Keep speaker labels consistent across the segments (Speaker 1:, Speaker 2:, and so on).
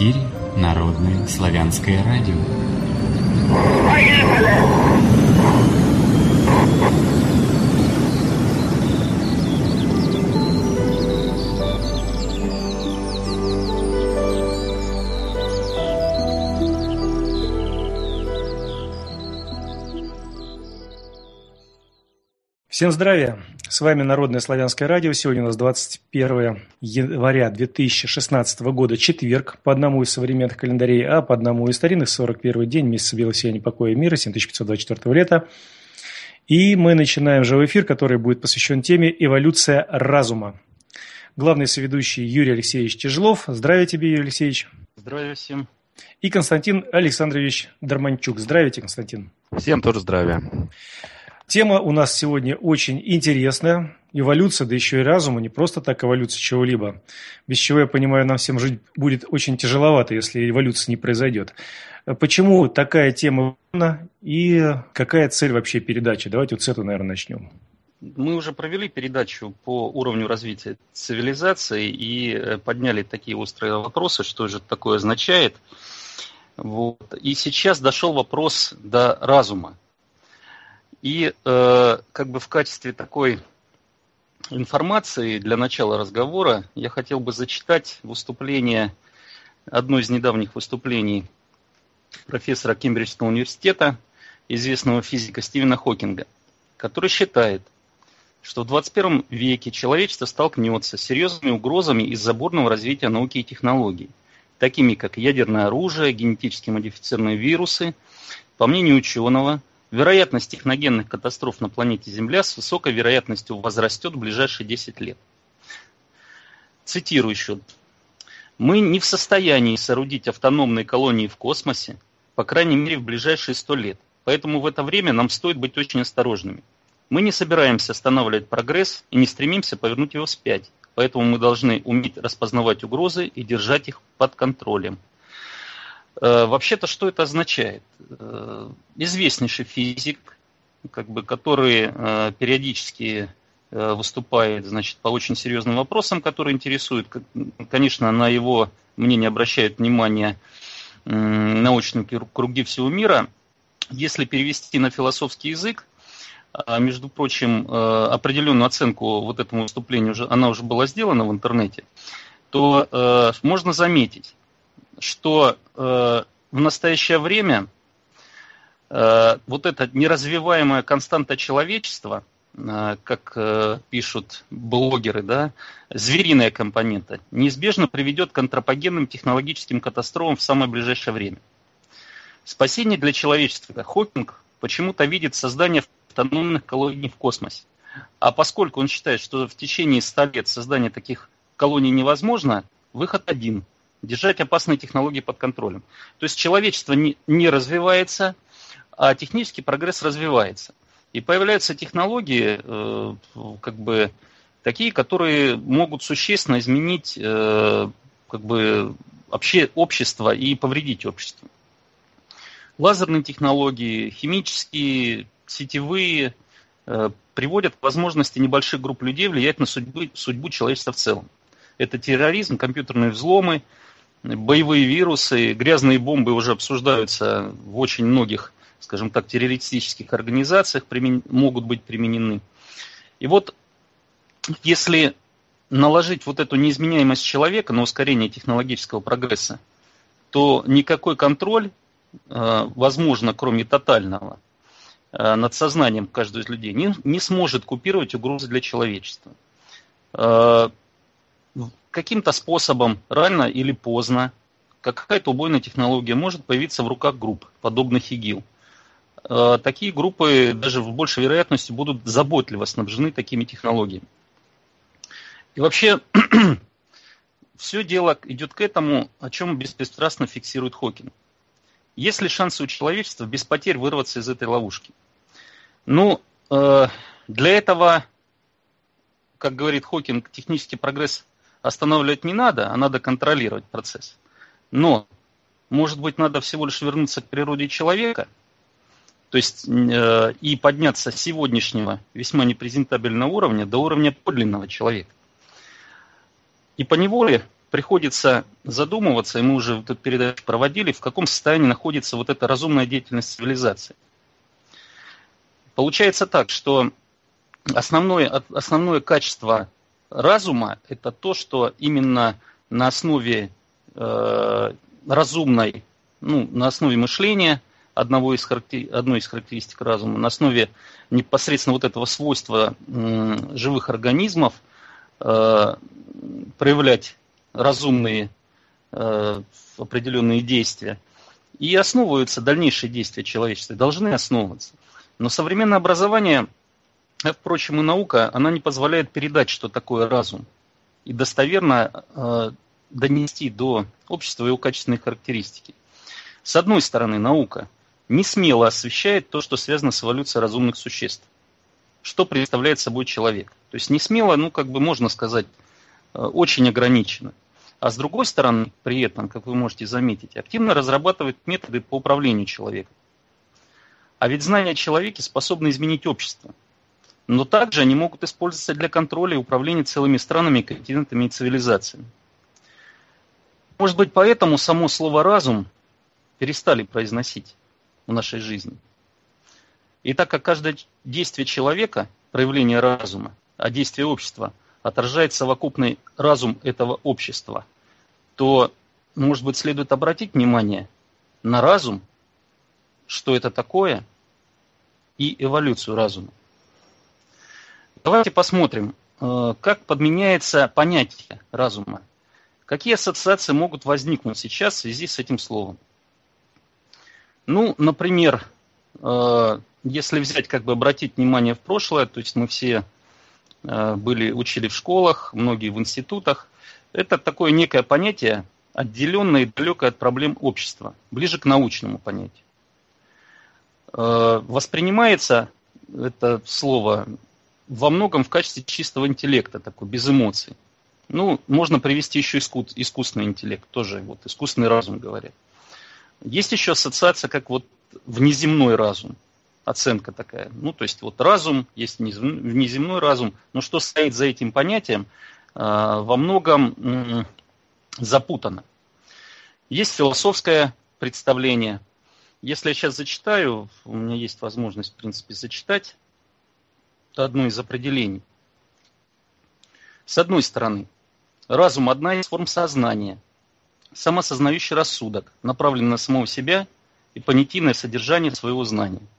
Speaker 1: эфире Народное славянское радио.
Speaker 2: Всем здравия! С вами Народное славянское радио. Сегодня у нас 21 января 2016 года, четверг, по одному из современных календарей, а по одному из старинных, 41 день месяца Белого Сияния Покоя и Мира, 7524 лета. И мы начинаем живой эфир, который будет посвящен теме «Эволюция разума». Главный соведущий Юрий Алексеевич Тяжелов. Здравия тебе, Юрий Алексеевич.
Speaker 3: Здравия всем.
Speaker 2: И Константин Александрович Дарманчук. Здравия Константин.
Speaker 4: Всем тоже здравия.
Speaker 2: Тема у нас сегодня очень интересная. Эволюция, да еще и разума, не просто так эволюция чего-либо. Без чего, я понимаю, нам всем жить будет очень тяжеловато, если эволюция не произойдет. Почему такая тема и какая цель вообще передачи? Давайте вот с этого, наверное, начнем.
Speaker 3: Мы уже провели передачу по уровню развития цивилизации и э, подняли такие острые вопросы, что же такое означает. Вот. И сейчас дошел вопрос до разума. И э, как бы в качестве такой информации для начала разговора я хотел бы зачитать выступление, одно из недавних выступлений профессора Кембриджского университета, известного физика Стивена Хокинга, который считает, что в 21 веке человечество столкнется с серьезными угрозами из-за бурного развития науки и технологий, такими как ядерное оружие, генетически модифицированные вирусы. По мнению ученого, Вероятность техногенных катастроф на планете Земля с высокой вероятностью возрастет в ближайшие 10 лет. Цитирую еще. Мы не в состоянии соорудить автономные колонии в космосе, по крайней мере в ближайшие 100 лет. Поэтому в это время нам стоит быть очень осторожными. Мы не собираемся останавливать прогресс и не стремимся повернуть его вспять. Поэтому мы должны уметь распознавать угрозы и держать их под контролем. Э, вообще-то, что это означает? Э, известнейший физик, как бы, который э, периодически выступает значит, по очень серьезным вопросам, которые интересуют. Конечно, на его мнение обращают внимание научные круги всего мира. Если перевести на философский язык, а, между прочим, определенную оценку вот этому выступлению, уже, она уже была сделана в интернете, то можно заметить, что э, в настоящее время э, вот эта неразвиваемая константа человечества, э, как э, пишут блогеры, да, звериная компонента, неизбежно приведет к антропогенным технологическим катастрофам в самое ближайшее время. Спасение для человечества Хокинг почему-то видит создание автономных колоний в космосе. А поскольку он считает, что в течение 100 лет создание таких колоний невозможно, выход один – держать опасные технологии под контролем. То есть человечество не, не развивается, а технический прогресс развивается. И появляются технологии, э, как бы такие, которые могут существенно изменить э, как бы вообще общество и повредить обществу. Лазерные технологии, химические, сетевые э, приводят к возможности небольших групп людей влиять на судьбу, судьбу человечества в целом. Это терроризм, компьютерные взломы, боевые вирусы, грязные бомбы уже обсуждаются в очень многих, скажем так, террористических организациях, примен... могут быть применены. И вот если наложить вот эту неизменяемость человека на ускорение технологического прогресса, то никакой контроль, э, возможно, кроме тотального, э, над сознанием каждого из людей не, не сможет купировать угрозы для человечества. Каким-то способом, рано или поздно, какая-то убойная технология может появиться в руках групп, подобных ИГИЛ. Э, такие группы даже в большей вероятности будут заботливо снабжены такими технологиями. И вообще, все дело идет к этому, о чем беспристрастно фиксирует Хокинг. Есть ли шансы у человечества без потерь вырваться из этой ловушки? Ну, э, для этого, как говорит Хокинг, технический прогресс останавливать не надо, а надо контролировать процесс. Но, может быть, надо всего лишь вернуться к природе человека, то есть э, и подняться с сегодняшнего весьма непрезентабельного уровня до уровня подлинного человека. И по неволе приходится задумываться, и мы уже эту передачу проводили, в каком состоянии находится вот эта разумная деятельность цивилизации. Получается так, что основное, основное качество разума – это то, что именно на основе э, разумной, ну, на основе мышления одного из характер... одной из характеристик разума, на основе непосредственно вот этого свойства э, живых организмов э, проявлять разумные э, определенные действия. И основываются дальнейшие действия человечества, должны основываться. Но современное образование, впрочем, и наука, она не позволяет передать, что такое разум. И достоверно э, донести до общества его качественные характеристики. С одной стороны, наука не смело освещает то, что связано с эволюцией разумных существ. Что представляет собой человек. То есть не смело, ну, как бы можно сказать, Э, очень ограничено. А с другой стороны, при этом, как вы можете заметить, активно разрабатывает методы по управлению человеком. А ведь знания о человеке способны изменить общество. Но также они могут использоваться для контроля и управления целыми странами, континентами и цивилизациями. Может быть, поэтому само слово «разум» перестали произносить в нашей жизни. И так как каждое действие человека, проявление разума, а действие общества – отражает совокупный разум этого общества, то, может быть, следует обратить внимание на разум, что это такое, и эволюцию разума. Давайте посмотрим, э, как подменяется понятие разума. Какие ассоциации могут возникнуть сейчас в связи с этим словом? Ну, например, э, если взять, как бы обратить внимание в прошлое, то есть мы все Э, были, учили в школах, многие в институтах. Это такое некое понятие, отделенное и далекое от проблем общества, ближе к научному понятию. Воспринимается это слово во многом в качестве чистого интеллекта, такой, без эмоций. Ну, можно привести еще искусственный интеллект, тоже вот искусственный разум говорят. Есть еще ассоциация, как вот внеземной разум оценка такая. Ну, то есть вот разум, есть внеземной разум, но что стоит за этим понятием, а, во многом запутано. Есть философское представление. Если я сейчас зачитаю, у меня есть возможность, в принципе, зачитать одно из определений. С одной стороны, разум – одна из форм сознания, самосознающий рассудок, направленный на самого себя и понятийное содержание своего знания –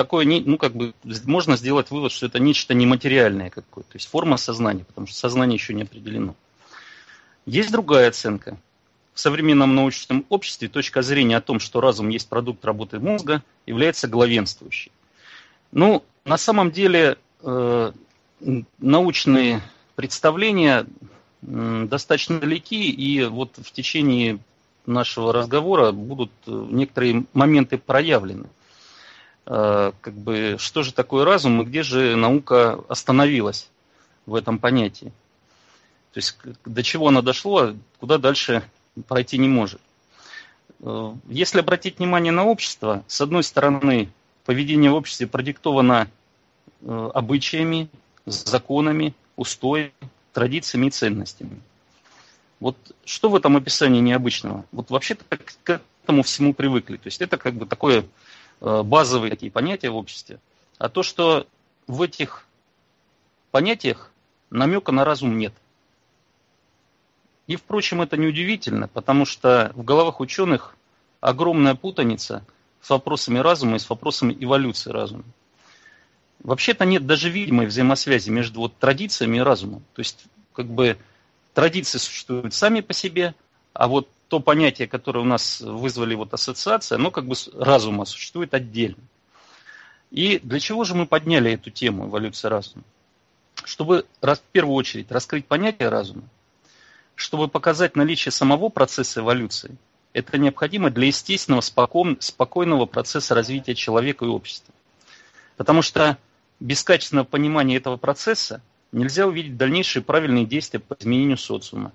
Speaker 3: такое, ну, как бы, можно сделать вывод, что это нечто нематериальное какое-то, то есть форма сознания, потому что сознание еще не определено. Есть другая оценка. В современном научном обществе точка зрения о том, что разум есть продукт работы мозга, является главенствующей. Ну, на самом деле, э, научные представления э, достаточно далеки, и вот в течение нашего разговора будут э, некоторые моменты проявлены. Э, как бы, что же такое разум и где же наука остановилась в этом понятии. То есть до чего она дошла, куда дальше пройти не может. Э, если обратить внимание на общество, с одной стороны, поведение в обществе продиктовано э, обычаями, законами, устоями, традициями и ценностями. Вот что в этом описании необычного? Вот вообще-то к этому всему привыкли. То есть это как бы такое Э, базовые такие понятия в обществе, а то, что в этих понятиях намека на разум нет. И, впрочем, это неудивительно, потому что в головах ученых огромная путаница с вопросами разума и с вопросами эволюции разума. Вообще-то нет даже видимой взаимосвязи между вот традициями и разумом. То есть, как бы, традиции существуют сами по себе, а вот то понятие, которое у нас вызвали вот ассоциация, оно как бы разума существует отдельно. И для чего же мы подняли эту тему эволюции разума? Чтобы в первую очередь раскрыть понятие разума, чтобы показать наличие самого процесса эволюции. Это необходимо для естественного, спокойного процесса развития человека и общества. Потому что без качественного понимания этого процесса нельзя увидеть дальнейшие правильные действия по изменению социума.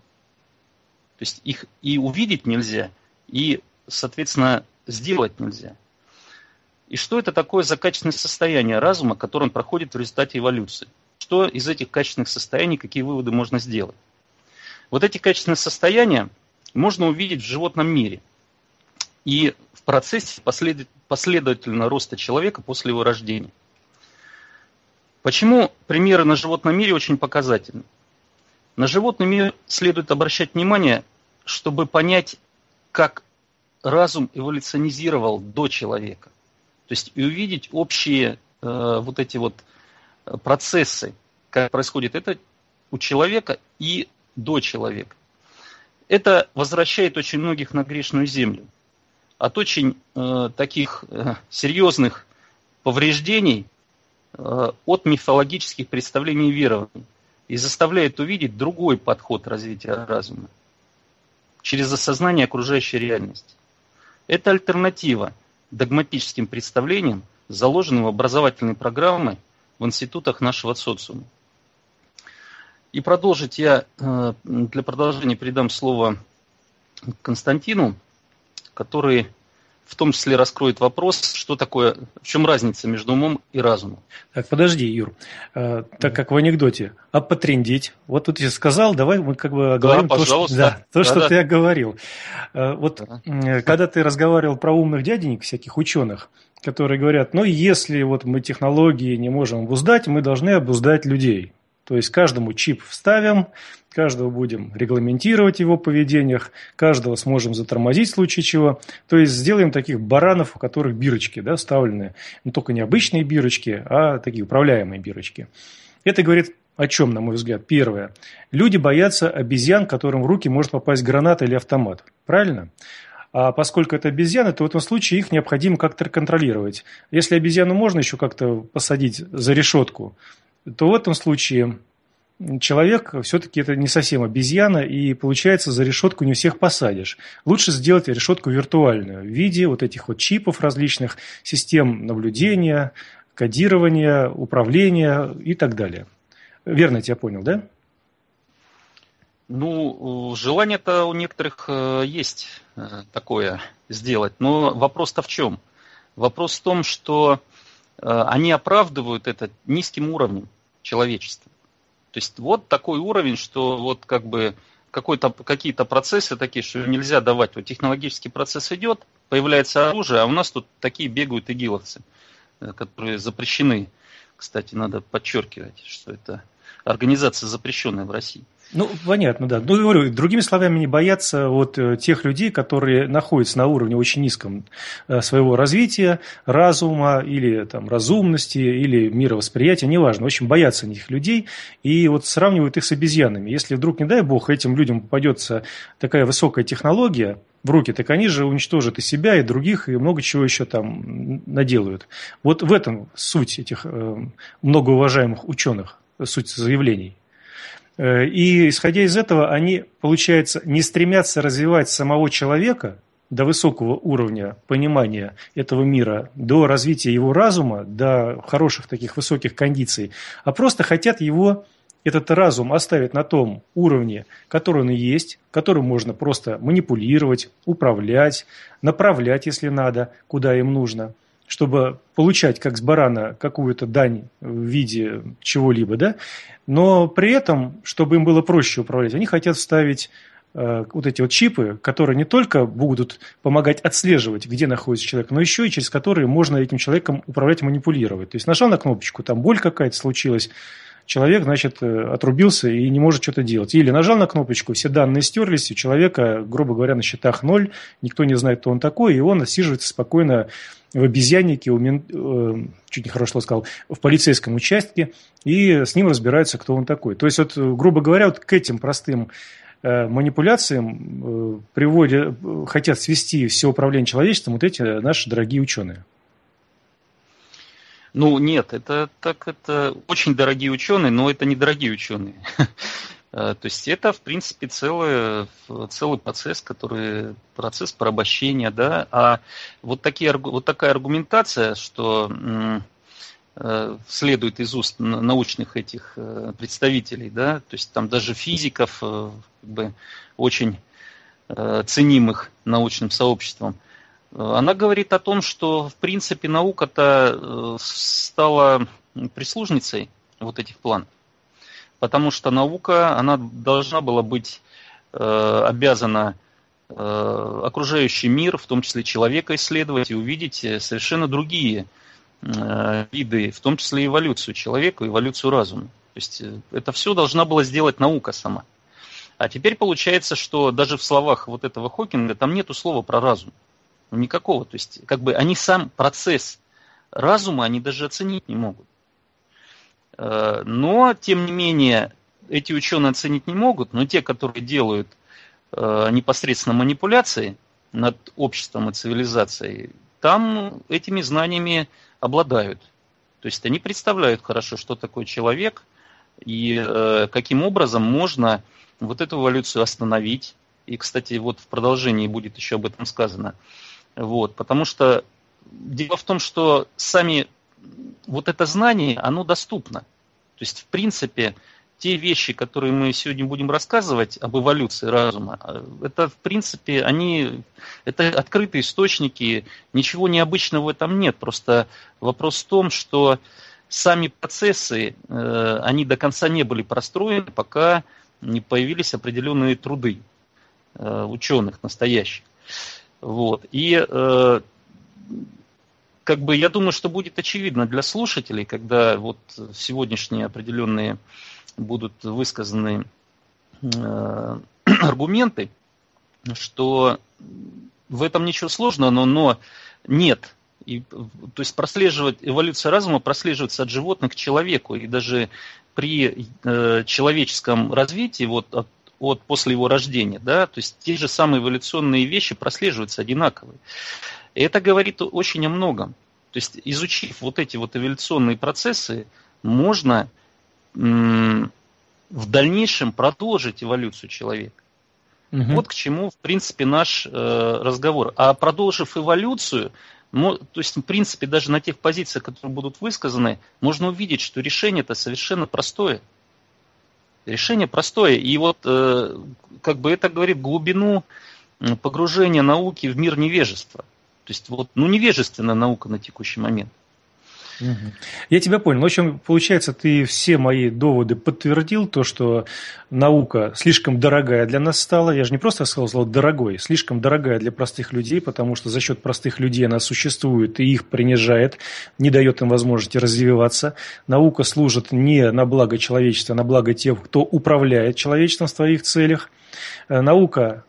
Speaker 3: То есть их и увидеть нельзя, и, соответственно, сделать нельзя. И что это такое за качественное состояние разума, которое он проходит в результате эволюции? Что из этих качественных состояний, какие выводы можно сделать? Вот эти качественные состояния можно увидеть в животном мире и в процессе последовательного роста человека после его рождения. Почему примеры на животном мире очень показательны? На животный мир следует обращать внимание, чтобы понять, как разум эволюционизировал до человека. То есть и увидеть общие э, вот эти вот процессы, как происходит это у человека и до человека. Это возвращает очень многих на грешную землю. От очень э, таких э, серьезных повреждений э, от мифологических представлений и верований и заставляет увидеть другой подход развития разума через осознание окружающей реальности. Это альтернатива догматическим представлениям, заложенным в образовательной программы в институтах нашего социума. И продолжить я э, для продолжения передам слово Константину, который в том числе раскроет вопрос, что такое, в чем разница между умом и разумом.
Speaker 2: Так, подожди, Юр, э, так как в анекдоте, а потрендить, вот тут я сказал, давай мы как бы говорим
Speaker 3: да,
Speaker 2: то, что, да, то, да, что да. ты говорил. Э, вот да. когда ты разговаривал про умных дяденек, всяких ученых, которые говорят, ну, если вот мы технологии не можем обуздать, мы должны обуздать людей. То есть каждому чип вставим, каждого будем регламентировать его поведениях, каждого сможем затормозить в случае чего. То есть сделаем таких баранов, у которых бирочки да, вставлены. Но только не обычные бирочки, а такие управляемые бирочки. Это говорит о чем, на мой взгляд? Первое. Люди боятся обезьян, которым в руки может попасть граната или автомат. Правильно? А поскольку это обезьяны, то в этом случае их необходимо как-то контролировать. Если обезьяну можно еще как-то посадить за решетку, то в этом случае человек все-таки это не совсем обезьяна, и получается за решетку не всех посадишь. Лучше сделать решетку виртуальную в виде вот этих вот чипов различных, систем наблюдения, кодирования, управления и так далее. Верно я тебя понял, да?
Speaker 3: Ну, желание-то у некоторых э, есть э, такое сделать, но вопрос-то в чем? Вопрос в том, что э, они оправдывают это низким уровнем человечества. То есть вот такой уровень, что вот как бы какой-то, какие-то процессы такие, что нельзя давать. Вот технологический процесс идет, появляется оружие, а у нас тут такие бегают игиловцы, э, которые запрещены. Кстати, надо подчеркивать, что это организация запрещенная в России.
Speaker 2: Ну, понятно, да. Ну, говорю, другими словами, не бояться вот э, тех людей, которые находятся на уровне очень низком э, своего развития, разума или там, разумности, или мировосприятия, неважно. Очень боятся этих людей и вот сравнивают их с обезьянами. Если вдруг, не дай бог, этим людям попадется такая высокая технология, в руки, так они же уничтожат и себя, и других, и много чего еще там наделают. Вот в этом суть этих э, многоуважаемых ученых, суть заявлений. Э, и исходя из этого, они, получается, не стремятся развивать самого человека до высокого уровня понимания этого мира, до развития его разума, до хороших таких высоких кондиций, а просто хотят его, этот разум оставить на том уровне, который он и есть, которым можно просто манипулировать, управлять, направлять, если надо, куда им нужно – чтобы получать как с барана какую-то дань в виде чего-либо, да, но при этом, чтобы им было проще управлять, они хотят вставить э, вот эти вот чипы, которые не только будут помогать отслеживать, где находится человек, но еще и через которые можно этим человеком управлять, манипулировать. То есть нажал на кнопочку, там боль какая-то случилась, человек, значит, э, отрубился и не может что-то делать. Или нажал на кнопочку, все данные стерлись, у человека, грубо говоря, на счетах ноль, никто не знает, кто он такой, и он отсиживается спокойно в обезьяннике, у мен... Э, чуть не хорошо сказал, в полицейском участке, и с ним разбираются, кто он такой. То есть, вот, грубо говоря, вот к этим простым э, манипуляциям приводят, хотят свести все управление человечеством вот эти наши дорогие ученые.
Speaker 3: Ну, нет, это так это очень дорогие ученые, но это не дорогие ученые. Э, то есть это, в принципе, целый, целый процесс, который процесс порабощения, да. А вот, такие, вот такая аргументация, что э, следует из уст научных этих э, представителей, да, то есть там даже физиков, как бы, очень ценимых научным сообществом, она говорит о том, что, в принципе, наука-то стала прислужницей вот этих планов. Потому что наука, она должна была быть э, обязана э, окружающий мир, в том числе человека, исследовать и увидеть э, совершенно другие э, виды, в том числе эволюцию человека, эволюцию разума. То есть э, это все должна была сделать наука сама. А теперь получается, что даже в словах вот этого Хокинга там нету слова про разум. Никакого. То есть как бы они сам процесс разума они даже оценить не могут. Э, но, тем не менее, эти ученые оценить не могут, но те, которые делают э, непосредственно манипуляции над обществом и цивилизацией, там этими знаниями обладают. То есть они представляют хорошо, что такое человек и э, каким образом можно вот эту эволюцию остановить. И, кстати, вот в продолжении будет еще об этом сказано. Вот, потому что дело в том, что сами вот это знание, оно доступно. То есть, в принципе, те вещи, которые мы сегодня будем рассказывать об эволюции разума, это, в принципе, они, это открытые источники, ничего необычного в этом нет. Просто вопрос в том, что сами процессы, э, они до конца не были простроены, пока не появились определенные труды э, ученых настоящих. Вот. И э, как бы я думаю, что будет очевидно для слушателей, когда вот сегодняшние определенные будут высказаны э, аргументы, что в этом ничего сложного, но, но нет. И, то есть прослеживать эволюция разума прослеживается от животных к человеку. И даже при э, человеческом развитии, вот от от после его рождения, да, то есть те же самые эволюционные вещи прослеживаются одинаковые. И это говорит очень о многом. То есть изучив вот эти вот эволюционные процессы, можно м- в дальнейшем продолжить эволюцию человека. Угу. Вот к чему, в принципе, наш э, разговор. А продолжив эволюцию, то есть, в принципе, даже на тех позициях, которые будут высказаны, можно увидеть, что решение это совершенно простое. Решение простое. И вот э, как бы это говорит глубину погружения науки в мир невежества. То есть вот, ну, невежественная наука на текущий момент.
Speaker 2: Я тебя понял. В общем, получается, ты все мои доводы подтвердил, то, что наука слишком дорогая для нас стала. Я же не просто сказал слово «дорогой», слишком дорогая для простых людей, потому что за счет простых людей она существует и их принижает, не дает им возможности развиваться. Наука служит не на благо человечества, а на благо тех, кто управляет человечеством в своих целях. Э, наука,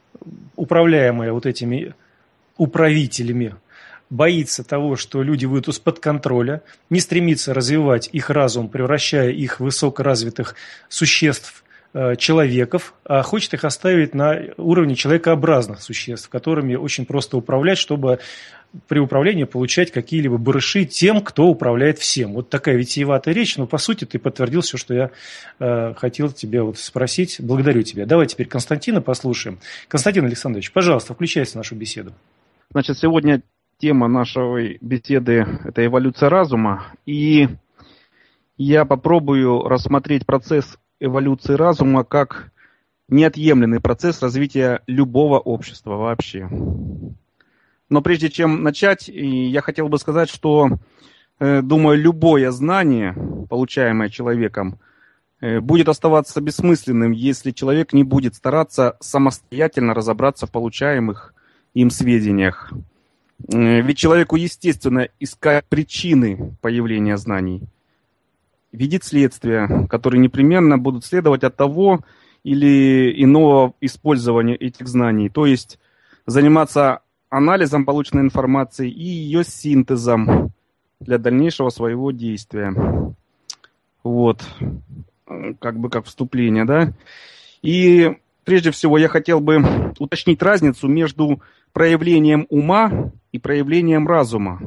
Speaker 2: управляемая вот этими управителями боится того, что люди выйдут из-под контроля, не стремится развивать их разум, превращая их в высокоразвитых существ, э, человеков, а хочет их оставить на уровне человекообразных существ, которыми очень просто управлять, чтобы при управлении получать какие-либо барыши тем, кто управляет всем. Вот такая витиеватая речь, но по сути ты подтвердил все, что я э, хотел тебя вот спросить. Благодарю тебя. Давай теперь Константина послушаем. Константин Александрович, пожалуйста, включайся в нашу беседу.
Speaker 4: Значит, сегодня тема нашей беседы – это эволюция разума. И я попробую рассмотреть процесс эволюции разума как неотъемлемый процесс развития любого общества вообще. Но прежде чем начать, я хотел бы сказать, что, э, думаю, любое знание, получаемое человеком, э, будет оставаться бессмысленным, если человек не будет стараться самостоятельно разобраться в получаемых им сведениях. Ведь человеку естественно искать причины появления знаний, видеть следствия, которые непременно будут следовать от того или иного использования этих знаний. То есть заниматься анализом полученной информации и ее синтезом для дальнейшего своего действия. Вот, как бы как вступление, да. И прежде всего я хотел бы уточнить разницу между проявлением ума и проявлением разума,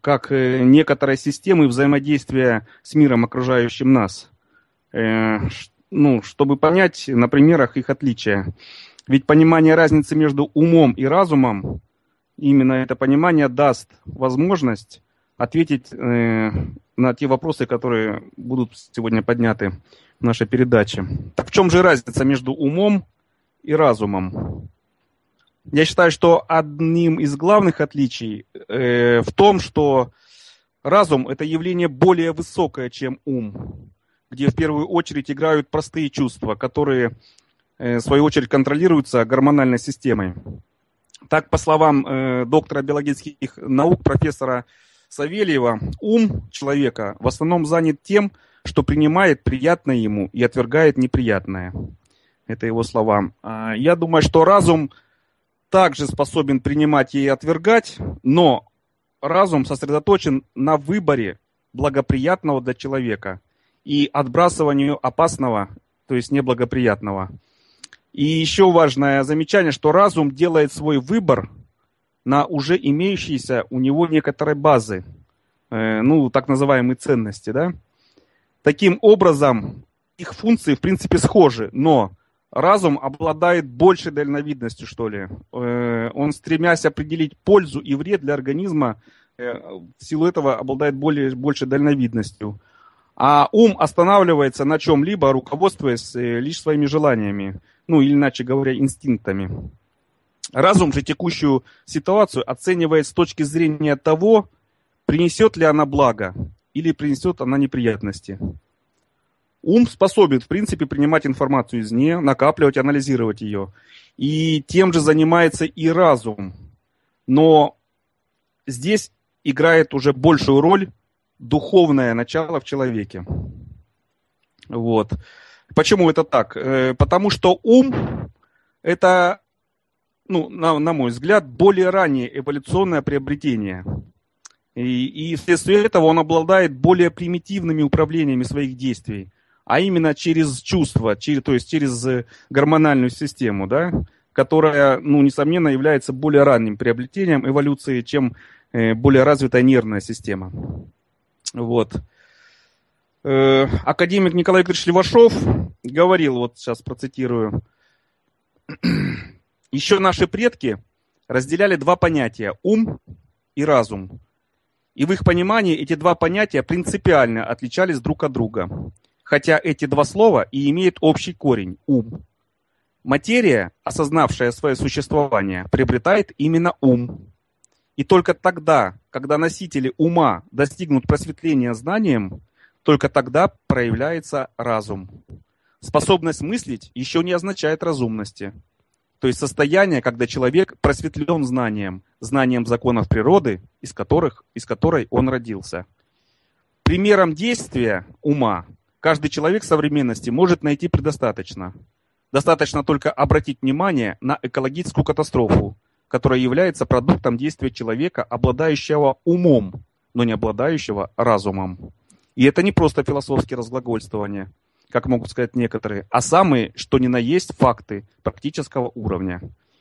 Speaker 4: как э, некоторой системы взаимодействия с миром, окружающим нас. Э, ну, чтобы понять на примерах их отличия. Ведь понимание разницы между умом и разумом, именно это понимание даст возможность ответить э, на те вопросы, которые будут сегодня подняты нашей передаче. Так в чем же разница между умом и разумом? Я считаю, что одним из главных отличий э, в том, что разум – это явление более высокое, чем ум, где в первую очередь играют простые чувства, которые в свою очередь, контролируются гормональной системой. Так, по словам э, доктора биологических наук, профессора Савельева, ум человека в основном занят тем, что принимает приятное ему и отвергает неприятное. Это его слова. А, я думаю, что разум также способен принимать и отвергать, но разум сосредоточен на выборе благоприятного для человека и отбрасыванию опасного, то есть неблагоприятного. И еще важное замечание, что разум делает свой выбор на уже имеющиеся у него некоторой базы, э, ну, так называемые ценности, да. Таким образом, их функции, в принципе, схожи, но разум обладает большей дальновидностью, что ли. Э, он, стремясь определить пользу и вред для организма, э, в силу этого обладает более, большей дальновидностью. А ум останавливается на чем-либо, руководствуясь э, лишь своими желаниями, ну или иначе говоря, инстинктами. Разум же текущую ситуацию оценивает с точки зрения того, принесет ли она благо или принесет она неприятности. Ум способен, в принципе, принимать информацию из нее, накапливать, анализировать ее. И тем же занимается и разум. Но здесь играет уже большую роль духовное начало в человеке. Вот. Почему это так? Э, потому что ум – это, ну, на, на мой взгляд, более раннее эволюционное приобретение. И, и вследствие этого он обладает более примитивными управлениями своих действий, а именно через чувства, через, то есть через э, гормональную систему, да, которая, ну, несомненно, является более ранним приобретением эволюции, чем э, более развитая нервная система. Вот. Э, академик Николай Викторович Левашов говорил, вот сейчас процитирую, еще наши предки разделяли два понятия – ум и разум. И в их понимании эти два понятия принципиально отличались друг от друга. Хотя эти два слова и имеют общий корень – ум. Материя, осознавшая свое существование, приобретает именно ум. И только тогда, когда носители ума достигнут просветления знанием, только тогда проявляется разум. Способность мыслить еще не означает разумности. То есть состояние, когда человек просветлен знанием, знанием законов природы, из, которых, из которой он родился. Примером действия ума каждый человек современности может найти предостаточно. Достаточно только обратить внимание на экологическую катастрофу, которое является продуктом действия человека, обладающего умом, но не обладающего разумом. И это не просто философские разглагольствования, как могут сказать некоторые, а самые, что ни на есть, факты практического уровня.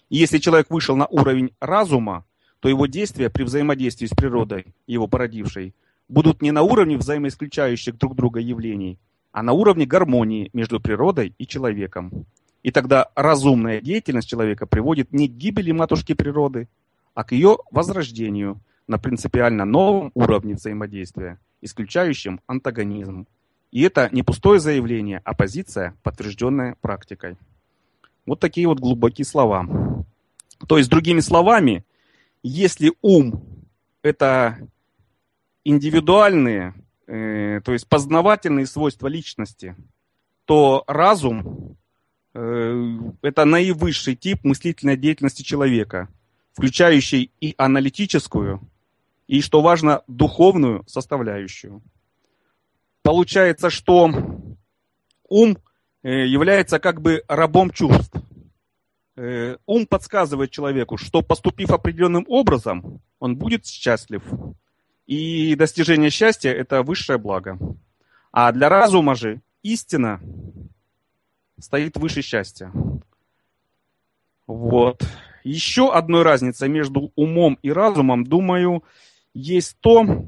Speaker 4: И если человек вышел на уровень разума, то его действия при взаимодействии с природой, его породившей, будут не на уровне взаимоисключающих друг друга явлений, а на уровне гармонии между природой и человеком. И тогда разумная деятельность человека приводит не к гибели матушки природы, а к ее возрождению на принципиально новом уровне взаимодействия, исключающем антагонизм. И это не пустое заявление, а позиция, подтвержденная практикой. Вот такие вот глубокие слова. То есть, другими словами, если ум – это индивидуальные, э, то есть познавательные свойства личности, то разум Э, это наивысший тип мыслительной деятельности человека, включающий и аналитическую, и, что важно, духовную составляющую. Получается, что ум э, является как бы рабом чувств. Э, ум подсказывает человеку, что поступив определенным образом, он будет счастлив. И достижение счастья – это высшее благо. А для разума же истина стоит выше счастья. Вот. Еще одной разницей между умом и разумом, думаю, есть то,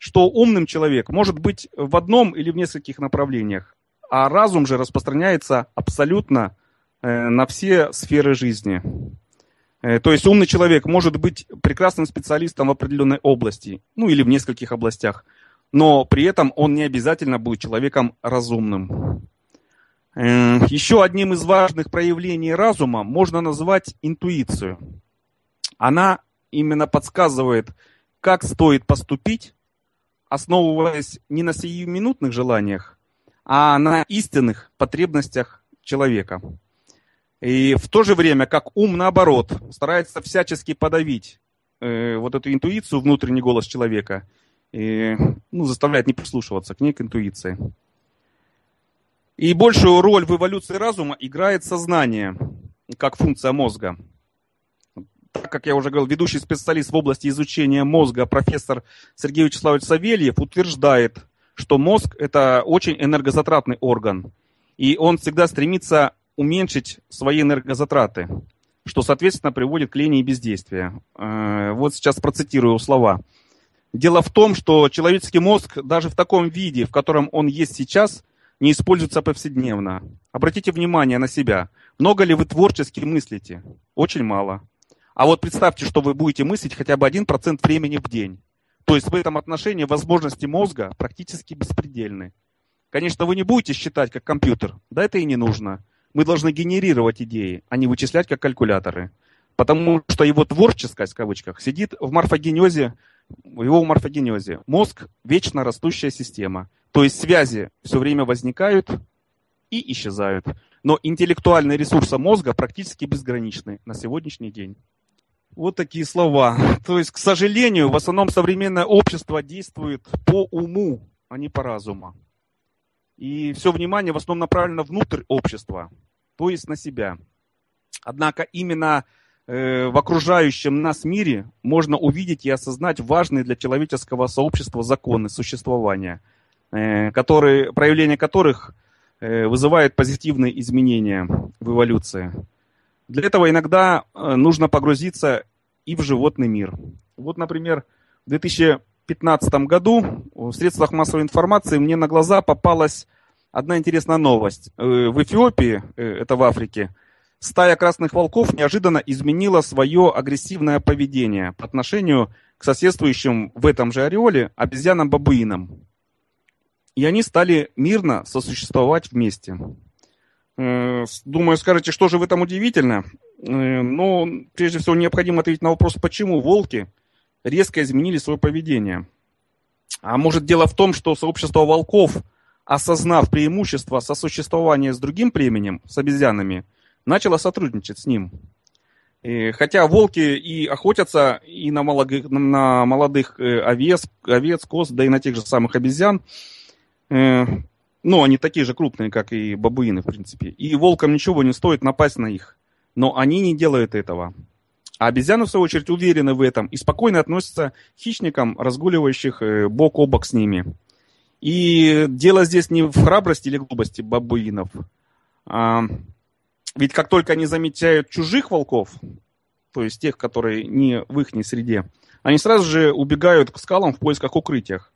Speaker 4: что умным человек может быть в одном или в нескольких направлениях, а разум же распространяется абсолютно э, на все сферы жизни. Э, то есть умный человек может быть прекрасным специалистом в определенной области, ну или в нескольких областях, но при этом он не обязательно будет человеком разумным. Еще одним из важных проявлений разума можно назвать интуицию. Она именно подсказывает, как стоит поступить, основываясь не на сиюминутных желаниях, а на истинных потребностях человека. И в то же время, как ум, наоборот, старается всячески подавить э, вот эту интуицию, внутренний голос человека, и ну, заставляет не прислушиваться к ней, к интуиции. И большую роль в эволюции разума играет сознание, как функция мозга. Так как я уже говорил, ведущий специалист в области изучения мозга профессор Сергей Вячеславович Савельев утверждает, что мозг – это очень энергозатратный орган. И он всегда стремится уменьшить свои энергозатраты, что, соответственно, приводит к лени и бездействию. Э, вот сейчас процитирую слова. Дело в том, что человеческий мозг даже в таком виде, в котором он есть сейчас, не используется повседневно. Обратите внимание на себя. Много ли вы творчески мыслите? Очень мало. А вот представьте, что вы будете мыслить хотя бы 1% времени в день. То есть в этом отношении возможности мозга практически беспредельны. Конечно, вы не будете считать как компьютер. Да это и не нужно. Мы должны генерировать идеи, а не вычислять как калькуляторы. Потому что его творческость, в кавычках, сидит в морфогенезе, в его морфогенезе. Мозг – вечно растущая система. То есть связи все время возникают и исчезают. Но интеллектуальные ресурсы мозга практически безграничны на сегодняшний день. Вот такие слова. То есть, к сожалению, в основном современное общество действует по уму, а не по разуму. И все внимание в основном направлено внутрь общества, то есть на себя. Однако именно э, в окружающем нас мире можно увидеть и осознать важные для человеческого сообщества законы существования, э, которые, проявление которых э, вызывает позитивные изменения в эволюции. Для этого иногда э, нужно погрузиться и в животный мир. Вот, например, в 2000 2015 году в средствах массовой информации мне на глаза попалась одна интересная новость. Э, в Эфиопии, э, это в Африке, стая красных волков неожиданно изменила свое агрессивное поведение по отношению к соседствующим в этом же ореоле обезьянам-бабуинам. И они стали мирно сосуществовать вместе. Э, думаю, скажете, что же в этом удивительно? Но прежде всего необходимо ответить на вопрос, почему волки – резко изменили свое поведение. А может дело в том, что сообщество волков, осознав преимущество сосуществования с другим племенем, с обезьянами, начало сотрудничать с ним. И, хотя волки и охотятся и на молодых, на молодых э, овец, овец, коз, да и на тех же самых обезьян, э, ну, они такие же крупные, как и бабуины, в принципе. И волкам ничего не стоит напасть на их. Но они не делают этого. А обезьяны, в свою очередь, уверены в этом и спокойно относятся к хищникам, разгуливающих э, бок о бок с ними. И дело здесь не в храбрости или глупости бабуинов. А, ведь как только они замечают чужих волков, то есть тех, которые не в их среде, они сразу же убегают к скалам в поисках укрытиях.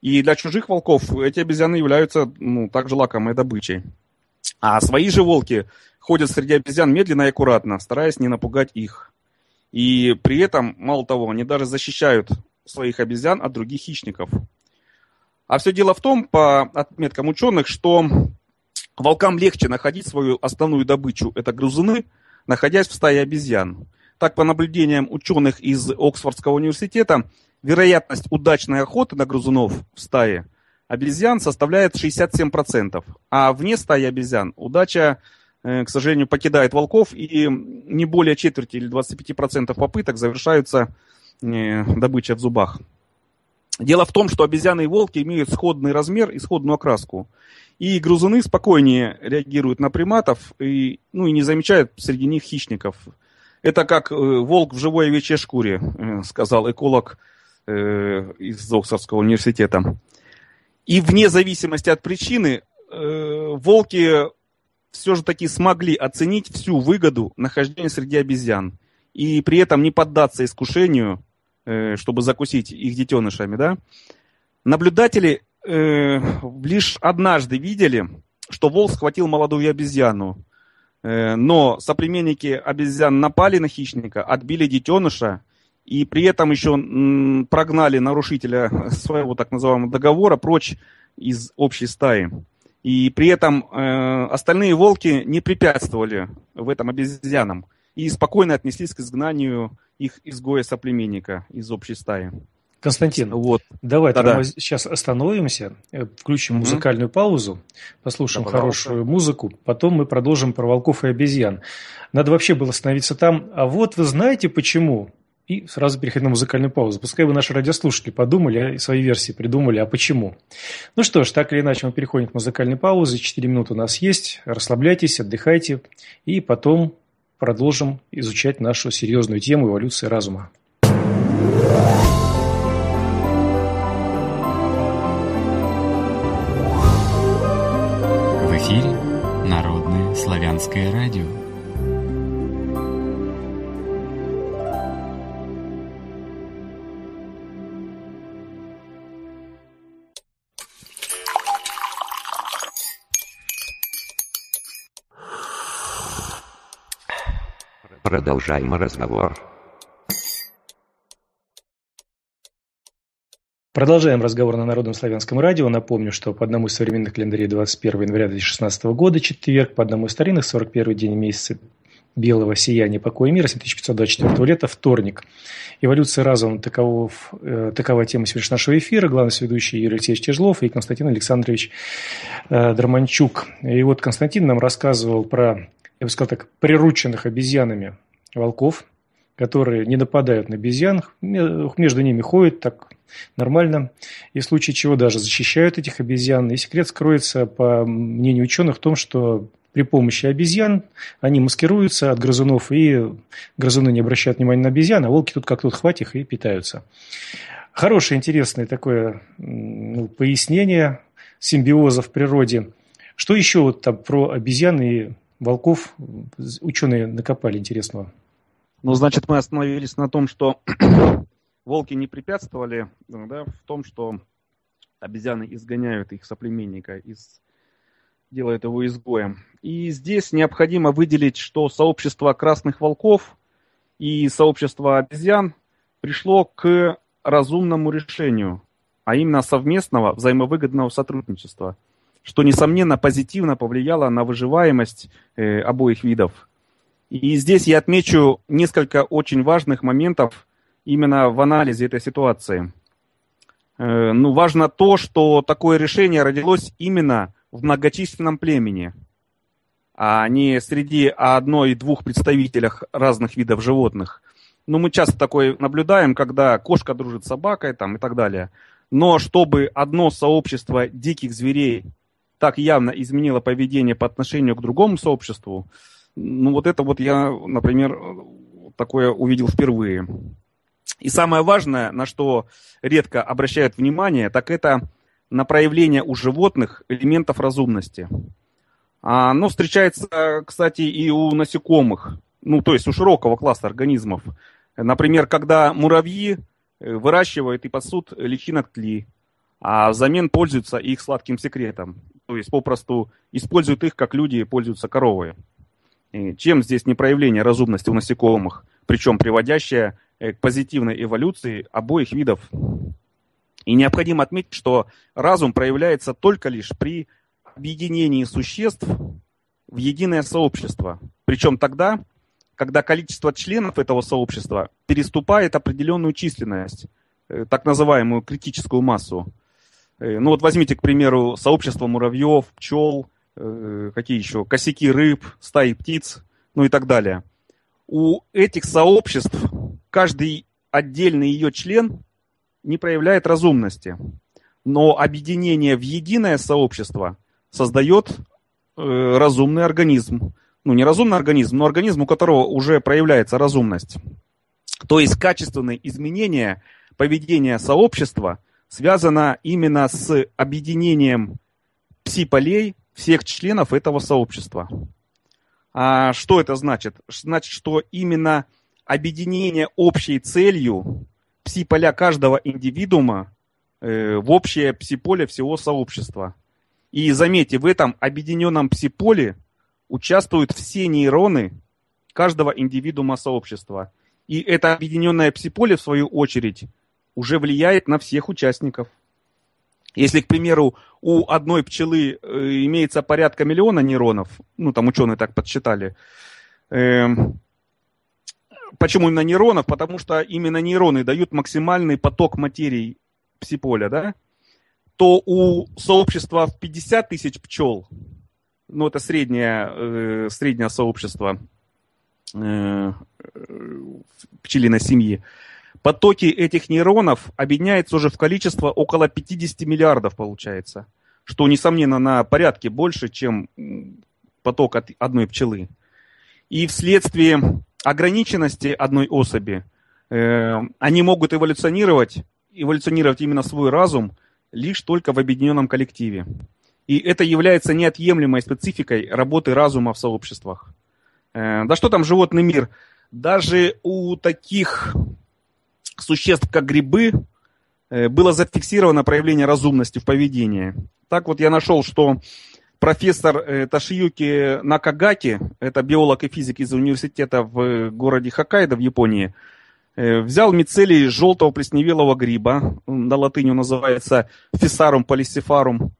Speaker 4: И для чужих волков эти обезьяны являются ну, также лакомой добычей. А свои же волки ходят среди обезьян медленно и аккуратно, стараясь не напугать их. И при этом, мало того, они даже защищают своих обезьян от других хищников. А все дело в том, по отметкам ученых, что волкам легче находить свою основную добычу, это грызуны, находясь в стае обезьян. Так, по наблюдениям ученых из Оксфордского университета, вероятность удачной охоты на грызунов в стае обезьян составляет 67%, а вне стаи обезьян удача Э, к сожалению, покидает волков, и не более четверти или 25% попыток завершаются э, добычей в зубах. Дело в том, что обезьяны и волки имеют сходный размер и сходную окраску. И грызуны спокойнее реагируют на приматов и, ну, и не замечают среди них хищников. Это как э, волк в живой овечьей шкуре, сказал эколог из Оксфордского университета. И вне зависимости от причины, волки все же таки смогли оценить всю выгоду нахождения среди обезьян и при этом не поддаться искушению, э, чтобы закусить их детенышами, да? Наблюдатели э, лишь однажды видели, что волк схватил молодую обезьяну, э, но соплеменники обезьян напали на хищника, отбили детеныша и при этом еще прогнали нарушителя своего так называемого договора прочь из общей стаи. И при этом э, остальные волки не препятствовали в этом обезьянам и спокойно отнеслись к изгнанию их изгоя-соплеменника из общей стаи.
Speaker 2: Константин, вот. давай да, мы сейчас остановимся, э, включим угу. музыкальную паузу, послушаем да, хорошую музыку, потом мы продолжим про волков и обезьян. Надо вообще было остановиться там. А вот вы знаете почему? И сразу переходить на музыкальную паузу. Пускай бы наши радиослушатели подумали и свои версии придумали, а почему. Ну что ж, так или иначе мы переходим к музыкальной паузе. Четыре минуты у нас есть. Расслабляйтесь, отдыхайте. И потом продолжим изучать нашу серьезную тему эволюции разума.
Speaker 1: Эфире Народное славянское радио.
Speaker 5: Продолжаем разговор.
Speaker 2: Продолжаем разговор на Народном славянском радио. Напомню, что по одному из современных календарей 21 января 2016 года, четверг, по одному из старинных, 41 день месяца белого сияния покоя мира 7524 лета, вторник. Эволюция разума таков, э, такова тема сегодняшнего нашего эфира. Главный сведущий Юрий Алексеевич Тяжлов и Константин Александрович э, Драманчук. И вот Константин нам рассказывал про, я бы сказал так, прирученных обезьянами волков, которые не нападают на обезьян, между ними ходят так нормально, и в случае чего даже защищают этих обезьян. И секрет скроется, по мнению ученых, в том, что при помощи обезьян они маскируются от грызунов, и грызуны не обращают внимания на обезьян, а волки тут как тут хватит их и питаются. Хорошее, интересное такое ну, пояснение симбиоза в природе. Что еще вот там про обезьян и волков ученые накопали интересного?
Speaker 4: Ну, значит, мы остановились на том, что волки не препятствовали да, в том, что обезьяны изгоняют их соплеменника, из, делают его изгоем. И здесь необходимо выделить, что сообщество красных волков и сообщество обезьян пришло к разумному решению, а именно совместного взаимовыгодного сотрудничества, что, несомненно, позитивно повлияло на выживаемость э, обоих видов – и здесь я отмечу несколько очень важных моментов именно в анализе этой ситуации. Э, ну, важно то, что такое решение родилось именно в многочисленном племени, а не среди одной-двух представителях разных видов животных. Ну, мы часто такое наблюдаем, когда кошка дружит с собакой там, и так далее. Но чтобы одно сообщество диких зверей так явно изменило поведение по отношению к другому сообществу, ну, вот это вот я, например, такое увидел впервые. И самое важное, на что редко обращают внимание, так это на проявление у животных элементов разумности. Оно ну, встречается, кстати, и у насекомых, ну, то есть у широкого класса организмов. Например, когда муравьи э, выращивают и пасут личинок тли, а взамен пользуются их сладким секретом. То есть попросту используют их, как люди пользуются коровой. Чем здесь не проявление разумности у насекомых, причем приводящее э, к позитивной эволюции обоих видов? И необходимо отметить, что разум проявляется только лишь при объединении существ в единое сообщество. Причем тогда, когда количество членов этого сообщества переступает определенную численность, э, так называемую критическую массу. Э, ну вот возьмите, к примеру, сообщество муравьев, пчел, Э, какие еще, косяки рыб, стаи птиц, ну и так далее. У этих сообществ каждый отдельный ее член не проявляет разумности. Но объединение в единое сообщество создает э, разумный организм. Ну, не разумный организм, но организм, у которого уже проявляется разумность. То есть качественные изменения поведения сообщества связано именно с объединением пси-полей всех членов этого сообщества. А что это значит? Значит, что именно объединение общей целью пси-поля каждого индивидуума э, в общее пси-поле всего сообщества. И заметьте, в этом объединенном пси-поле участвуют все нейроны каждого индивидуума сообщества. И это объединенное пси-поле, в свою очередь, уже влияет на всех участников. Если, к примеру, у одной пчелы э, имеется порядка миллиона нейронов, ну там ученые так подсчитали, э, почему именно нейронов? Потому что именно нейроны дают максимальный поток материи псиполя, да? То у сообщества в 50 тысяч пчел, ну это среднее, э, среднее сообщество э, пчелиной семьи, потоки этих нейронов объединяются уже в количество около 50 миллиардов получается, что, несомненно, на порядке больше, чем поток от одной пчелы. И вследствие ограниченности одной особи э, они могут эволюционировать, эволюционировать именно свой разум лишь только в объединенном коллективе. И это является неотъемлемой спецификой работы разума в сообществах. Э, да что там животный мир? Даже у таких существ, как грибы, э, было зафиксировано проявление разумности в поведении. Так вот я нашел, что профессор э, Ташиюки Накагаки, это биолог и физик из университета в городе Хоккайдо в Японии, э, взял мицелий желтого плесневелого гриба, на латыни он называется фисарум полисифарум,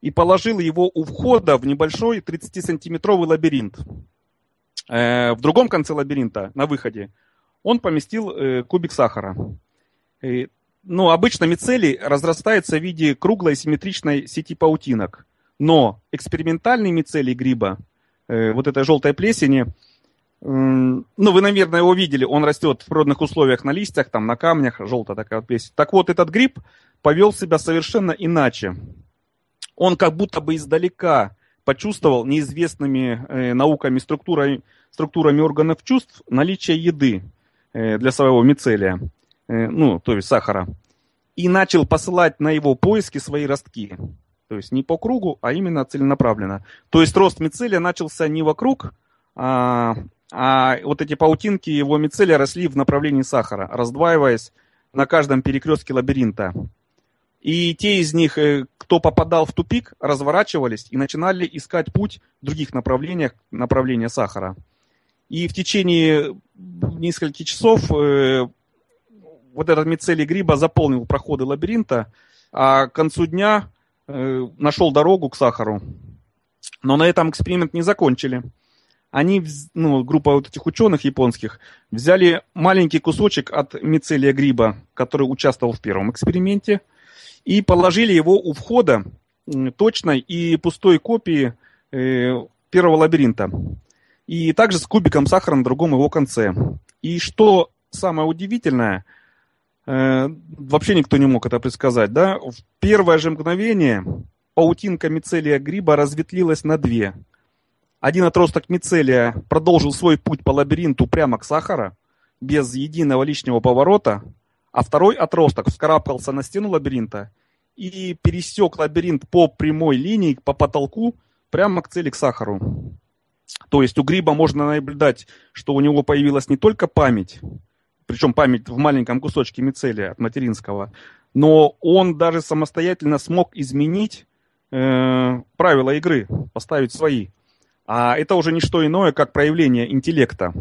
Speaker 4: и положил его у входа в небольшой 30-сантиметровый лабиринт. В другом конце лабиринта, на выходе, он поместил э, кубик сахара. И, ну, обычно мицелий разрастается в виде круглой симметричной сети паутинок. Но экспериментальный мицелий гриба, э, вот этой желтой плесени, ну, вы, наверное, его видели, он растет в природных условиях на листьях, там, на камнях, желтая такая вот плесень. Так вот, этот гриб повел себя совершенно иначе. Он как будто бы издалека почувствовал неизвестными э, науками структурами, структурами органов чувств наличие еды. Э, для своего мицелия, э, ну, то есть сахара, и начал посылать на его поиски свои ростки. То есть не по кругу, а именно целенаправленно. То есть рост мицелия начался не вокруг, а, а вот эти паутинки его мицелия росли в направлении сахара, раздваиваясь на каждом перекрестке лабиринта. И те из них, э, кто попадал в тупик, разворачивались и начинали искать путь в других направлениях, направления сахара. И в течение нескольких часов э, вот этот мицелий гриба заполнил проходы лабиринта, а к концу дня э, нашел дорогу к сахару. Но на этом эксперимент не закончили. Они, ну, группа вот этих ученых японских, взяли маленький кусочек от мицелия гриба, который участвовал в первом эксперименте, и положили его у входа точной и пустой копии э, первого лабиринта и также с кубиком сахара на другом его конце. И что самое удивительное, э, вообще никто не мог это предсказать, да, в первое же мгновение паутинка мицелия гриба разветвилась на две. Один отросток мицелия продолжил свой путь по лабиринту прямо к сахара, без единого лишнего поворота, а второй отросток вскарабкался на стену лабиринта и пересек лабиринт по прямой линии, по потолку, прямо к цели, к сахару. То есть у гриба можно наблюдать, что у него появилась не только память, причем память в маленьком кусочке мицелия от материнского, но он даже самостоятельно смог изменить э, правила игры, поставить свои. А это уже не что иное, как проявление интеллекта.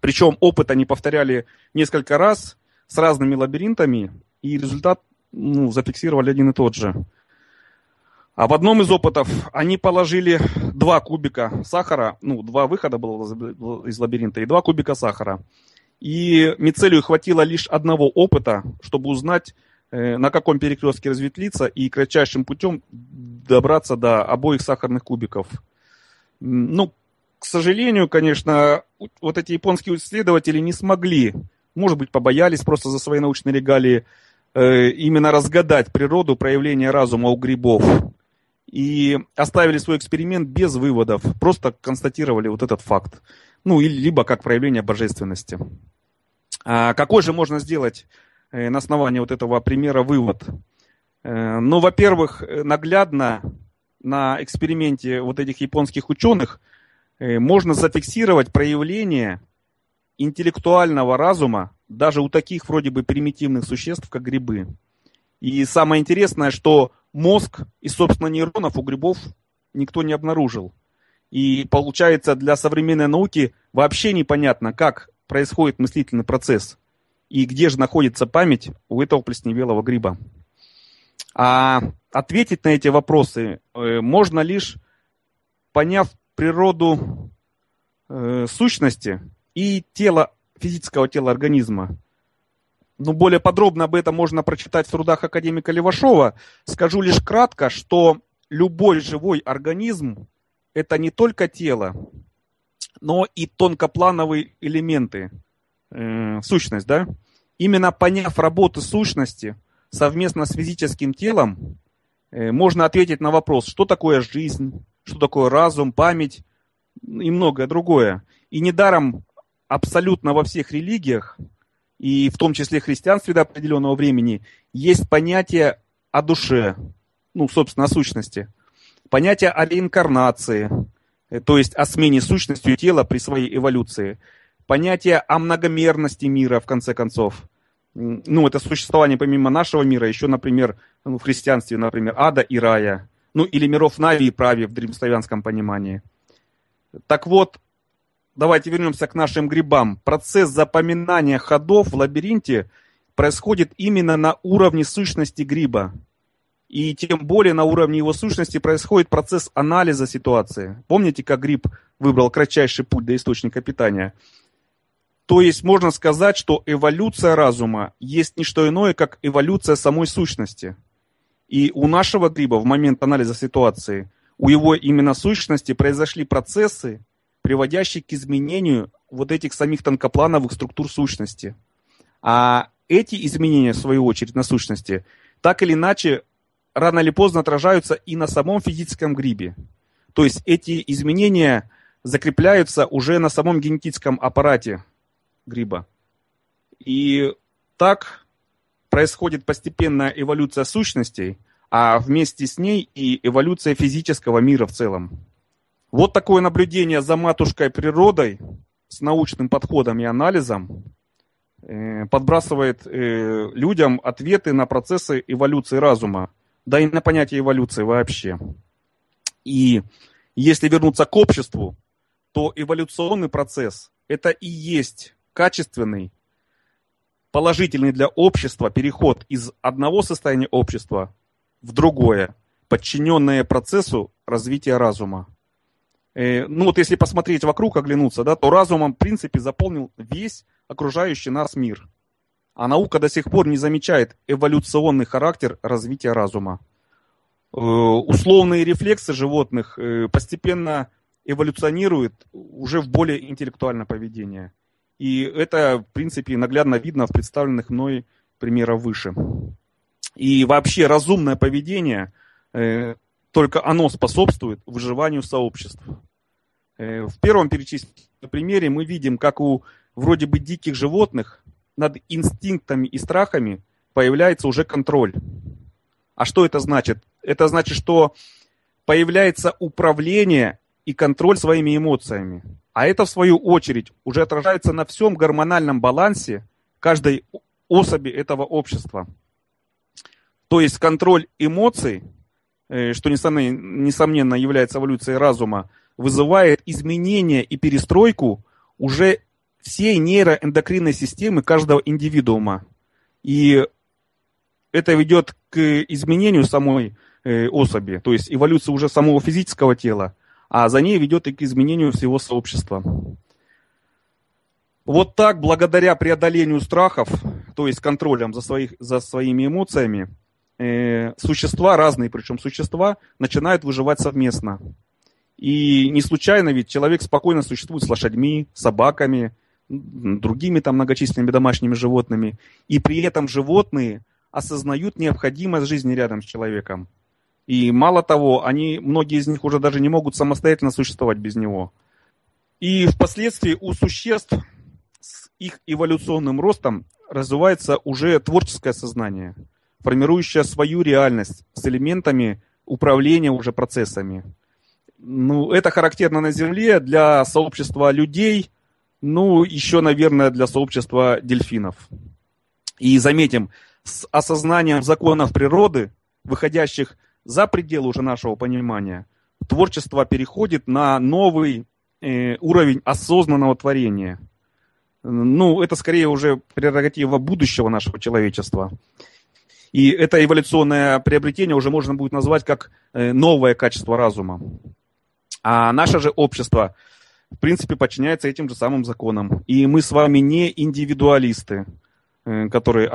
Speaker 4: Причем опыт они повторяли несколько раз с разными лабиринтами, и результат ну, зафиксировали один и тот же. А в одном из опытов они положили два кубика сахара, ну, два выхода было из лабиринта, и два кубика сахара. И мицелию хватило лишь одного опыта, чтобы узнать, э, на каком перекрестке разветвлиться и кратчайшим путем добраться до обоих сахарных кубиков. Ну, к сожалению, конечно, вот эти японские исследователи не смогли, может быть, побоялись просто за свои научные регалии, э, именно разгадать природу проявления разума у грибов и оставили свой эксперимент без выводов, просто констатировали вот этот факт. Ну, или либо как проявление божественности. А какой же можно сделать э, на основании вот этого примера вывод? Э, ну, во-первых, наглядно на эксперименте вот этих японских ученых э, можно зафиксировать проявление интеллектуального разума даже у таких вроде бы примитивных существ, как грибы. И самое интересное, что мозг и, собственно, нейронов у грибов никто не обнаружил. И получается, для современной науки вообще непонятно, как происходит мыслительный процесс и где же находится память у этого плесневелого гриба. А ответить на эти вопросы э, можно лишь поняв природу э, сущности и тело физического тела организма. Ну, более подробно об этом можно прочитать в трудах академика Левашова. Скажу лишь кратко, что любой живой организм – это не только тело, но и тонкоплановые элементы, э, сущность, да? Именно поняв работу сущности совместно с физическим телом, э, можно ответить на вопрос, что такое жизнь, что такое разум, память и многое другое. И недаром абсолютно во всех религиях, и в том числе христианстве до определенного времени, есть понятие о душе, ну, собственно, о сущности. Понятие о реинкарнации, э, то есть о смене сущностью тела при своей эволюции. Понятие о многомерности мира, в конце концов. Ну, это существование помимо нашего мира, еще, например, ну, в христианстве, например, ада и рая. Ну, или миров Нави и Прави в древнеславянском понимании. Так вот, давайте вернемся к нашим грибам. Процесс запоминания ходов в лабиринте происходит именно на уровне сущности гриба. И тем более на уровне его сущности происходит процесс анализа ситуации. Помните, как гриб выбрал кратчайший путь до источника питания? То есть можно сказать, что эволюция разума есть не что иное, как эволюция самой сущности. И у нашего гриба в момент анализа ситуации, у его именно сущности произошли процессы, приводящие к изменению вот этих самих тонкоплановых структур сущности. А эти изменения, в свою очередь, на сущности, так или иначе, рано или поздно отражаются и на самом физическом грибе. То есть эти изменения закрепляются уже на самом генетическом аппарате гриба. И так происходит постепенная эволюция сущностей, а вместе с ней и эволюция физического мира в целом. Вот такое наблюдение за матушкой природой с научным подходом и анализом э, подбрасывает э, людям ответы на процессы эволюции разума, да и на понятие эволюции вообще. И если вернуться к обществу, то эволюционный процесс – это и есть качественный, положительный для общества переход из одного состояния общества в другое, подчиненное процессу развития разума. Э, ну вот если посмотреть вокруг, оглянуться, да, то разумом, в принципе, заполнил весь окружающий нас мир. А наука до сих пор не замечает эволюционный характер развития разума. Э, условные рефлексы животных э, постепенно эволюционируют уже в более интеллектуальное поведение. И это, в принципе, наглядно видно в представленных мной примерах выше. И вообще разумное поведение только оно способствует выживанию сообществ. Э, в первом перечисленном примере мы видим, как у вроде бы диких животных над инстинктами и страхами появляется уже контроль. А что это значит? Это значит, что появляется управление и контроль своими эмоциями. А это, в свою очередь, уже отражается на всем гормональном балансе каждой особи этого общества. То есть контроль эмоций что несомненно является эволюцией разума, вызывает изменение и перестройку уже всей нейроэндокринной системы каждого индивидуума. И это ведет к изменению самой э, особи, то есть эволюции уже самого физического тела, а за ней ведет и к изменению всего сообщества. Вот так, благодаря преодолению страхов, то есть контролем за, своих, за своими эмоциями, э, существа, разные причем существа, начинают выживать совместно. И не случайно ведь человек спокойно существует с лошадьми, собаками, другими там многочисленными домашними животными. И при этом животные осознают необходимость жизни рядом с человеком. И мало того, они, многие из них уже даже не могут самостоятельно существовать без него. И впоследствии у существ с их эволюционным ростом развивается уже творческое сознание – формирующая свою реальность с элементами управления уже процессами. Ну, это характерно на Земле для сообщества людей, ну, еще, наверное, для сообщества дельфинов. И заметим, с осознанием законов природы, выходящих за пределы уже нашего понимания, творчество переходит на новый э, уровень осознанного творения. Ну, это скорее уже прерогатива будущего нашего человечества. И это эволюционное приобретение уже можно будет назвать как э, новое качество разума. А наше же общество в принципе, подчиняется этим же самым законам. И мы с вами не индивидуалисты, э, которые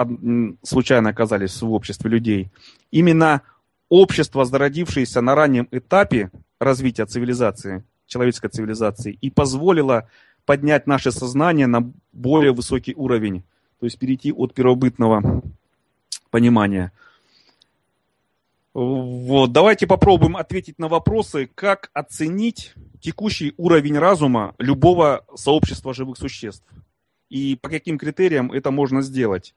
Speaker 4: случайно оказались в обществе людей. Именно общество, зародившееся на раннем этапе развития цивилизации, человеческой цивилизации, и позволило поднять наше сознание на более высокий уровень, то есть перейти от первобытного понимания. Вот, давайте попробуем ответить на вопросы, как оценить текущий уровень разума любого сообщества живых существ. И по каким критериям это можно сделать.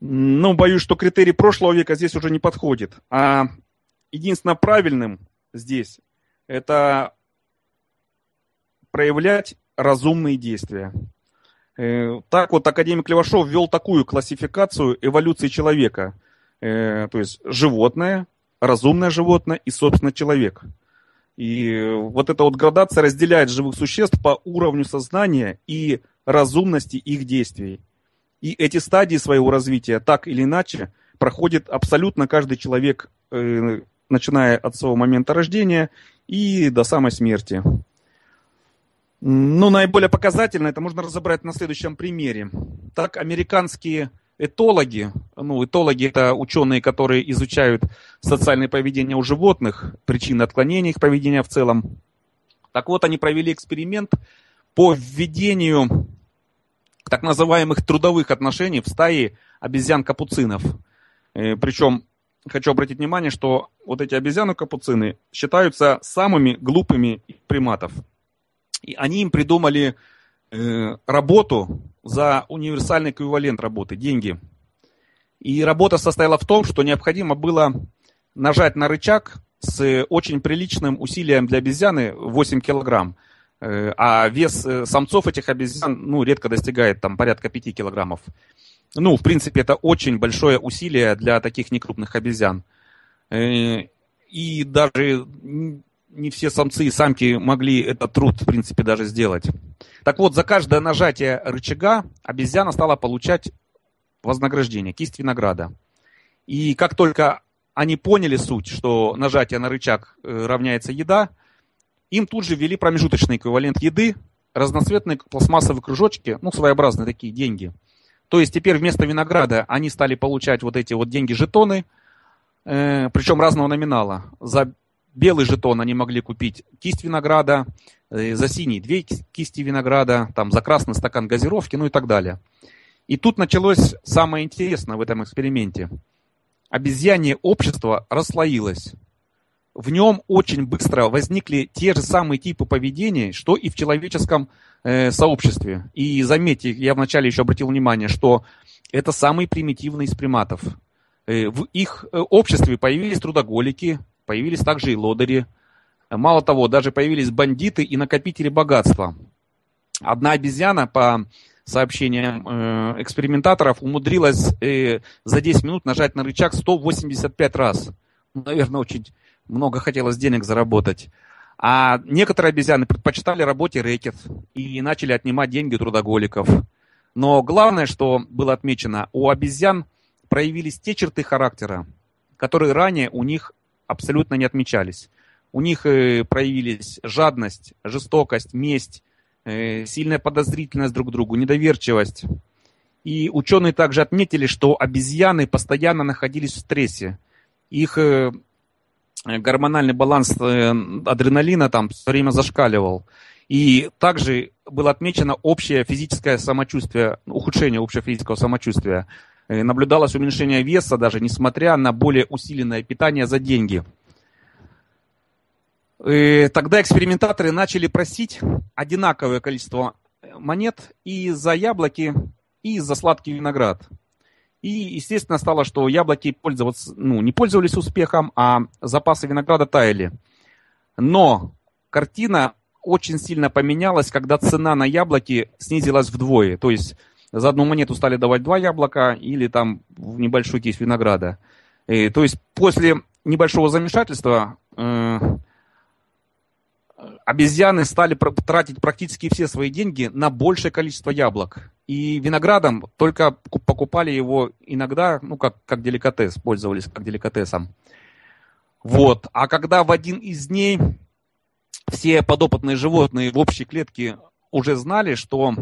Speaker 4: Ну, боюсь, что критерий прошлого века здесь уже не подходит. А единственно правильным здесь это проявлять разумные действия. Э, так вот, академик Левашов ввел такую классификацию эволюции человека. Э, то есть животное, разумное животное и, собственно, человек. И вот эта вот градация разделяет живых существ по уровню сознания и разумности их действий. И эти стадии своего развития так или иначе проходит абсолютно каждый человек, э, начиная от своего момента рождения и до самой смерти. Ну, наиболее показательно это можно разобрать на следующем примере. Так, американские этологи, ну, этологи это ученые, которые изучают социальное поведение у животных, причины отклонения их поведения в целом. Так вот, они провели эксперимент по введению так называемых трудовых отношений в стае обезьян-капуцинов. Э, Причем хочу обратить внимание, что вот эти обезьяны-капуцины считаются самыми глупыми приматов. И они им придумали э, работу за универсальный эквивалент работы, деньги. И работа состояла в том, что необходимо было нажать на рычаг с очень приличным усилием для обезьяны 8 килограмм. Э, а вес э, самцов этих обезьян ну, редко достигает там, порядка 5 килограммов. Ну, в принципе, это очень большое усилие для таких некрупных обезьян. Э, и даже не все самцы и самки могли этот труд, в принципе, даже сделать. Так вот, за каждое нажатие рычага обезьяна стала получать вознаграждение, кисть винограда. И как только они поняли суть, что нажатие на рычаг э, равняется еда, им тут же ввели промежуточный эквивалент еды, разноцветные пластмассовые кружочки, ну, своеобразные такие деньги. То есть теперь вместо винограда они стали получать вот эти вот деньги-жетоны, э, причем разного номинала. За белый жетон они могли купить кисть винограда, э, за синий две кисти винограда, там, за красный стакан газировки, ну и так далее. И тут началось самое интересное в этом эксперименте. Обезьянье общество расслоилось. В нем очень быстро возникли те же самые типы поведения, что и в человеческом э, сообществе. И заметьте, я вначале еще обратил внимание, что это самые примитивные из приматов. Э, в их э, обществе появились трудоголики, появились также и лодыри. Мало того, даже появились бандиты и накопители богатства. Одна обезьяна, по сообщениям э, экспериментаторов, умудрилась э, за 10 минут нажать на рычаг 185 раз. Ну, наверное, очень много хотелось денег заработать. А некоторые обезьяны предпочитали работе рэкет и начали отнимать деньги трудоголиков. Но главное, что было отмечено, у обезьян проявились те черты характера, которые ранее у них абсолютно не отмечались. У них э, проявились жадность, жестокость, месть, э, сильная подозрительность друг к другу, недоверчивость. И ученые также отметили, что обезьяны постоянно находились в стрессе. Их э, гормональный баланс адреналина там все время зашкаливал. И также было отмечено общее физическое самочувствие, ухудшение общего физического самочувствия. Э, наблюдалось уменьшение веса, даже несмотря на более усиленное питание за деньги. И э, тогда экспериментаторы начали просить одинаковое количество монет и за яблоки, и за сладкий виноград. И, естественно, стало, что яблоки пользоваться, ну, не пользовались успехом, а запасы винограда таяли. Но картина очень сильно поменялась, когда цена на яблоки снизилась вдвое. То есть за одну монету стали давать два яблока или там небольшую кисть винограда. И, то есть после небольшого замешательства э, обезьяны стали тратить практически все свои деньги на большее количество яблок. И виноградом только покупали его иногда, ну, как, как деликатес, пользовались как деликатесом. Вот. А когда в один из дней все подопытные животные в общей клетке уже знали, что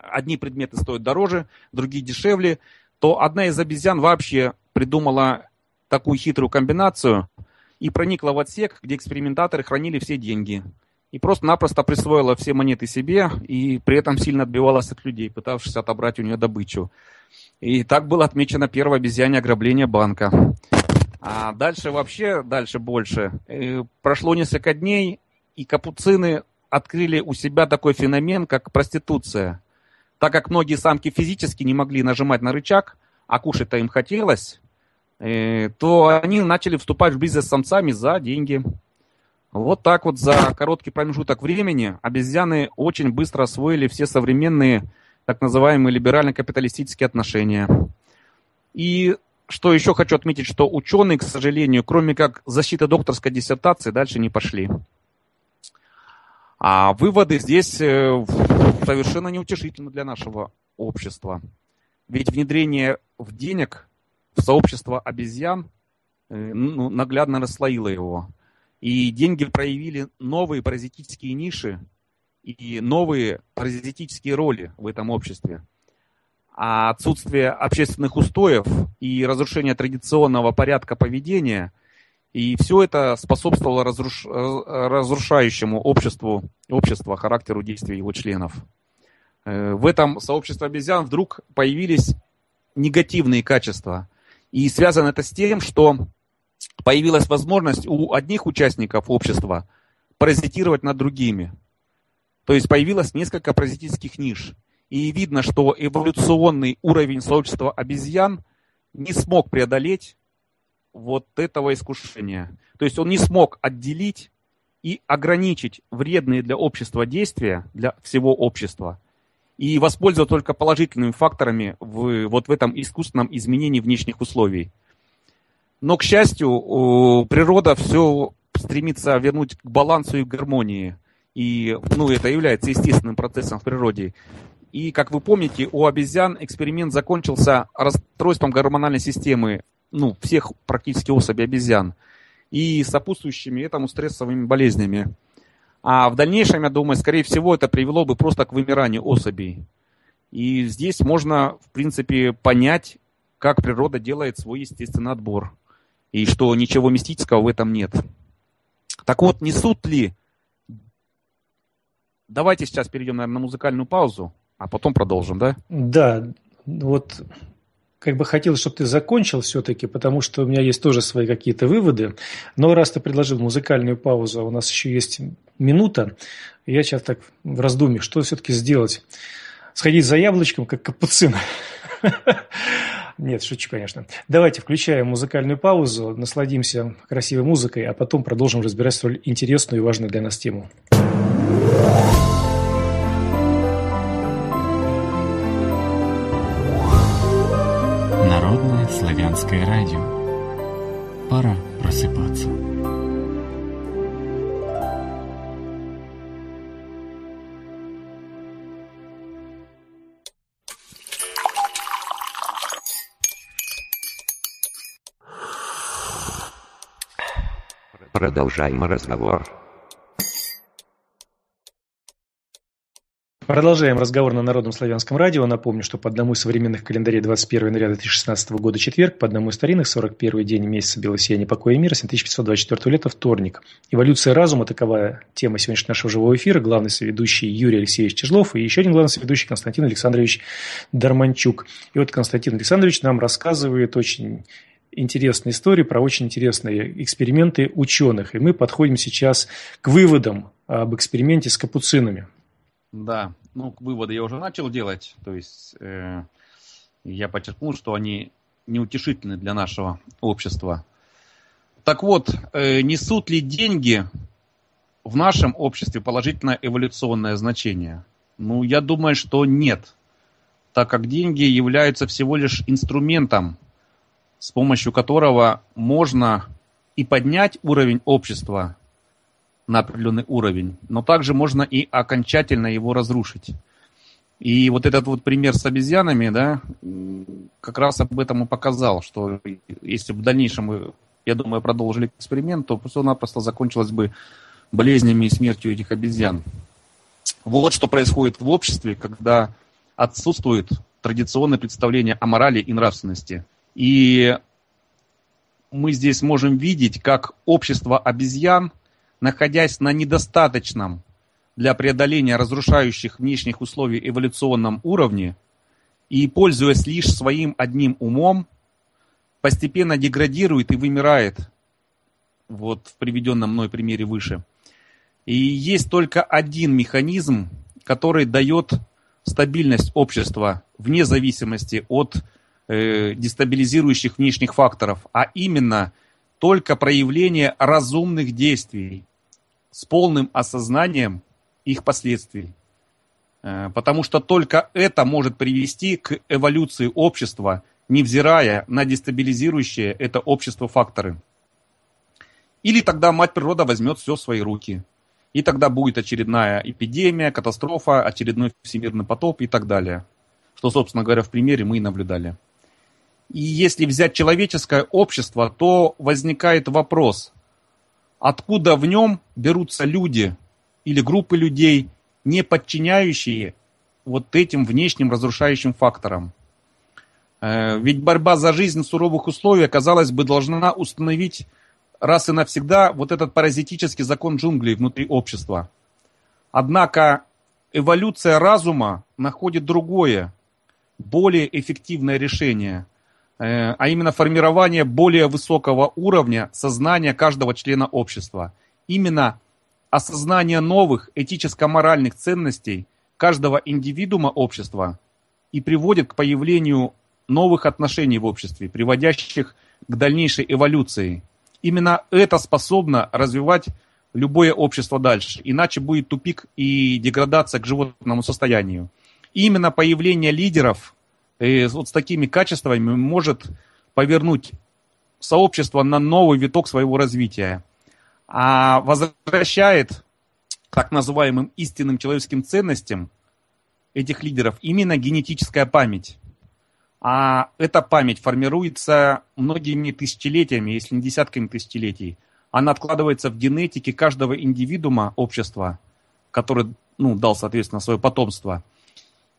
Speaker 4: одни предметы стоят дороже, другие дешевле, то одна из обезьян вообще придумала такую хитрую комбинацию и проникла в отсек, где экспериментаторы хранили все деньги. И просто-напросто присвоила все монеты себе и при этом сильно отбивалась от людей, пытавшись отобрать у нее добычу. И так было отмечено первое обезьяне ограбление банка. А дальше вообще, дальше больше. Э, прошло несколько дней, и капуцины открыли у себя такой феномен, как проституция. Так как многие самки физически не могли нажимать на рычаг, а кушать-то им хотелось, э, то они начали вступать в близость с самцами за деньги. Вот так вот за короткий промежуток времени обезьяны очень быстро освоили все современные так называемые либерально-капиталистические отношения. И что еще хочу отметить, что ученые, к сожалению, кроме как защиты докторской диссертации, дальше не пошли. А выводы здесь э, совершенно неутешительны для нашего общества. Ведь внедрение в денег в сообщество обезьян э, ну, наглядно расслоило его. И деньги проявили новые паразитические ниши и новые паразитические роли в этом обществе. А отсутствие общественных устоев и разрушение традиционного порядка поведения, и все это способствовало разруш... разрушающему обществу, обществу характеру действий его членов. Э, в этом сообществе обезьян вдруг появились негативные качества. И связано это с тем, что появилась возможность у одних участников общества паразитировать над другими. То есть появилось несколько паразитических ниш. И видно, что эволюционный уровень сообщества обезьян не смог преодолеть вот этого искушения. То есть он не смог отделить и ограничить вредные для общества действия, для всего общества, и воспользоваться только положительными факторами в, вот в этом искусственном изменении внешних условий. Но, к счастью, природа все стремится вернуть к балансу и гармонии. И ну, это является естественным процессом в природе. И, как вы помните, у обезьян эксперимент закончился расстройством гормональной системы ну, всех практически особей обезьян и сопутствующими этому стрессовыми болезнями. А в дальнейшем, я думаю, скорее всего, это привело бы просто к вымиранию особей. И здесь можно, в принципе, понять, как природа делает свой естественный отбор. И что ничего мистического в этом нет. Так вот, несут ли... Давайте сейчас перейдем, наверное, на музыкальную паузу, а потом продолжим, да?
Speaker 2: Да, вот как бы хотел, чтобы ты закончил все-таки, потому что у меня есть тоже свои какие-то выводы. Но раз ты предложил музыкальную паузу, а у нас еще есть минута, я сейчас так в раздумье, что все-таки сделать? Сходить за яблочком, как капуцин? Нет, шучу, конечно. Давайте включаем музыкальную паузу, насладимся красивой музыкой, а потом продолжим разбирать столь интересную и важную для нас тему.
Speaker 1: Славянское радио. Пора просыпаться.
Speaker 5: Продолжаем разговор.
Speaker 2: Продолжаем разговор на Народном славянском радио. Напомню, что по одному из современных календарей 21 января 2016 года четверг, по одному из старинных 41 день месяца Белосияния покоя и мира 7524 лета вторник. Эволюция разума – таковая тема сегодняшнего нашего живого эфира. Главный соведущий Юрий Алексеевич Тяжлов и еще один главный соведущий Константин Александрович Дарманчук. И вот Константин Александрович нам рассказывает очень интересные истории про очень интересные эксперименты ученых. И мы подходим сейчас к выводам об эксперименте с капуцинами.
Speaker 4: Да, ну, выводы я уже начал делать. То есть э, я подчеркнул, что они неутешительны для нашего общества. Так вот, э, несут ли деньги в нашем обществе положительное эволюционное значение? Ну, я думаю, что нет, так как деньги являются всего лишь инструментом, с помощью которого можно и поднять уровень общества, на определенный уровень, но также можно и окончательно его разрушить. И вот этот вот пример с обезьянами, да, как раз об этом и показал, что если в дальнейшем мы, я думаю, продолжили эксперимент, то просто-напросто закончилось бы болезнями и смертью этих обезьян. Вот что происходит в обществе, когда отсутствует традиционное представление о морали и нравственности. И мы здесь можем видеть, как общество обезьян, находясь на недостаточном для преодоления разрушающих внешних условий эволюционном уровне и пользуясь лишь своим одним умом, постепенно деградирует и вымирает, вот в приведенном мной примере выше. И есть только один механизм, который дает стабильность общества вне зависимости от э, дестабилизирующих внешних факторов, а именно только проявление разумных действий с полным осознанием их последствий. Э, потому что только это может привести к эволюции общества, невзирая на дестабилизирующие это общество факторы. Или тогда мать природа возьмет все в свои руки. И тогда будет очередная эпидемия, катастрофа, очередной всемирный потоп и так далее. Что, собственно говоря, в примере мы и наблюдали. И если взять человеческое общество, то возникает вопрос, откуда в нем берутся люди или группы людей, не подчиняющие вот этим внешним разрушающим факторам. Э, ведь борьба за жизнь в суровых условиях, казалось бы, должна установить раз и навсегда вот этот паразитический закон джунглей внутри общества. Однако эволюция разума находит другое, более эффективное решение, а именно формирование более высокого уровня сознания каждого члена общества. Именно осознание новых этическо-моральных ценностей каждого индивидуума общества и приводит к появлению новых отношений в обществе, приводящих к дальнейшей эволюции – именно это способно развивать любое общество дальше. Иначе будет тупик и деградация к животному состоянию. Именно появление лидеров э, вот с такими качествами может повернуть сообщество на новый виток своего развития. А возвращает так называемым истинным человеческим ценностям этих лидеров именно генетическая память. А эта память формируется многими тысячелетиями, если не десятками тысячелетий. Она откладывается в генетике каждого индивидуума общества, который ну, дал, соответственно, свое потомство.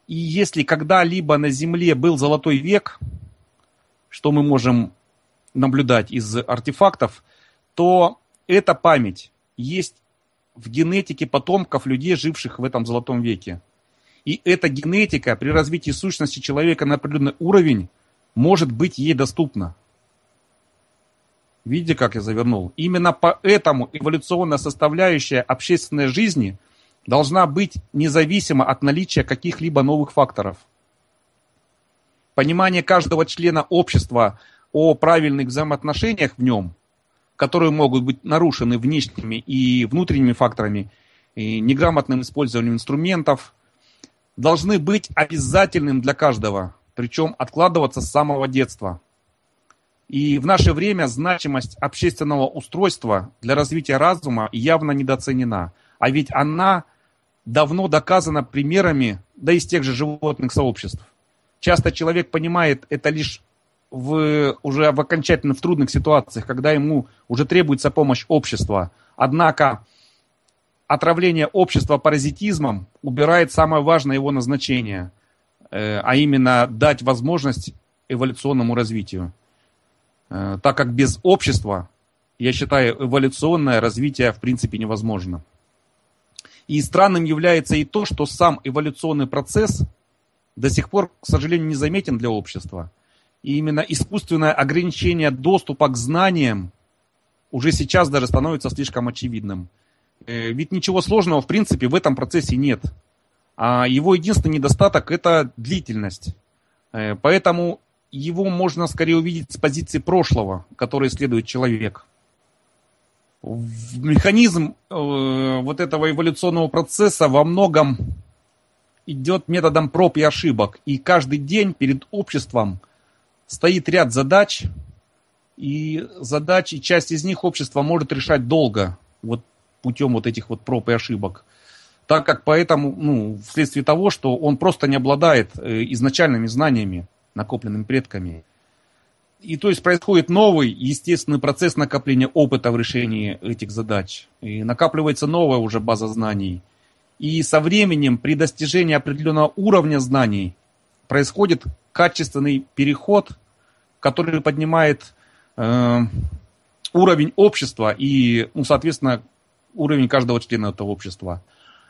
Speaker 4: И если когда-либо на Земле был золотой век, что мы можем наблюдать из артефактов, то эта память есть в генетике потомков людей, живших в этом золотом веке. И эта генетика при развитии сущности человека на определенный уровень может быть ей доступна. Видите, как я завернул? Именно поэтому эволюционная составляющая общественной жизни должна быть независима от наличия каких-либо новых факторов. Понимание каждого члена общества о правильных взаимоотношениях в нем, которые могут быть нарушены внешними и внутренними факторами, и неграмотным использованием инструментов – должны быть обязательным для каждого, причем откладываться с самого детства. И в наше время значимость общественного устройства для развития разума явно недооценена. А ведь она давно доказана примерами, да из тех же животных сообществ. Часто человек понимает это лишь в, уже в окончательно в трудных ситуациях, когда ему уже требуется помощь общества. Однако отравление общества паразитизмом убирает самое важное его назначение, э, а именно дать возможность эволюционному развитию. Э, так как без общества, я считаю, эволюционное развитие в принципе невозможно. И странным является и то, что сам эволюционный процесс до сих пор, к сожалению, не заметен для общества. И именно искусственное ограничение доступа к знаниям уже сейчас даже становится слишком очевидным. Э, ведь ничего сложного, в принципе, в этом процессе нет. А его единственный недостаток – это длительность. Э, поэтому его можно скорее увидеть с позиции прошлого, который исследует человек. Механизм э, вот этого эволюционного процесса во многом идет методом проб и ошибок. И каждый день перед обществом стоит ряд задач, и задачи, часть из них общество может решать долго. Вот путем вот этих вот проб и ошибок. Так как поэтому, ну, вследствие того, что он просто не обладает э, изначальными знаниями, накопленными предками. И то есть происходит новый естественный процесс накопления опыта в решении этих задач. И накапливается новая уже база знаний. И со временем при достижении определенного уровня знаний происходит качественный переход, который поднимает э, уровень общества и, ну, соответственно, уровень каждого члена этого общества.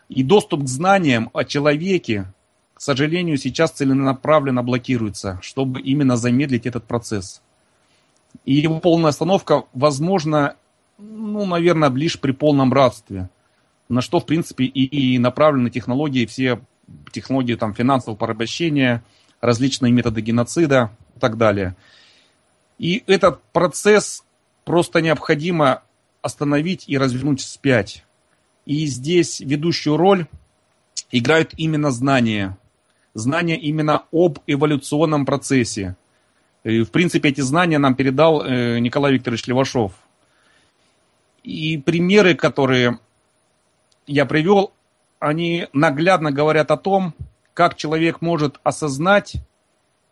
Speaker 4: И доступ к знаниям о человеке, к сожалению, сейчас целенаправленно блокируется, чтобы именно замедлить этот процесс. И его полная остановка возможна, ну, наверное, лишь при полном рабстве, на что, в принципе, и, и направлены технологии, все технологии там, финансового порабощения, различные методы геноцида и так далее. И этот процесс просто необходимо остановить и развернуть вспять. И здесь ведущую роль играют именно знания. Знания именно об эволюционном процессе. И, в принципе, эти знания нам передал э, Николай Викторович Левашов. И примеры, которые я привел, они наглядно говорят о том, как человек может осознать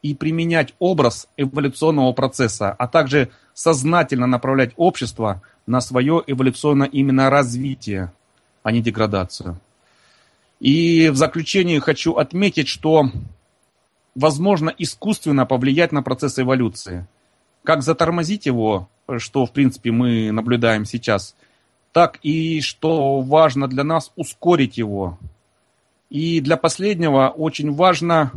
Speaker 4: и применять образ эволюционного процесса, а также сознательно направлять общество на свое эволюционное именно развитие, а не деградацию. И в заключение хочу отметить, что возможно искусственно повлиять на процесс эволюции. Как затормозить его, что в принципе мы наблюдаем сейчас, так и, что важно для нас, ускорить его. И для последнего очень важно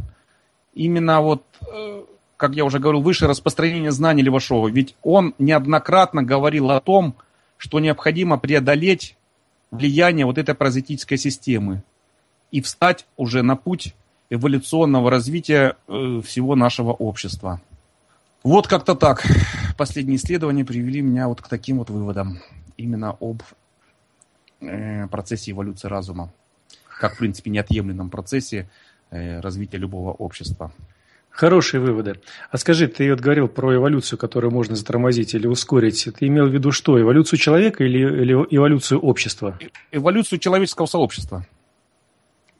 Speaker 4: именно вот, э, как я уже говорил выше, распространение знаний Левашова. Ведь он неоднократно говорил о том, что необходимо преодолеть влияние вот этой паразитической системы и встать уже на путь эволюционного развития э, всего нашего общества. Вот как-то так. Последние исследования привели меня вот к таким вот выводам. Именно об э, процессе эволюции разума. Как, в принципе, неотъемлемом процессе э, развития любого общества.
Speaker 2: Хорошие выводы. А скажи, ты вот говорил про эволюцию, которую можно затормозить или ускорить. Ты имел в виду что? Эволюцию человека или, или эволюцию общества?
Speaker 4: Эволюцию человеческого сообщества.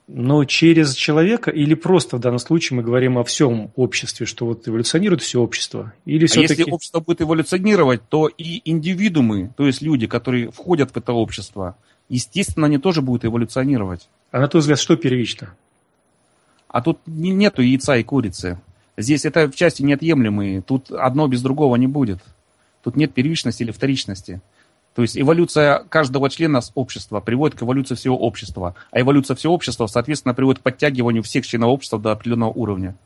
Speaker 2: Но через человека или просто в данном случае мы говорим о всем обществе, что вот эволюционирует все общество? Или
Speaker 4: а если общество будет эволюционировать, то и индивидуумы, то есть люди, которые входят в это общество, естественно, они тоже будут эволюционировать.
Speaker 2: А на твой взгляд, что первично?
Speaker 4: А тут нету яйца и курицы. Здесь это в части неотъемлемые. Тут одно без другого не будет. Тут нет первичности или вторичности. То есть эволюция каждого члена общества приводит к эволюции всего общества. А эволюция всего общества, соответственно, приводит к подтягиванию всех членов общества до определенного уровня.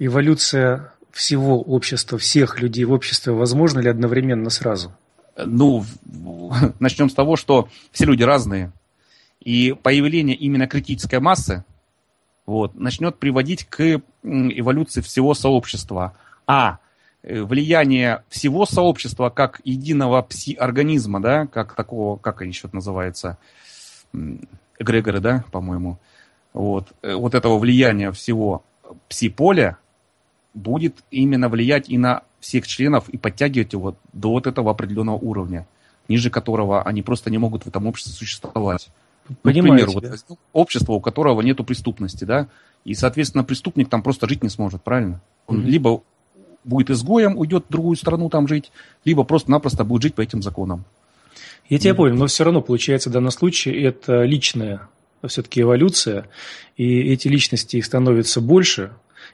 Speaker 2: Эволюция всего общества, всех людей в обществе возможно ли одновременно сразу?
Speaker 4: Ну, начнем с того, что все люди разные. И появление именно критической массы вот, начнет приводить к эволюции всего сообщества. А влияние всего сообщества как единого пси-организма, да, как такого, как они еще называются, эгрегоры, да, по-моему, вот, э, вот этого влияния всего пси-поля будет именно влиять и на всех членов и подтягивать его до вот этого определенного уровня, ниже которого они просто не могут в этом обществе существовать. Ну, к примеру, вот общество, у которого нету преступности, да, и, соответственно, преступник там просто жить не сможет, правильно? Он mm-hmm. либо будет изгоем, уйдет в другую страну там жить, либо просто-напросто будет жить по этим законам.
Speaker 2: Я тебя понял, но все равно получается в данном случае это личная все-таки эволюция, и эти личности их становится больше,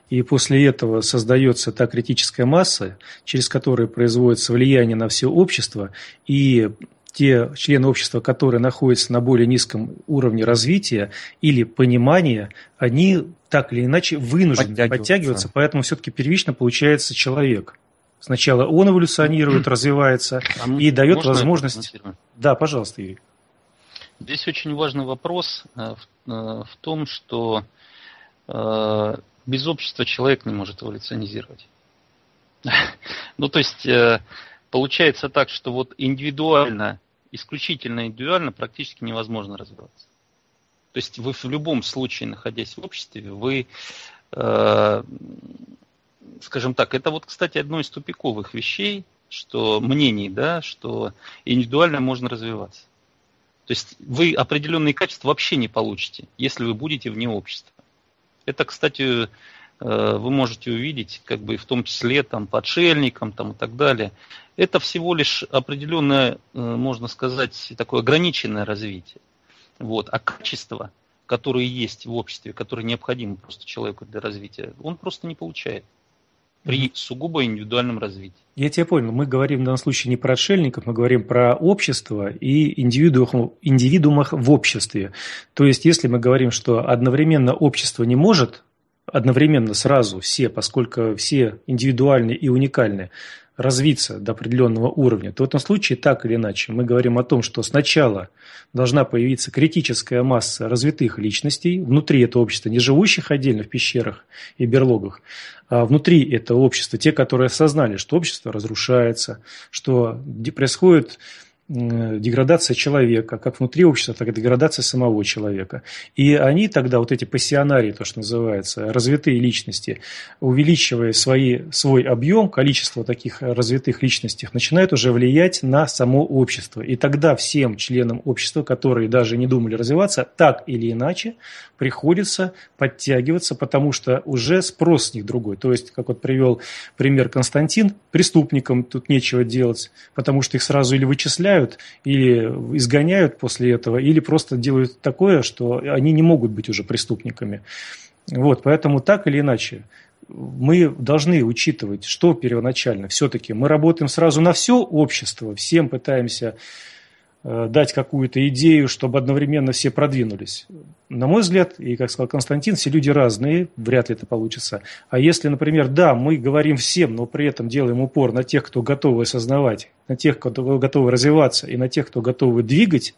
Speaker 2: и после этого создается та критическая масса, через которую производится влияние на все общество, и те члены общества, которые находятся на более низком уровне развития или понимания, они так или иначе вынуждены подтягиваться, подтягиваться поэтому все-таки первично получается человек. Сначала он эволюционирует, развивается а и дает возможность... Да, пожалуйста, Юрий.
Speaker 3: Здесь очень важный вопрос э, в, э, в том, что э, без общества человек не может эволюционизировать. Ну, то есть, получается так, что вот индивидуально исключительно индивидуально практически невозможно развиваться. То есть вы в любом случае, находясь в обществе, вы, э, скажем так, это вот, кстати, одно из тупиковых вещей, что мнений, да, что индивидуально можно развиваться. То есть вы определенные качества вообще не получите, если вы будете вне общества. Это, кстати, вы можете увидеть, как бы в том числе там, по отшельникам там, и так далее. Это всего лишь определенное, э, можно сказать, такое ограниченное развитие. Вот. А качество, которое есть в обществе, которое необходимо просто человеку для развития, он просто не получает при сугубо индивидуальном развитии.
Speaker 2: Я тебя понял. Мы говорим в данном случае не про отшельников, мы говорим про общество и индивидуумах, индивидуумах в обществе. То есть, если мы говорим, что одновременно общество не может одновременно сразу все, поскольку все индивидуальны и уникальны, развиться до определенного уровня, то в этом случае так или иначе мы говорим о том, что сначала должна появиться критическая масса развитых личностей внутри этого общества, не живущих отдельно в пещерах и берлогах, а внутри этого общества, те, которые осознали, что общество разрушается, что происходит деградация человека, как внутри общества, так и деградация самого человека. И они тогда, вот эти пассионарии, то, что называется, развитые личности, увеличивая свои, свой объем, количество таких развитых личностей, начинают уже влиять на само общество. И тогда всем членам общества, которые даже не думали развиваться, так или иначе приходится подтягиваться, потому что уже спрос с них другой. То есть, как вот привел пример Константин, преступникам тут нечего делать, потому что их сразу или вычисляют, или изгоняют после этого, или просто делают такое, что они не могут быть уже преступниками. Вот, поэтому так или иначе, мы должны учитывать, что первоначально. Все-таки мы работаем сразу на все общество, всем пытаемся дать какую-то идею, чтобы одновременно все продвинулись. На мой взгляд, и как сказал Константин, все люди разные, вряд ли это получится. А если, например, да, мы говорим всем, но при этом делаем упор на тех, кто готовы осознавать, на тех, кто готовы развиваться, и на тех, кто готовы двигать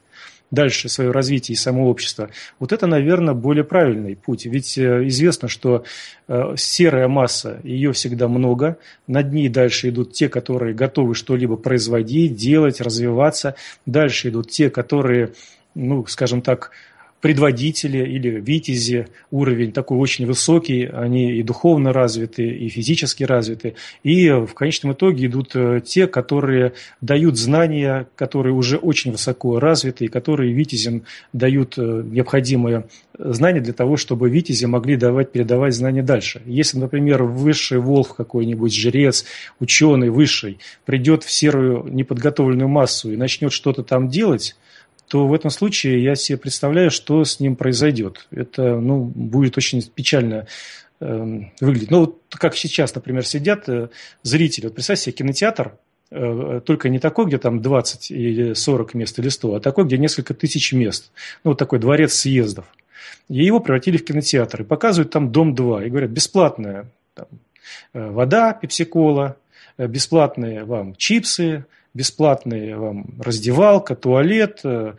Speaker 2: дальше свое развитие и само общество. Вот это, наверное, более правильный путь. Ведь э, известно, что э, серая масса, ее всегда много. Над ней дальше идут те, которые готовы что-либо производить, делать, развиваться. Дальше идут те, которые, ну, скажем так, предводители или витязи, уровень такой очень высокий, они и духовно развиты, и физически развиты, и в конечном итоге идут э, те, которые дают знания, которые уже очень высоко развиты, и которые витязям дают э, необходимые знания для того, чтобы витязи могли давать, передавать знания дальше. Если, например, высший волк какой-нибудь, жрец, ученый высший, придет в серую неподготовленную массу и начнет что-то там делать, то в этом случае я себе представляю, что с ним произойдет. Это ну, будет очень печально э, выглядеть. Ну, вот как сейчас, например, сидят э, зрители. Вот представь себе кинотеатр, э, только не такой, где там 20 или 40 мест или 100, а такой, где несколько тысяч мест. Ну, вот такой дворец съездов. И его превратили в кинотеатр. И показывают там «Дом-2». И говорят, бесплатная там, э, вода, пепси-кола, э, бесплатные вам чипсы, бесплатная вам раздевалка, туалет, э,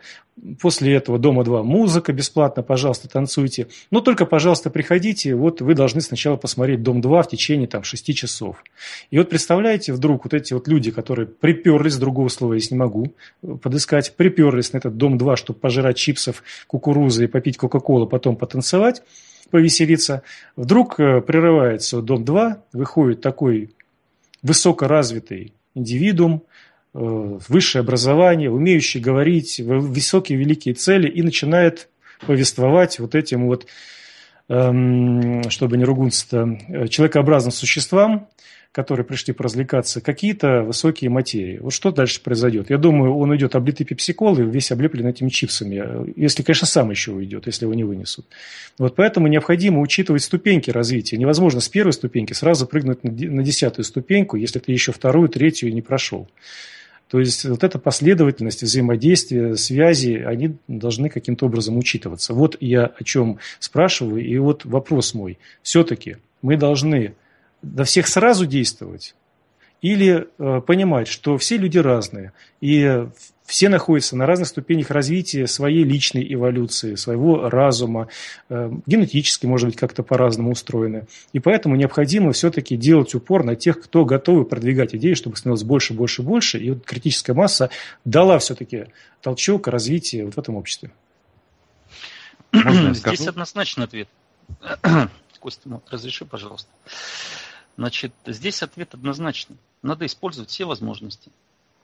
Speaker 2: после этого дома 2 музыка бесплатно, пожалуйста, танцуйте. Но только, пожалуйста, приходите, вот вы должны сначала посмотреть дом 2 в течение там 6 часов. И вот представляете, вдруг вот эти вот люди, которые приперлись, другого слова я не могу подыскать, приперлись на этот дом 2, чтобы пожирать чипсов, кукурузы и попить кока-колу, потом потанцевать, повеселиться, вдруг э, прерывается дом 2, выходит такой высокоразвитый индивидуум, Э, высшее образование, умеющий говорить, высокие великие цели и начинает повествовать вот этим вот, эм, чтобы не ругнуться, э, человекообразным существам, которые пришли поразвлекаться, какие-то высокие материи. Вот что дальше произойдет? Я думаю, он уйдет облитый пепсикол весь облеплен этими чипсами. Если, конечно, сам еще уйдет, если его не вынесут. Вот поэтому необходимо учитывать ступеньки развития. Невозможно с первой ступеньки сразу прыгнуть на десятую ступеньку, если ты еще вторую, третью не прошел. То есть вот эта последовательность взаимодействия, связи, они должны каким-то образом учитываться. Вот я о чем спрашиваю, и вот вопрос мой. Все-таки мы должны до всех сразу действовать или э, понимать, что все люди разные, и все находятся на разных ступенях развития своей личной эволюции, своего разума, э, генетически, может быть, как-то по-разному устроены. И поэтому необходимо все-таки делать упор на тех, кто готовы продвигать идеи, чтобы становилось больше, больше, больше. И вот критическая масса дала все-таки толчок развития вот в этом обществе.
Speaker 3: Здесь однозначный ответ. Костя, разреши, пожалуйста. Значит, здесь ответ однозначный. Надо использовать все возможности.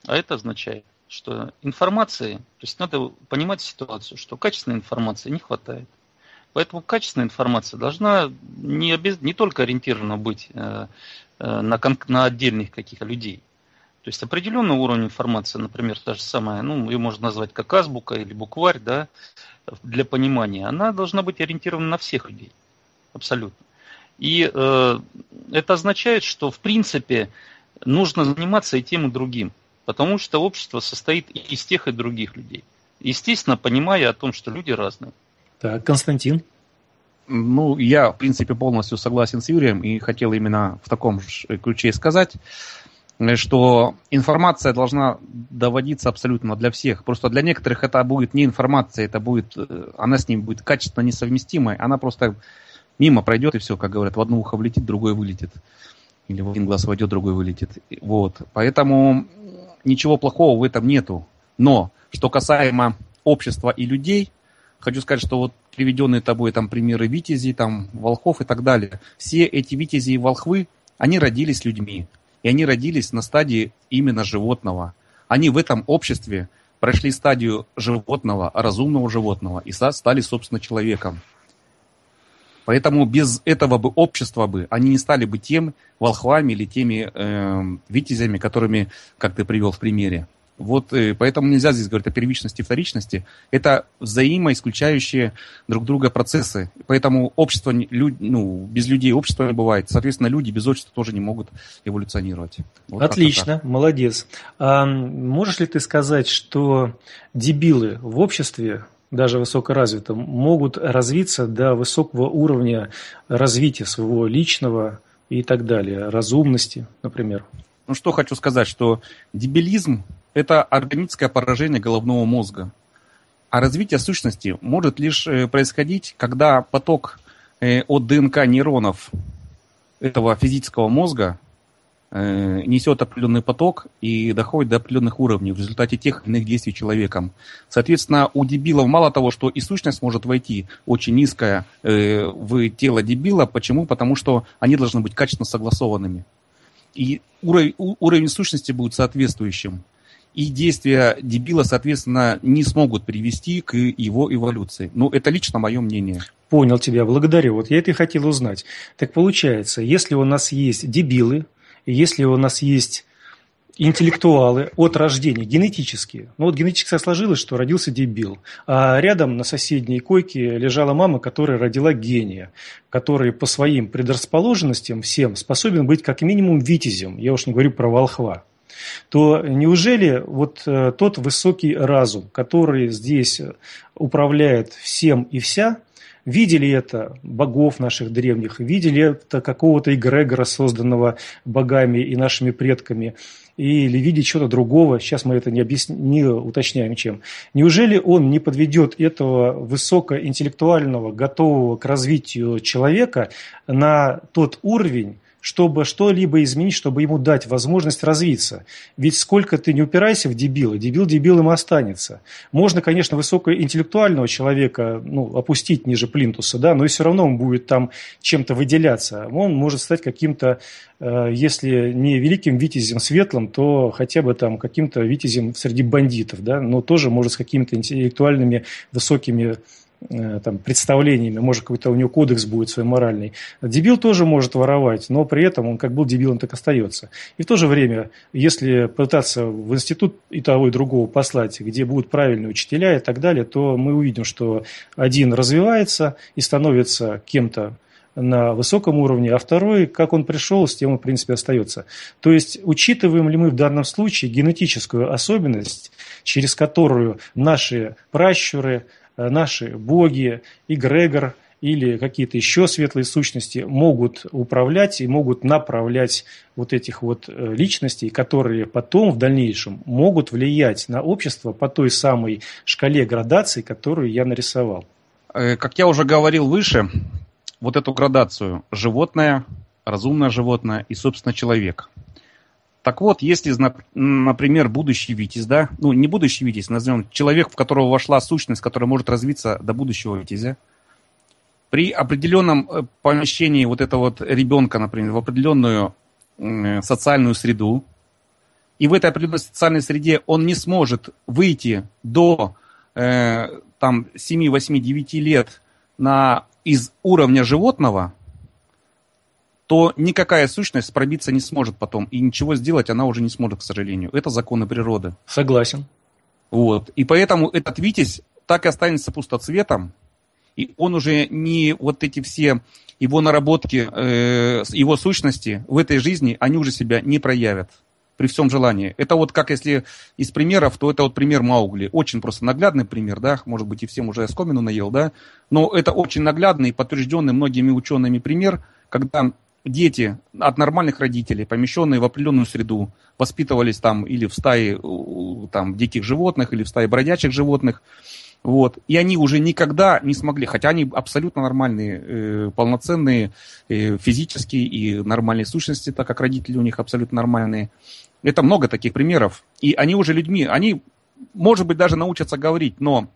Speaker 3: А это означает, что информации, то есть надо понимать ситуацию, что качественной информации не хватает. Поэтому качественная информация должна не, обез... не только ориентирована быть э, э, на, кон... на отдельных каких-то людей. То есть определенный уровень информации, например, та же самая, ну, ее можно назвать как азбука или букварь, да, для понимания, она должна быть ориентирована на всех людей. Абсолютно. И э, это означает, что в принципе нужно заниматься и тем, и другим. Потому что общество состоит и из тех, и других людей. Естественно, понимая о том, что люди разные.
Speaker 2: Так, Константин.
Speaker 4: Ну, я, в принципе, полностью согласен с Юрием и хотел именно в таком же ключе сказать, что информация должна доводиться абсолютно для всех. Просто для некоторых это будет не информация, это будет, э, она с ним будет качественно несовместимой, она просто мимо пройдет и все, как говорят, в одно ухо влетит, другое вылетит. Или один глаз войдет, другой вылетит. Вот. Поэтому ничего плохого в этом нету. Но, что касаемо общества и людей, хочу сказать, что вот приведенные тобой там примеры витязей, там, волхов и так далее, все эти витязи и волхвы, они родились людьми. И они родились на стадии именно животного. Они в этом обществе прошли стадию животного, разумного животного и стали, собственно, человеком. Поэтому без этого бы общества бы они не стали бы тем волхвами или теми э, витязями, которыми, как ты привел в примере. Вот э, поэтому нельзя здесь говорить о первичности и вторичности. Это взаимоисключающие друг друга процессы. Поэтому общество, люд, ну, без людей общества не бывает. Соответственно, люди без общества тоже не могут эволюционировать.
Speaker 2: Вот Отлично, молодец. А можешь ли ты сказать, что дебилы в обществе даже высокоразвитым, могут развиться до высокого уровня развития своего личного и так далее, разумности, например.
Speaker 4: Ну что хочу сказать, что дебилизм это органическое поражение головного мозга. А развитие сущности может лишь э, происходить, когда поток э, от ДНК нейронов этого физического мозга несет определенный поток и доходит до определенных уровней в результате тех или иных действий человеком. Соответственно, у дебилов мало того, что и сущность может войти очень низкая в тело дебила. Почему? Потому что они должны быть качественно согласованными. И уровень, уровень сущности будет соответствующим и действия дебила, соответственно, не смогут привести к его эволюции. Ну, это лично мое мнение.
Speaker 2: Понял тебя, благодарю. Вот я это и хотел узнать. Так получается, если у нас есть дебилы, если у нас есть интеллектуалы от рождения, генетические. Ну вот генетически сложилось, что родился дебил. А рядом на соседней койке лежала мама, которая родила гения, который по своим предрасположенностям всем способен быть как минимум витязем. Я уж не говорю про волхва то неужели вот э, тот высокий разум, который здесь управляет всем и вся, видели это богов наших древних, видели это какого-то эгрегора, созданного богами и нашими предками, или видеть что-то другого, сейчас мы это не, объясни, не уточняем чем. Неужели он не подведет этого высокоинтеллектуального, готового к развитию человека на тот уровень, чтобы что-либо изменить, чтобы ему дать возможность развиться. Ведь сколько ты не упирайся в дебила, дебил дебилом останется. Можно, конечно, высокоинтеллектуального человека ну, опустить ниже плинтуса, да, но и все равно он будет там чем-то выделяться. Он может стать каким-то, э, если не великим витязем светлым, то хотя бы там каким-то витязем среди бандитов, да, но тоже может с какими-то интеллектуальными высокими там, представлениями, может, какой-то у него кодекс будет свой моральный. Дебил тоже может воровать, но при этом он как был дебилом, так остается. И в то же время, если пытаться в институт и того, и другого послать, где будут правильные учителя и так далее, то мы увидим, что один развивается и становится кем-то на высоком уровне, а второй, как он пришел, с тем он, в принципе, остается. То есть, учитываем ли мы в данном случае генетическую особенность, через которую наши пращуры, Э, наши боги, эгрегор или какие-то еще светлые сущности могут управлять и могут направлять вот этих вот э, личностей, которые потом в дальнейшем могут влиять на общество по той самой шкале градации, которую я нарисовал.
Speaker 4: Э, как я уже говорил выше, вот эту градацию животное, разумное животное и, собственно, человек – так вот, если, например, будущий Витязь, да, ну, не будущий Витязь, назовем человек, в которого вошла сущность, которая может развиться до будущего Витязя, при определенном э, помещении вот этого вот ребенка, например, в определенную социальную среду, и в этой определенной социальной среде он не сможет выйти до э, там 7, 8, 9 лет на, из уровня животного, то никакая сущность пробиться не сможет потом. И ничего сделать она уже не сможет, к сожалению. Это законы природы.
Speaker 2: Согласен.
Speaker 4: Вот. И поэтому этот Витязь так и останется пустоцветом. И он уже не вот эти все его наработки, э, его сущности в этой жизни, они уже себя не проявят при всем желании. Это вот как если из примеров, то это вот пример Маугли. Очень просто наглядный пример, да, может быть и всем уже скомину наел, да, но это очень наглядный, подтвержденный многими учеными пример, когда дети от нормальных родителей, помещенные в определенную среду, воспитывались там или в стае там, диких животных, или в стае бродячих животных, вот. И они уже никогда не смогли, хотя они абсолютно нормальные, э, полноценные э, физические и нормальные сущности, так как родители у них абсолютно нормальные. Это много таких примеров. И они уже людьми, они, может быть, даже научатся говорить, но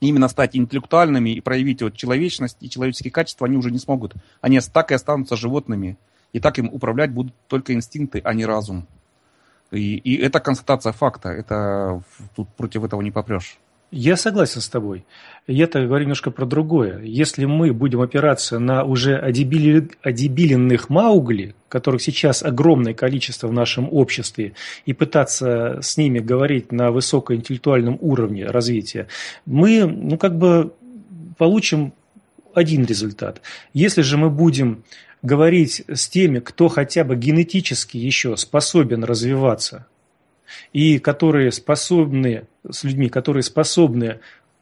Speaker 4: именно стать интеллектуальными и проявить вот человечность и человеческие качества они уже не смогут. Они так и останутся животными. И так им управлять будут только инстинкты, а не разум. И, и это констатация факта. Это тут против этого не попрешь.
Speaker 2: Я согласен с тобой. Я-то говорю немножко про другое. Если мы будем опираться на уже одебиленных Маугли, которых сейчас огромное количество в нашем обществе, и пытаться с ними говорить на высокоинтеллектуальном уровне развития, мы, ну, как бы получим один результат. Если же мы будем говорить с теми, кто хотя бы генетически еще способен развиваться, и которые способны, с людьми, которые способны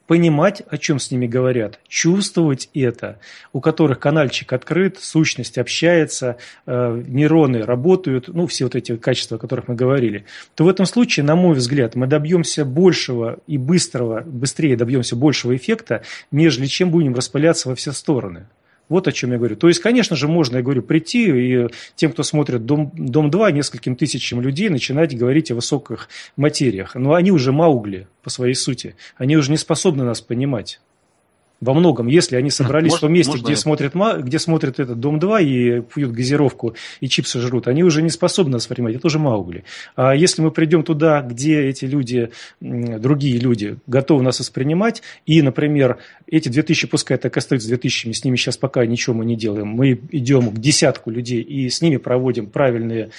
Speaker 2: понимать, о чем с ними говорят, чувствовать это, у которых канальчик открыт, сущность общается, э, нейроны работают, ну, все вот эти качества, о которых мы говорили, то в этом случае, на мой взгляд, мы добьемся большего и быстрого, быстрее добьемся большего эффекта, нежели чем будем распыляться во все стороны. Вот о чем я говорю. То есть, конечно же, можно, я говорю, прийти и тем, кто смотрит «Дом, Дом 2», нескольким тысячам людей начинать говорить о высоких материях. Но они уже маугли по своей сути. Они уже не способны нас понимать. Во многом, если они собрались Может, в том месте, где смотрят, где смотрят этот Дом-2 и пьют газировку и чипсы жрут, они уже не способны нас понимать, это уже Маугли. А если мы придем туда, где эти люди, другие люди, готовы нас воспринимать, и, например, эти 2000, пускай так остаются 2000, с ними сейчас пока ничего мы не делаем, мы идем к десятку людей и с ними проводим правильные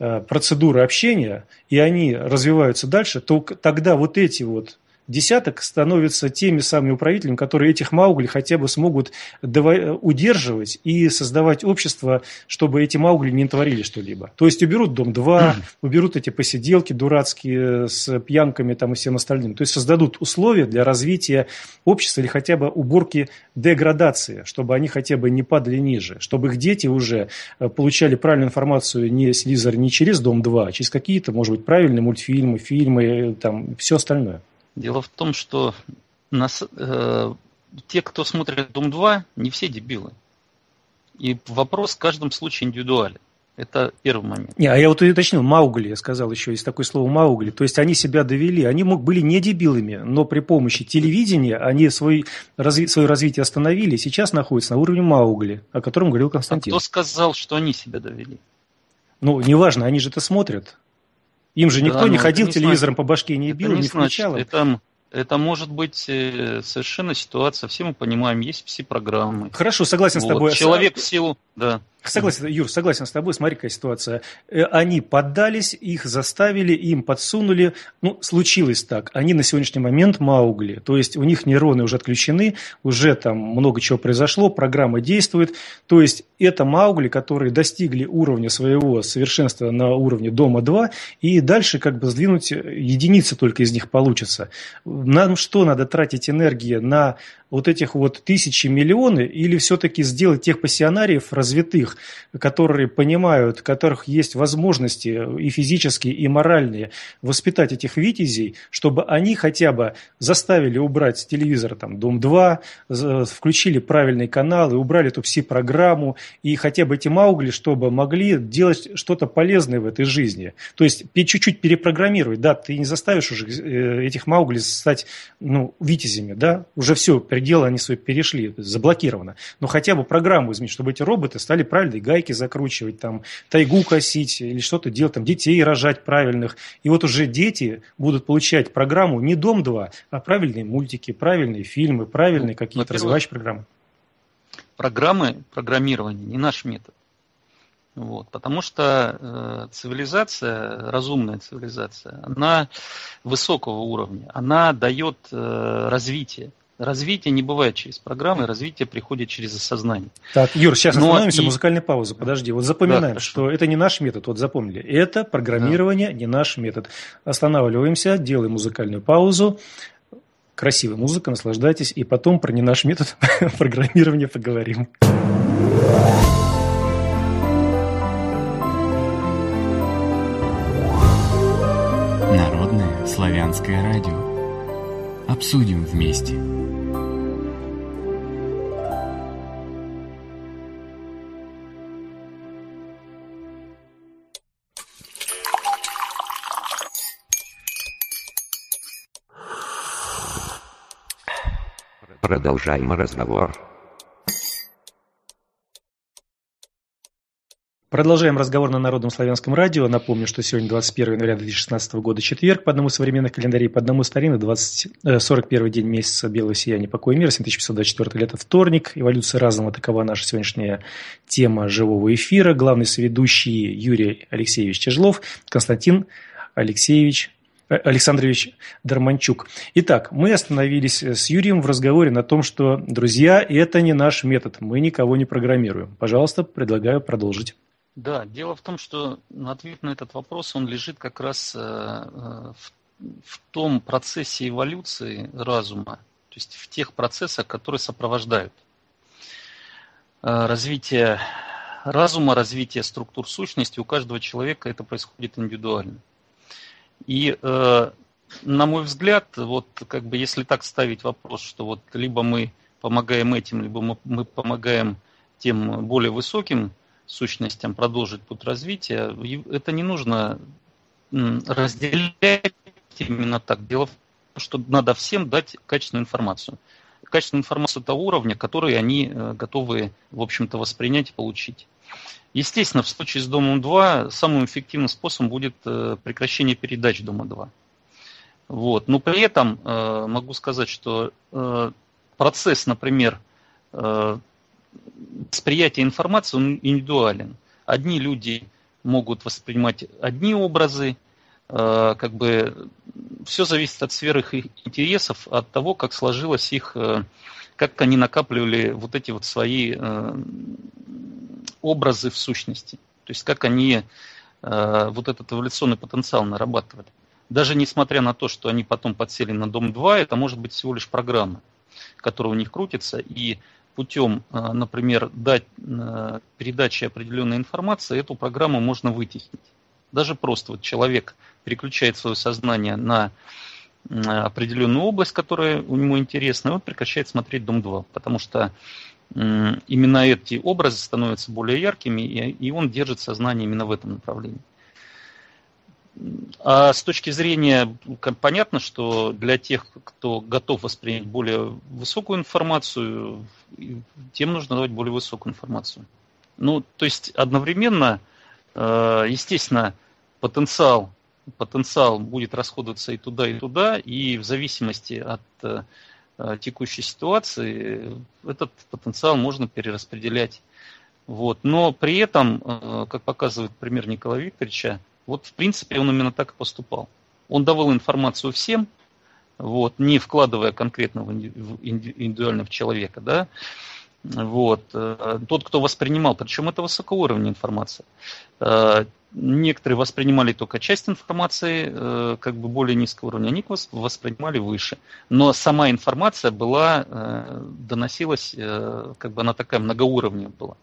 Speaker 2: э, процедуры общения, и они развиваются дальше, то тогда вот эти вот десяток становятся теми самыми управителями, которые этих Маугли хотя бы смогут удерживать и создавать общество, чтобы эти Маугли не творили что-либо. То есть уберут Дом-2, уберут эти посиделки дурацкие с пьянками там и всем остальным. То есть создадут условия для развития общества или хотя бы уборки деградации, чтобы они хотя бы не падали ниже, чтобы их дети уже э, получали правильную информацию не с телевизора, не через Дом-2, а через какие-то, может быть, правильные мультфильмы, фильмы, э, там, все остальное.
Speaker 3: Дело в том, что нас, э, те, кто смотрит Дом-2, не все дебилы. И вопрос в каждом случае индивидуален. Это первый момент.
Speaker 2: Не, а я вот уточнил, Маугли, я сказал еще, есть такое слово Маугли. То есть они себя довели, они мог, были не дебилами, но при помощи телевидения они свой, разви, свое развитие остановили сейчас находятся на уровне Маугли, о котором говорил Константин.
Speaker 3: А кто сказал, что они себя довели?
Speaker 2: Ну, неважно, они же это смотрят. Им же никто да, не ходил не телевизором значит, по башке, не бил, не, не включал.
Speaker 3: Это, это может быть э, совершенно ситуация, все мы понимаем, есть все программы.
Speaker 2: Хорошо, согласен вот. с тобой.
Speaker 3: Человек в силу, да.
Speaker 2: Согласен, Юр, согласен с тобой. Смотри, какая ситуация. Э, они поддались, их заставили, им подсунули. Ну, случилось так. Они на сегодняшний момент Маугли. То есть, у них нейроны уже отключены, уже там много чего произошло, программа действует. То есть, это Маугли, которые достигли уровня своего совершенства на уровне Дома-2, и дальше как бы сдвинуть единицы только из них получится. Нам что надо тратить энергии на вот этих вот тысячи, миллионы, или все-таки сделать тех пассионариев развитых, которые понимают, у которых есть возможности и физические, и моральные, воспитать этих витязей, чтобы они хотя бы заставили убрать с телевизора там Дом-2, включили правильные каналы, убрали эту пси-программу, и хотя бы эти Маугли, чтобы могли делать что-то полезное в этой жизни. То есть чуть-чуть перепрограммировать. Да, ты не заставишь уже э, этих Маугли стать ну, витязями, да, уже все, пределы они свои перешли, заблокировано. Но хотя бы программу изменить, чтобы эти роботы стали правильные гайки закручивать, там, тайгу косить или что-то делать, там, детей рожать правильных. И вот уже дети будут получать программу не Дом-2, а правильные мультики, правильные фильмы, правильные какие-то развивающие программы.
Speaker 3: программы программирования не наш метод. Вот, потому что э, цивилизация, разумная цивилизация, она высокого уровня, она дает э, развитие. Развитие не бывает через программы, развитие приходит через осознание.
Speaker 2: Так, Юр, сейчас Но остановимся, и... музыкальная пауза, подожди. Вот запоминаем, да, что это не наш метод, вот запомнили. Это программирование, да. не наш метод. Останавливаемся, делаем музыкальную паузу. Красивая музыка, наслаждайтесь. И потом про не наш метод программирования поговорим.
Speaker 1: Народное славянское радио. Обсудим вместе.
Speaker 5: Продолжаем разговор.
Speaker 2: Продолжаем разговор на Народном славянском радио. Напомню, что сегодня 21 января 2016 года, четверг, по одному современных календарей, по одному старинный, 20, 41 день месяца Белого сияния, покой мира, 7524 лето, вторник. Эволюция разума – такова наша сегодняшняя тема живого эфира. Главный соведущий Юрий Алексеевич Тяжлов, Константин Алексеевич э, Александрович Дарманчук. Итак, мы остановились с Юрием в разговоре на том, что, друзья, это не наш метод, мы никого не программируем. Пожалуйста, предлагаю продолжить.
Speaker 3: Да, дело в том, что ответ на этот вопрос, он лежит как раз э, э, в, в том процессе эволюции разума, то есть в тех процессах, которые сопровождают э, развитие разума, развитие структур сущности. У каждого человека это происходит индивидуально. И на мой взгляд, вот как бы если так ставить вопрос, что вот либо мы помогаем этим, либо мы, мы помогаем тем более высоким сущностям продолжить путь развития, это не нужно разделять именно так. Дело в том, что надо всем дать качественную информацию. Качественную информацию того уровня, который они э, готовы, в общем-то, воспринять и получить. Естественно, в случае с Домом 2 самым эффективным способом будет э, прекращение передач Дома 2. Вот. Но при этом э, могу сказать, что процесс, например, восприятие информации он индивидуален. Одни люди могут воспринимать одни образы, э, как бы все зависит от сферы их интересов, от того, как сложилось их, э, как они накапливали вот эти вот свои э, образы в сущности. То есть как они вот этот эволюционный потенциал нарабатывали. Даже несмотря на то, что они потом подсели на Дом 2, это может быть всего лишь программа, которая у них крутится, и путем, э, например, дать э, передачи определенной информации, эту программу можно вытеснить. Даже просто вот человек переключает свое сознание на определенную область, которая у него интересна, и он прекращает смотреть Дом-2, потому что именно эти образы становятся более яркими, и он держит сознание именно в этом направлении. А с точки зрения, понятно, что для тех, кто готов воспринять более высокую информацию, тем нужно давать более высокую информацию. Ну, то есть одновременно, э, естественно, потенциал, потенциал будет расходоваться и туда, и туда, и в зависимости от э, текущей ситуации этот потенциал можно перераспределять. Вот. Но при этом, э, как показывает пример Николая Викторовича, вот, в принципе, он именно так и поступал. Он давал информацию всем, вот, не вкладывая индивидуально в человека, да, вот, э, тот, кто воспринимал, причем это высокоуровневая информация. Э, некоторые воспринимали только часть информации, э, как бы более низкого уровня, они воспринимали выше. Но сама информация была, доносилась, как бы она такая многоуровневая была.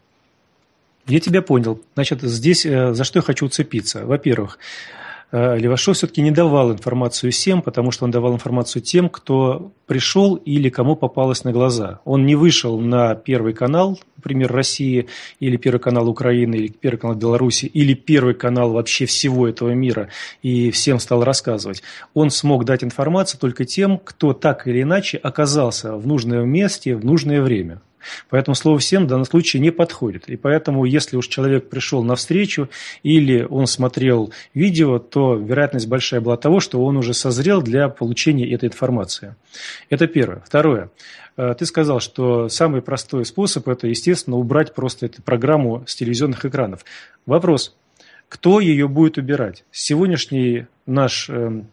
Speaker 2: Я тебя понял. Значит, здесь э, за что я хочу уцепиться? Во-первых, э, Левашов все-таки не давал информацию всем, потому что он давал информацию тем, кто пришел или кому попалось на глаза. Он не вышел на Первый канал, например, России, или Первый канал Украины, или Первый канал Беларуси, или Первый канал вообще всего этого мира, и всем стал рассказывать. Он смог дать информацию только тем, кто так или иначе оказался в нужном месте в нужное время. Поэтому слово «всем» в данном случае не подходит. И поэтому, если уж человек пришел на встречу или он смотрел видео, то вероятность большая была того, что он уже созрел для получения этой информации. Это первое. Второе. э, ты сказал, что самый простой способ – это, естественно, убрать просто эту программу с телевизионных экранов. Вопрос, кто ее будет убирать? Сегодняшний наш эм,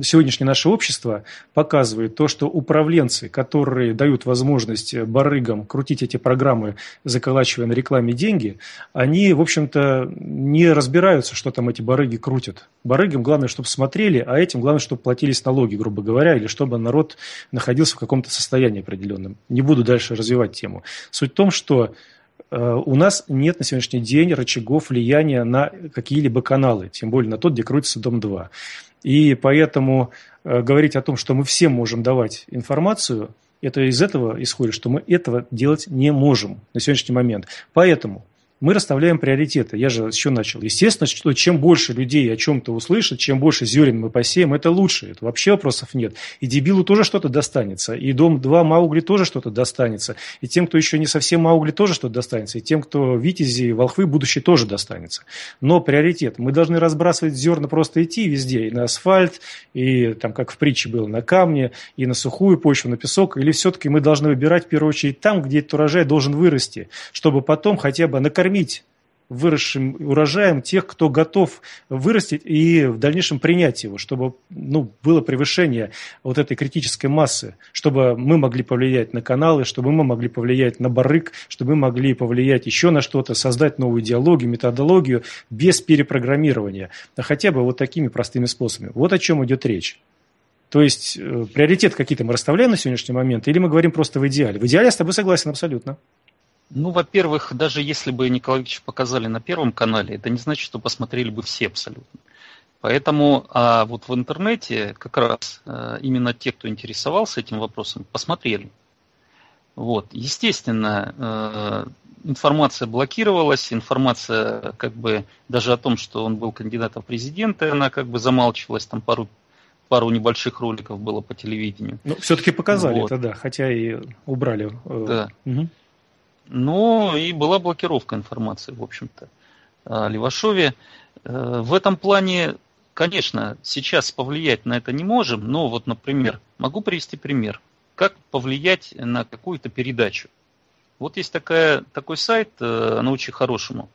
Speaker 2: сегодняшнее наше общество показывает то, что управленцы, которые дают возможность барыгам крутить эти программы, заколачивая на рекламе деньги, они, в общем-то, не разбираются, что там эти барыги крутят. Барыгам главное, чтобы смотрели, а этим главное, чтобы платились налоги, грубо говоря, или чтобы народ находился в каком-то состоянии определенном. Не буду дальше развивать тему. Суть в том, что у нас нет на сегодняшний день рычагов влияния на какие-либо каналы, тем более на тот, где крутится Дом-2. И поэтому э, говорить о том, что мы всем можем давать информацию, это из этого исходит, что мы этого делать не можем на сегодняшний момент. Поэтому мы расставляем приоритеты. Я же еще начал. Естественно, что чем больше людей о чем-то услышат, чем больше зерен мы посеем, это лучше. Это вообще вопросов нет. И дебилу тоже что-то достанется. И Дом-2 Маугли тоже что-то достанется. И тем, кто еще не совсем Маугли, тоже что-то достанется. И тем, кто Витязи, Волхвы, будущее тоже достанется. Но приоритет. Мы должны разбрасывать зерна, просто идти везде. И на асфальт, и там, как в притче было, на камне, и на сухую почву, на песок. Или все-таки мы должны выбирать, в первую очередь, там, где этот урожай должен вырасти, чтобы потом хотя бы накормить накормить выросшим урожаем тех, кто готов вырастить и в дальнейшем принять его, чтобы ну, было превышение вот этой критической массы, чтобы мы могли повлиять на каналы, чтобы мы могли повлиять на барык, чтобы мы могли повлиять еще на что-то, создать новую идеологию, методологию без перепрограммирования, а хотя бы вот такими простыми способами. Вот о чем идет речь. То есть э, приоритет какие-то мы расставляем на сегодняшний момент, или мы говорим просто в идеале? В идеале я с тобой согласен абсолютно.
Speaker 3: Ну, во-первых, даже если бы Николаевич показали на Первом канале, это не значит, что посмотрели бы все абсолютно. Поэтому а вот в интернете как раз а, именно те, кто интересовался этим вопросом, посмотрели. Вот. Естественно, а, информация блокировалась, информация как бы даже о том, что он был кандидатом в президенты, она как бы замалчивалась, там пару пару небольших роликов было по телевидению.
Speaker 2: Ну, все-таки показали вот. это, да, хотя и убрали.
Speaker 3: Э, да. Угу. Но и была блокировка информации, в общем-то, о Левашове. Э, в этом плане, конечно, сейчас повлиять на это не можем, но вот, например, могу привести пример. Как повлиять на какую-то передачу? Вот есть такая, такой сайт, э, научи хорошему,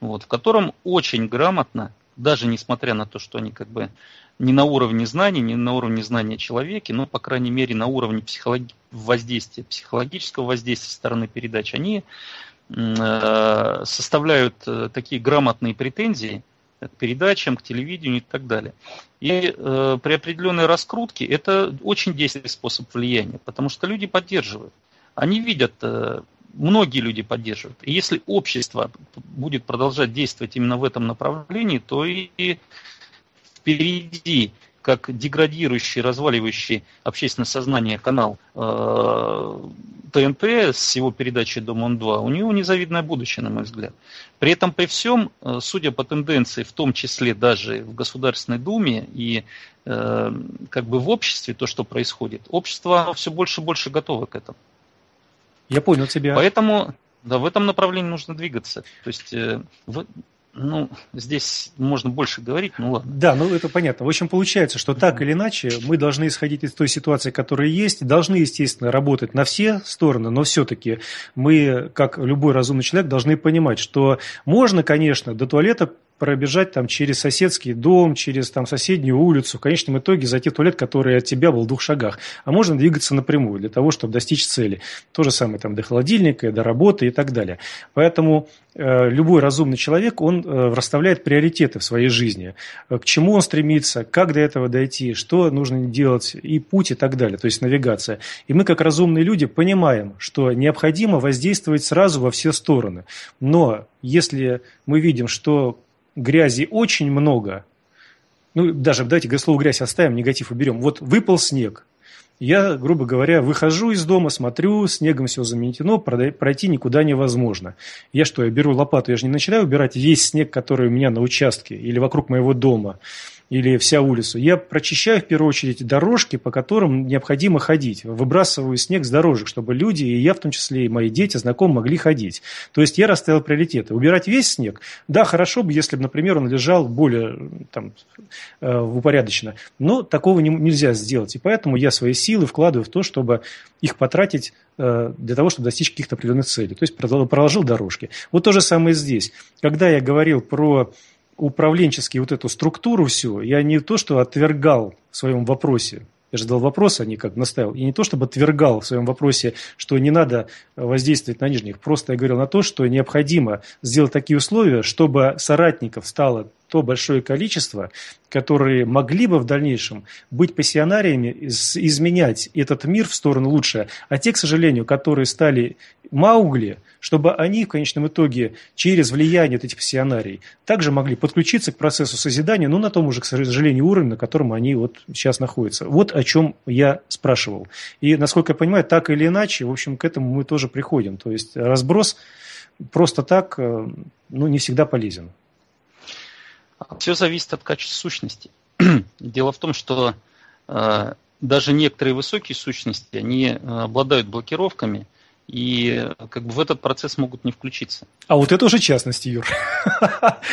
Speaker 3: вот, в котором очень грамотно, даже несмотря на то, что они как бы не на уровне знаний, не на уровне знания о человеке, но, по крайней мере, на уровне психологи- воздействия, психологического воздействия со стороны передач, они э, составляют э, такие грамотные претензии к передачам, к телевидению и так далее. И э, при определенной раскрутке это очень действенный способ влияния, потому что люди поддерживают. Они видят, э, многие люди поддерживают. И если общество будет продолжать действовать именно в этом направлении, то и впереди как деградирующий, разваливающий общественное сознание канал э, ТНТ с его передачей «Дом-2», у него незавидное будущее, на мой взгляд. При этом, при всем, э, судя по тенденции, в том числе даже в Государственной Думе и э, как бы в обществе, то, что происходит, общество все больше и больше готово к этому.
Speaker 2: Я понял тебя.
Speaker 3: Поэтому да, в этом направлении нужно двигаться. То есть э, в, ну, здесь можно больше говорить, ну ладно.
Speaker 2: Да, ну это понятно. В общем, получается, что так или иначе мы должны исходить из той ситуации, которая есть, должны, естественно, работать на все стороны, но все-таки мы, как любой разумный человек, должны понимать, что можно, конечно, до туалета пробежать там через соседский дом, через там соседнюю улицу, в конечном итоге зайти в туалет, который от тебя был в двух шагах. А можно двигаться напрямую для того, чтобы достичь цели. То же самое там до холодильника, до работы и так далее. Поэтому э, любой разумный человек, он э, расставляет приоритеты в своей жизни. К чему он стремится, как до этого дойти, что нужно делать, и путь, и так далее, то есть навигация. И мы, как разумные люди, понимаем, что необходимо воздействовать сразу во все стороны. Но если мы видим, что грязи очень много, ну, даже давайте слово грязь оставим, негатив уберем. Вот выпал снег. Я, грубо говоря, выхожу из дома, смотрю, снегом все заметено, пройти никуда невозможно. Я что, я беру лопату, я же не начинаю убирать весь снег, который у меня на участке или вокруг моего дома. Или вся улица, я прочищаю в первую очередь дорожки, по которым необходимо ходить. Выбрасываю снег с дорожек, чтобы люди, и я в том числе, и мои дети, знакомые, могли ходить. То есть я расставил приоритеты. Убирать весь снег, да, хорошо бы, если бы, например, он лежал более там, э, упорядоченно. Но такого не, нельзя сделать. И поэтому я свои силы вкладываю в то, чтобы их потратить э, для того, чтобы достичь каких-то определенных целей. То есть проложил дорожки. Вот то же самое здесь. Когда я говорил про управленческий вот эту структуру всю, я не то, что отвергал в своем вопросе, я же задал вопрос, а не как наставил. И не то, чтобы отвергал в своем вопросе, что не надо воздействовать на нижних. Просто я говорил на то, что необходимо сделать такие условия, чтобы соратников стало то большое количество, которые могли бы в дальнейшем быть пассионариями, изменять этот мир в сторону лучше. А те, к сожалению, которые стали Маугли, чтобы они в конечном итоге через влияние этих пассионарий также могли подключиться к процессу созидания, но на том уже, к сожалению, уровне, на котором они вот сейчас находятся. Вот о чем я спрашивал. И, насколько я понимаю, так или иначе, в общем, к этому мы тоже приходим. То есть разброс просто так э, ну, не всегда полезен.
Speaker 3: Все зависит от качества сущности. Дело в том, что э, даже некоторые высокие сущности, они э, обладают блокировками, и как бы в этот процесс могут не включиться.
Speaker 2: А вот это уже частности, Юр.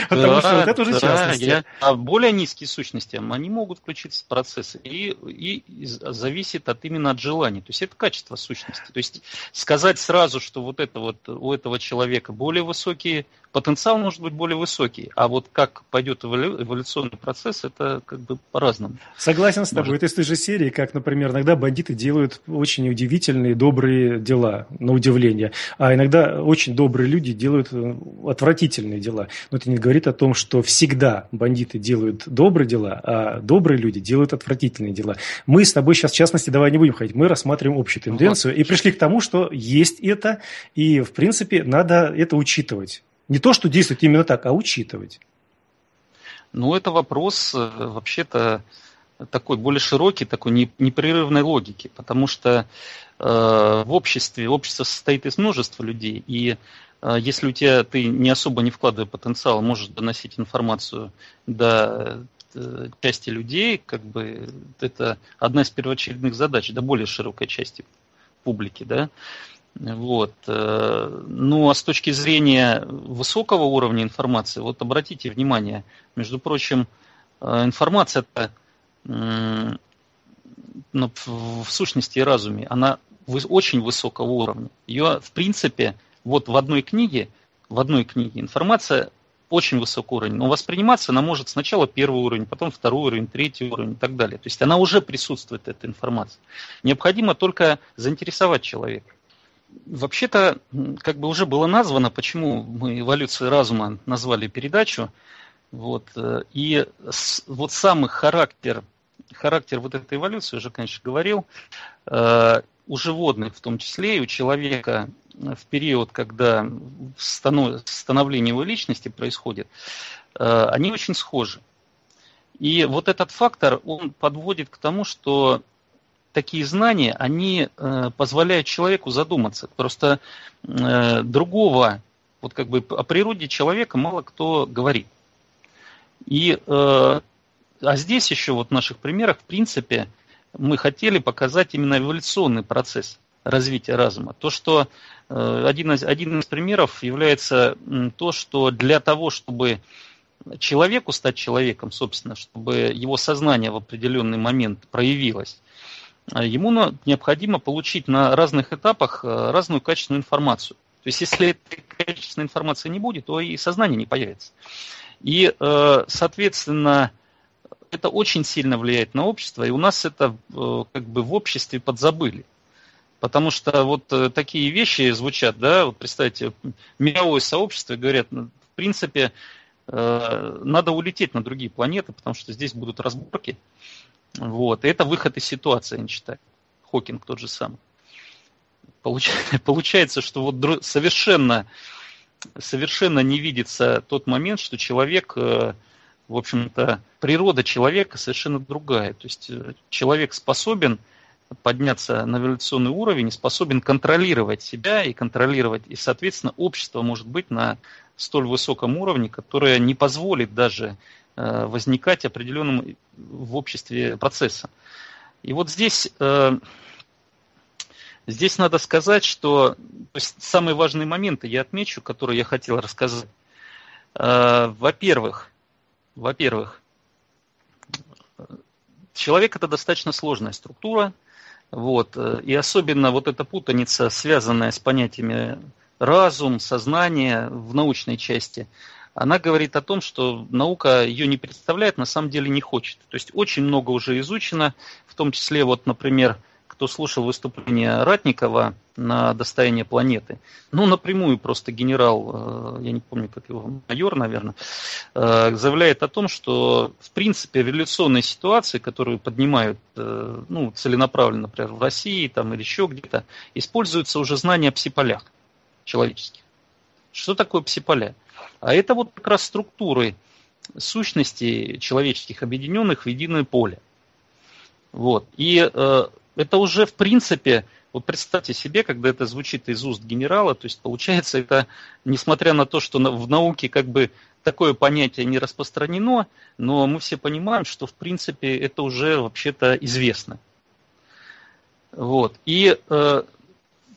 Speaker 3: Потому что вот это уже частности. А более низкие сущности, они могут включиться в процесс. И, и зависит от именно от желания. То есть это качество сущности. То есть сказать сразу, что вот это вот у этого человека более высокие потенциал может быть более высокий, а вот как пойдет эволюционный процесс, это как бы по-разному.
Speaker 2: Согласен с тобой. Может... Это из той же серии, как, например, иногда бандиты делают очень удивительные, добрые дела, на удивление, а иногда очень добрые люди делают э, отвратительные дела. Но это не говорит о том, что всегда бандиты делают добрые дела, а добрые люди делают отвратительные дела. Мы с тобой сейчас, в частности, давай не будем ходить, мы рассматриваем общую тенденцию вот. и пришли к тому, что есть это, и, в принципе, надо это учитывать. Не то, что действовать именно так, а учитывать.
Speaker 3: Ну, это вопрос э, вообще-то такой более широкий, такой непрерывной логики, потому что э, в обществе, общество состоит из множества людей, и э, если у тебя ты не особо не вкладывая потенциал, можешь доносить информацию до э, части людей, как бы это одна из первоочередных задач, до более широкой части публики, да, вот. Э, ну, а с точки зрения высокого уровня информации, вот обратите внимание, между прочим, э, информация ну, в сущности и разуме, она очень высокого уровня. Ее, в принципе, вот в одной книге, в одной книге информация очень высокий уровень, но восприниматься она может сначала первый уровень, потом второй уровень, третий уровень и так далее. То есть она уже присутствует, эта информация. Необходимо только заинтересовать человека вообще-то, как бы уже было названо, почему мы эволюцию разума назвали передачу. Вот, э, и вот самый характер, характер вот этой эволюции, уже, конечно, говорил, э, у животных в том числе, и у человека в период, когда становление его личности происходит, э, они очень схожи. И вот этот фактор, он подводит к тому, что такие знания, они э, позволяют человеку задуматься. Просто э, другого, вот как бы о природе человека мало кто говорит. И, э, а здесь еще вот в наших примерах, в принципе, мы хотели показать именно эволюционный процесс развития разума. То, что э, один, из, один из примеров является то, что для того, чтобы человеку стать человеком, собственно, чтобы его сознание в определенный момент проявилось, ему необходимо получить на разных этапах э, разную качественную информацию. То есть, если этой качественной информации не будет, то и сознание не появится. И, э, соответственно, это очень сильно влияет на общество, и у нас это э, как бы в обществе подзабыли. Потому что вот такие вещи звучат, да, вот представьте, мировое сообщество говорят, ну, в принципе, надо улететь на другие планеты, потому что здесь будут разборки. Вот. И это выход из ситуации, я считаю. Хокинг тот же самый. Получается, что вот совершенно, совершенно не видится тот момент, что человек, э, в общем-то, природа человека совершенно другая. То есть э, человек способен подняться на эволюционный уровень, способен контролировать себя и контролировать, и, соответственно, общество может быть на столь высоком уровне, которое не позволит даже возникать определенным в обществе процессом. И вот здесь, э, здесь надо сказать, что самые важные моменты я отмечу, которые я хотел рассказать. Во-первых, во-первых, человек это достаточно сложная структура, вот, и особенно вот эта путаница, связанная с понятиями разум, сознание в научной части, она говорит о том, что наука ее не представляет, на самом деле не хочет. То есть очень много уже изучено, в том числе, вот, например, кто слушал выступление Ратникова на достояние планеты, ну, напрямую просто генерал, э, я не помню, как его, майор, наверное, э, заявляет о том, что, в принципе, в революционной ситуации, которую поднимают, э, ну, целенаправленно, например, в России там, или еще где-то, используются уже знания о псиполях человеческих. Что такое псиполя? А это вот как раз структуры сущностей человеческих, объединенных в единое поле. Вот. И э, это уже в принципе, вот представьте себе, когда это звучит из уст генерала, то есть получается это, несмотря на то, что в науке как бы такое понятие не распространено, но мы все понимаем, что в принципе это уже вообще-то известно. Вот. И э,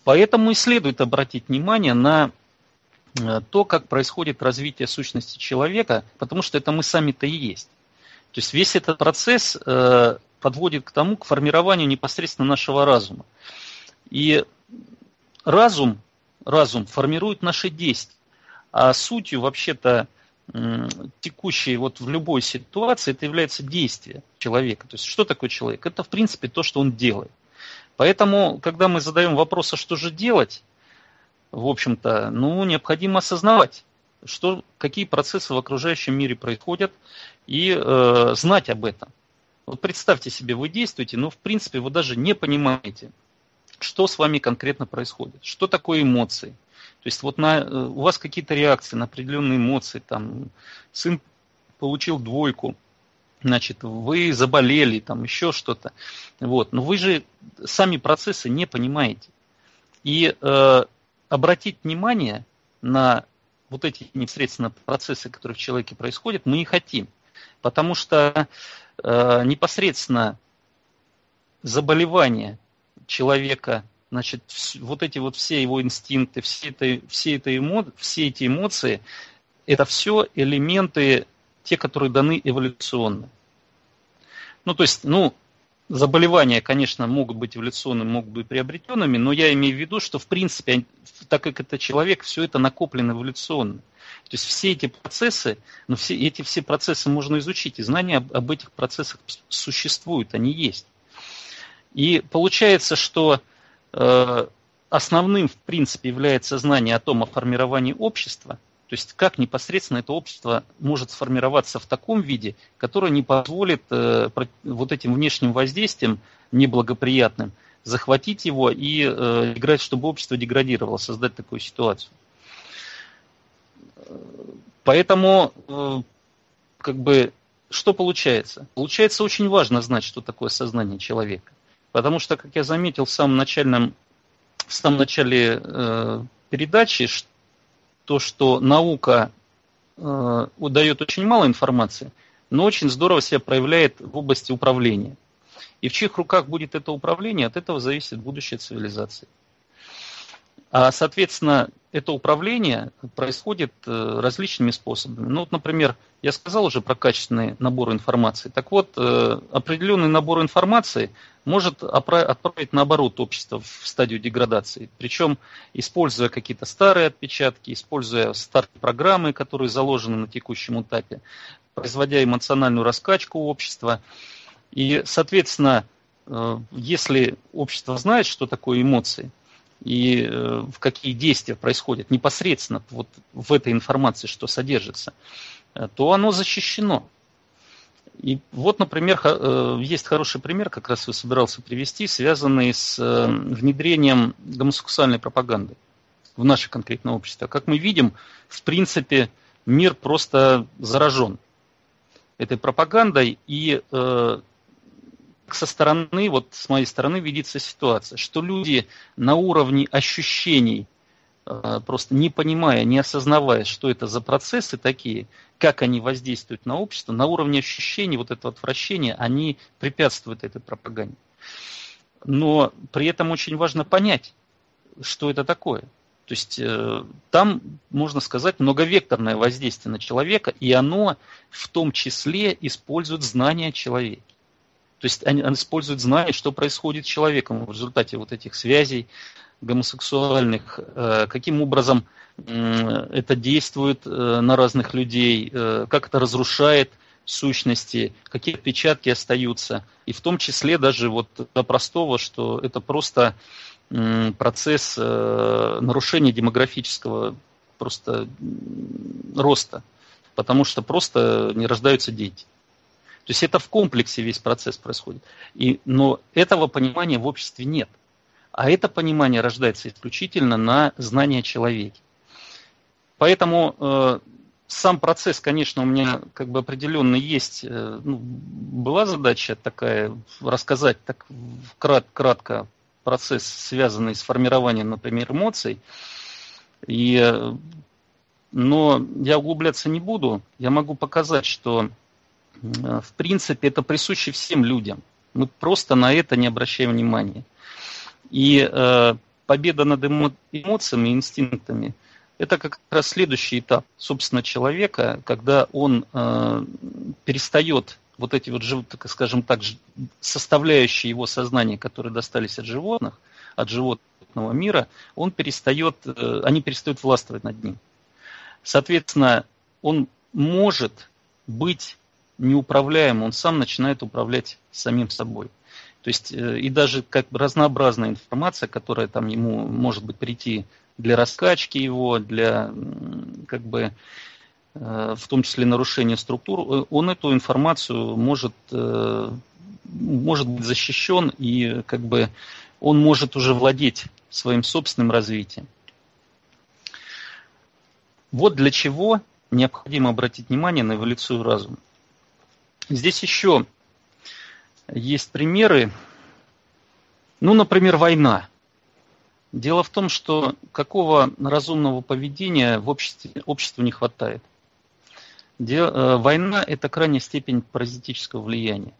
Speaker 3: Поэтому и следует обратить внимание на то, как происходит развитие сущности человека, потому что это мы сами-то и есть. То есть весь этот процесс э, подводит к тому, к формированию непосредственно нашего разума. И разум, разум формирует наши действия. А сутью вообще-то текущей вот в любой ситуации это является действие человека. То есть что такое человек? Это в принципе то, что он делает. Поэтому, когда мы задаем вопрос, а что же делать, в общем-то, ну, необходимо осознавать, что, какие процессы в окружающем мире происходят, и э, знать об этом. Вот представьте себе, вы действуете, но в принципе вы даже не понимаете, что с вами конкретно происходит, что такое эмоции. То есть вот на, э, у вас какие-то реакции на определенные эмоции, там сын получил двойку, значит, вы заболели, там еще что-то. Вот. Но вы же сами процессы не понимаете. И э, обратить внимание на вот эти непосредственно процессы, которые в человеке происходят, мы не хотим. Потому что э, непосредственно заболевание человека, значит, вот эти вот все его инстинкты, все, это, все, это эмо, все эти эмоции, это все элементы, те, которые даны эволюционно. Ну, то есть, ну, заболевания, конечно, могут быть эволюционными, могут быть приобретенными, но я имею в виду, что, в принципе, так как это человек, все это накоплено эволюционно. То есть все эти процессы, ну, все, эти все процессы можно изучить, и знания об, об этих процессах существуют, они есть. И получается, что э, основным, в принципе, является знание о том, о формировании общества, то есть как непосредственно это общество может сформироваться в таком виде, которое не позволит э, вот этим внешним воздействием неблагоприятным захватить его и э, играть, чтобы общество деградировало, создать такую ситуацию. Поэтому, э, как бы, что получается? Получается очень важно знать, что такое сознание человека. Потому что, как я заметил в самом начальном, в самом начале э, передачи, то, что наука э, дает очень мало информации, но очень здорово себя проявляет в области управления. И в чьих руках будет это управление, от этого зависит будущее цивилизации. А, соответственно, это управление происходит э, различными способами. Ну, вот, например, я сказал уже про качественный набор информации. Так вот, э, определенный набор информации может отправить наоборот общество в стадию деградации. Причем, используя какие-то старые отпечатки, используя старые программы, которые заложены на текущем этапе, производя эмоциональную раскачку общества. И, соответственно, э, если общество знает, что такое эмоции, и э, какие действия происходят непосредственно вот в этой информации, что содержится, э, то оно защищено. И вот, например, э, есть хороший пример, как раз я собирался привести, связанный с внедрением гомосексуальной пропаганды в наше конкретное общество. Как мы видим, в принципе, мир просто заражен этой пропагандой, и со стороны, вот с моей стороны видится ситуация, что люди на уровне ощущений э, просто не понимая, не осознавая, что это за процессы такие, как они воздействуют на общество, на уровне ощущений вот этого отвращения, они препятствуют этой пропаганде. Но при этом очень важно понять, что это такое. То есть э, там, можно сказать, многовекторное воздействие на человека, и оно в том числе использует знания человека. То есть они, они используют знания, что происходит с человеком в результате вот этих связей гомосексуальных, э, каким образом это действует э, на разных людей, э, как это разрушает сущности, какие отпечатки остаются. И в том числе даже вот до простого, что это просто процесс нарушения демографического просто роста, потому что просто не рождаются дети. То есть это в комплексе весь процесс происходит. И, но этого понимания в обществе нет. А это понимание рождается исключительно на знании о человеке. Поэтому э, сам процесс, конечно, у меня как бы определенно есть. Э, ну, была задача такая рассказать так крат, кратко процесс, связанный с формированием, например, эмоций. И, но я углубляться не буду. Я могу показать, что в принципе это присуще всем людям. Мы просто на это не обращаем внимания. И э, победа над эмо эмоциями, инстинктами – это как раз следующий этап, собственно, человека, когда он э, перестает вот эти вот, так скажем так, составляющие его сознания, которые достались от животных, от животного мира, он перестает, э, они перестают властвовать над ним. Соответственно, он может быть неуправляемым, он сам начинает управлять самим собой. То есть э, и даже как разнообразная информация, которая там ему может быть прийти для раскачки его, для как бы Э, в том числе нарушение структур, э, он эту информацию может, может быть защищен и как бы он может уже владеть своим собственным развитием. Вот для чего необходимо обратить внимание на эволюцию разума. Здесь еще есть примеры. Ну, например, война. Дело в том, что какого разумного поведения в обществе, обществу не хватает – Э, война – это крайняя степень паразитического влияния.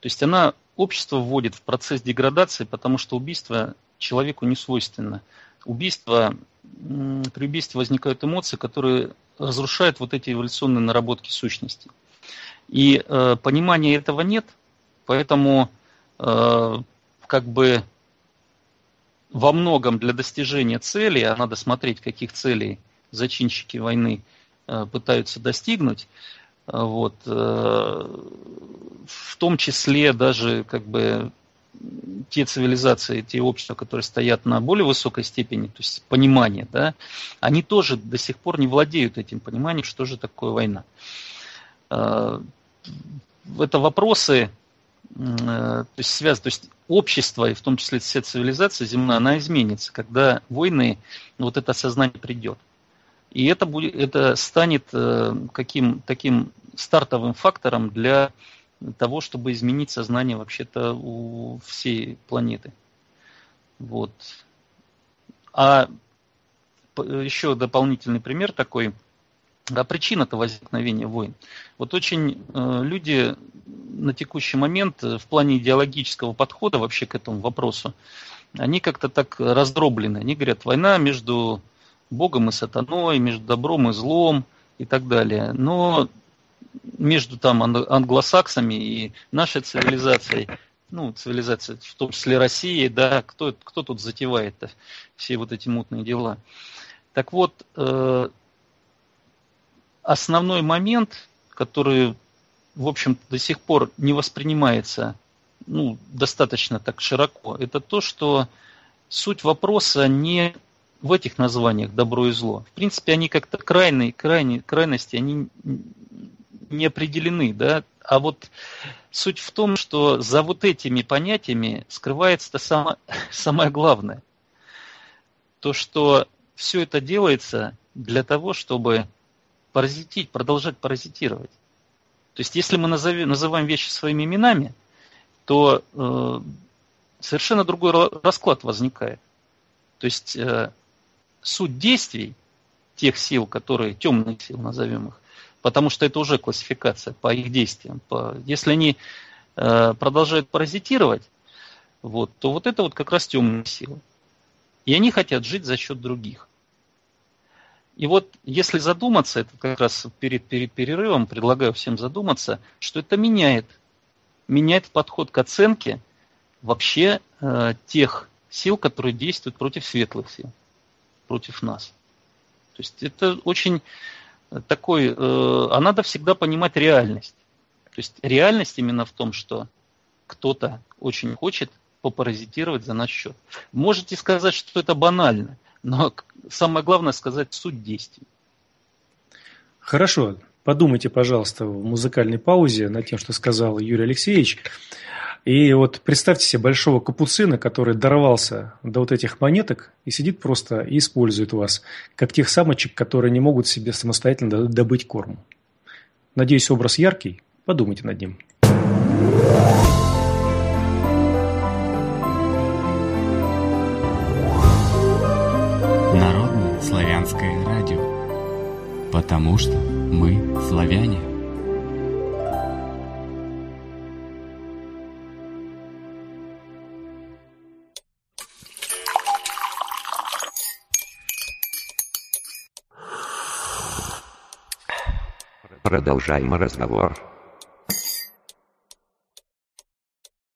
Speaker 3: То есть она общество вводит в процесс деградации, потому что убийство человеку не свойственно. Убийство, при убийстве возникают эмоции, которые разрушают вот эти эволюционные наработки сущности. И э, понимания этого нет, поэтому э, как бы во многом для достижения цели, а надо смотреть, каких целей зачинщики войны – Э, пытаются достигнуть. Э, вот, э, в том числе даже как бы те цивилизации, те общества, которые стоят на более высокой степени, то есть понимания, да, они тоже до сих пор не владеют этим пониманием, что же такое война. Это вопросы, то есть связаны, то есть общество, и в том числе вся цивилизация земная, она изменится, когда войны, вот это осознание придет. И это, будет, это станет э, каким таким стартовым фактором для того, чтобы изменить сознание вообще-то у всей планеты. Вот. А еще дополнительный пример такой. А причина-то возникновения войн. Вот очень э, люди на текущий момент в плане идеологического подхода вообще к этому вопросу, они как-то так раздроблены. Они говорят, война между Богом и сатаной, между добром и злом и так далее. Но между там англосаксами и нашей цивилизацией, ну, цивилизация, в том числе России, да, кто, кто тут затевает все вот эти мутные дела. Так вот, э, основной момент, который, в общем до сих пор не воспринимается ну, достаточно так широко, это то, что суть вопроса не в этих названиях добро и зло. В принципе, они как-то крайние, крайние, крайности, они не определены, да, а вот суть в том, что за вот этими понятиями скрывается само, самое главное. То, что все это делается для того, чтобы паразитить, продолжать паразитировать. То есть, если мы назовем, называем вещи своими именами, то э, совершенно другой расклад возникает. То есть, э, суть действий тех сил, которые, темных сил назовем их, потому что это уже классификация по их действиям. По, если они э, продолжают паразитировать, вот, то вот это вот как раз темные силы. И они хотят жить за счет других. И вот если задуматься, это как раз перед, перед перерывом предлагаю всем задуматься, что это меняет, меняет подход к оценке вообще э, тех сил, которые действуют против светлых сил, против нас. То есть это очень такой, э, а надо всегда понимать реальность. То есть реальность именно в том, что кто-то очень хочет попаразитировать за наш счет. Можете сказать, что это банально, но самое главное сказать суть действий.
Speaker 2: Хорошо, подумайте, пожалуйста, в музыкальной паузе над тем, что сказал Юрий Алексеевич. И вот представьте себе большого капуцина, который дорвался до вот этих монеток и сидит просто и использует вас, как тех самочек, которые не могут себе самостоятельно добыть корм. Надеюсь, образ яркий. Подумайте над ним.
Speaker 1: Славянское радио. Потому что мы славяне.
Speaker 5: Продолжаем разговор.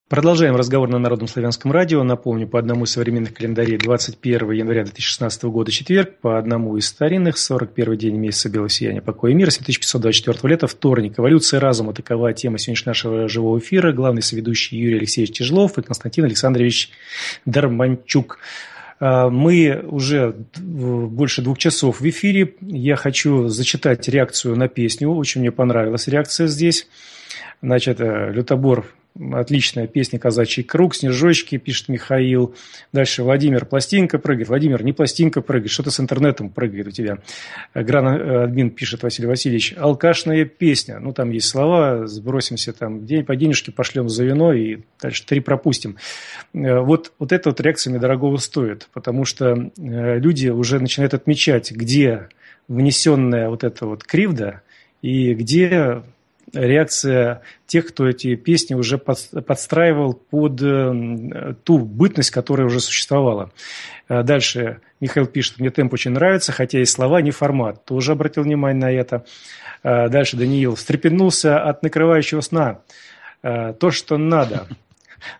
Speaker 2: Продолжаем разговор на Народном славянском радио. Напомню, по одному из современных календарей 21 января 2016 года четверг, по одному из старинных 41 день месяца белого сияния покоя и мира 7524 лета вторник. Эволюция разума – такова тема сегодняшнего нашего живого эфира. Главный соведущий Юрий Алексеевич Тяжелов и Константин Александрович Дарманчук. А, мы уже больше двух часов в эфире. Я хочу зачитать реакцию на песню. Очень мне понравилась реакция здесь. Значит, э, Лютобор Отличная песня «Казачий круг», «Снежочки», пишет Михаил. Дальше Владимир, пластинка прыгает. Владимир, не пластинка прыгает, что-то с интернетом прыгает у тебя. Гран э, админ пишет Василий Васильевич. Алкашная песня. Ну, там есть слова, сбросимся там, день по денежке пошлем за вино и дальше три пропустим. Э, вот, вот эта вот реакция мне дорогого стоит, потому что э, люди уже начинают отмечать, где внесенная вот эта вот кривда и где реакция тех, кто эти песни уже подстраивал под э, ту бытность, которая уже существовала. Э, дальше Михаил пишет, мне темп очень нравится, хотя и слова, не формат. Тоже обратил внимание на это. Э, дальше Даниил встрепенулся от накрывающего сна. То, что надо.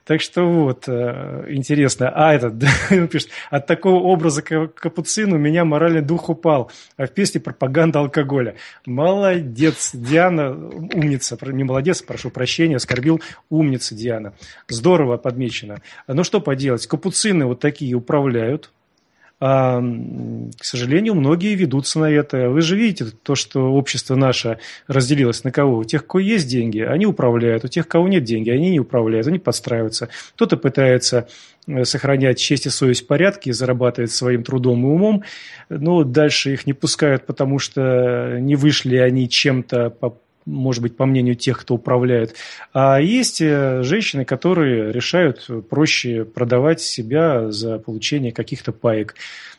Speaker 2: Так что вот, э, интересно. А этот, пишет, от такого образа капуцин у меня моральный дух упал. А в песне пропаганда алкоголя. Молодец, Диана, умница. Не молодец, прошу прощения, оскорбил, умница Диана. Здорово подмечено. Ну что поделать, капуцины вот такие управляют, а, к сожалению, многие ведутся на это. Вы же видите то, что общество наше разделилось на кого? У тех, у кого есть деньги, они управляют. У тех, у кого нет денег, они не управляют, они подстраиваются. Кто-то пытается э, сохранять честь и совесть в порядке, зарабатывает своим трудом и умом, но дальше их не пускают, потому что не вышли они чем-то по может быть, по мнению тех, кто управляет. А есть э, женщины, которые решают проще продавать себя за получение каких-то паек.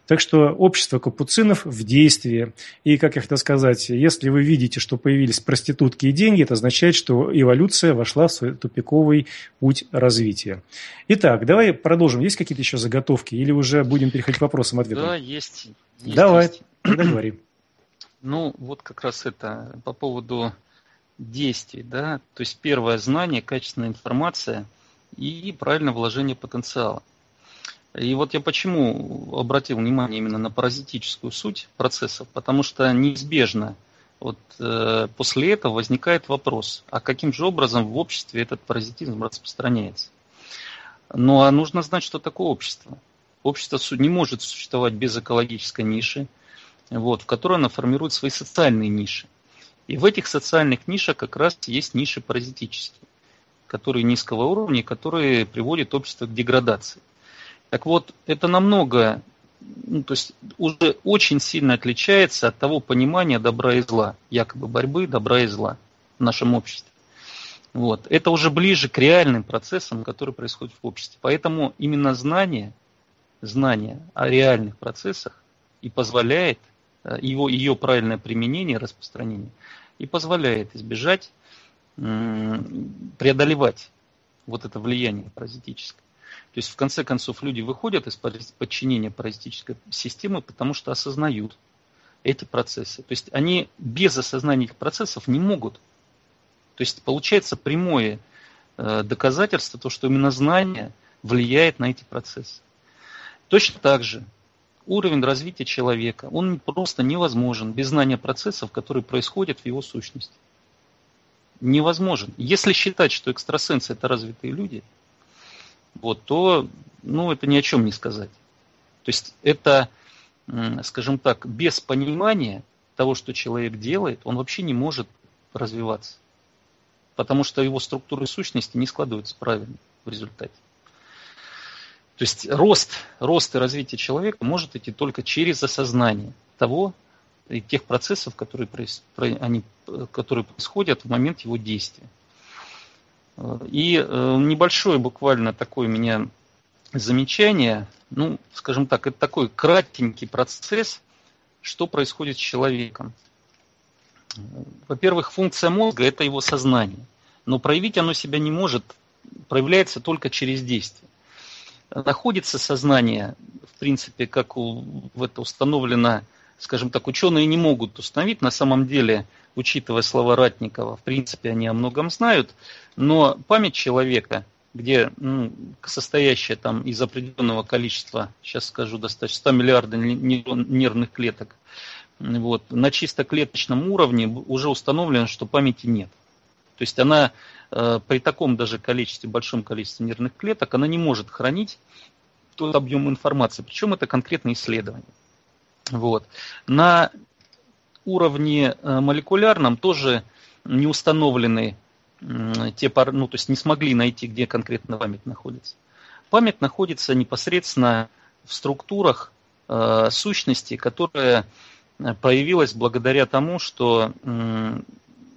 Speaker 2: Так что общество капуцинов в действии. И, как я хотел сказать, если вы видите, что появились проститутки и деньги, это означает, что эволюция вошла в свой тупиковый путь развития. Итак, давай продолжим. Есть какие-то еще заготовки или уже будем переходить к вопросам-ответам?
Speaker 3: Да, есть. есть
Speaker 2: давай,
Speaker 3: есть.
Speaker 2: тогда говори.
Speaker 3: Ну, вот как раз это по поводу действий, да, то есть первое знание, качественная информация и правильное вложение потенциала. И вот я почему обратил внимание именно на паразитическую суть процессов, потому что неизбежно вот э, после этого возникает вопрос, а каким же образом в обществе этот паразитизм распространяется? Ну а нужно знать, что такое общество. Общество не может существовать без экологической ниши, вот, в которой оно формирует свои социальные ниши. И в этих социальных нишах как раз есть ниши паразитические, которые низкого уровня, которые приводят общество к деградации. Так вот, это намного, ну, то есть уже очень сильно отличается от того понимания добра и зла, якобы борьбы добра и зла в нашем обществе. Вот. Это уже ближе к реальным процессам, которые происходят в обществе. Поэтому именно знание, знание о реальных процессах и позволяет его, ее правильное применение, распространение, и позволяет избежать, преодолевать вот это влияние паразитическое. То есть, в конце концов, люди выходят из подчинения паразитической системы, потому что осознают эти процессы. То есть, они без осознания этих процессов не могут. То есть, получается прямое э, доказательство, то, что именно знание влияет на эти процессы. Точно так же уровень развития человека, он просто невозможен без знания процессов, которые происходят в его сущности. Невозможен. Если считать, что экстрасенсы это развитые люди, вот, то ну, это ни о чем не сказать. То есть это, скажем так, без понимания того, что человек делает, он вообще не может развиваться. Потому что его структуры сущности не складываются правильно в результате. То есть рост, рост и развитие человека может идти только через осознание того и тех процессов, которые, они, которые происходят в момент его действия. И э, небольшое буквально такое у меня замечание, ну, скажем так, это такой кратенький процесс, что происходит с человеком. Во-первых, функция мозга – это его сознание, но проявить оно себя не может, проявляется только через действие находится сознание, в принципе, как у, в это установлено, скажем так, ученые не могут установить, на самом деле, учитывая слова Ратникова, в принципе, они о многом знают, но память человека, где ну, состоящая там из определенного количества, сейчас скажу достаточно, 100 миллиардов нервных клеток, вот, на чисто клеточном уровне уже установлено, что памяти нет. То есть она Э, при таком даже количестве, большом количестве нервных клеток, она не может хранить тот объем информации. Причем это конкретное исследование. Вот. На уровне э, молекулярном тоже не установлены те пар, ну, то есть не смогли найти, где конкретно память находится. Память находится непосредственно в структурах э, сущности, которая появилась благодаря тому, что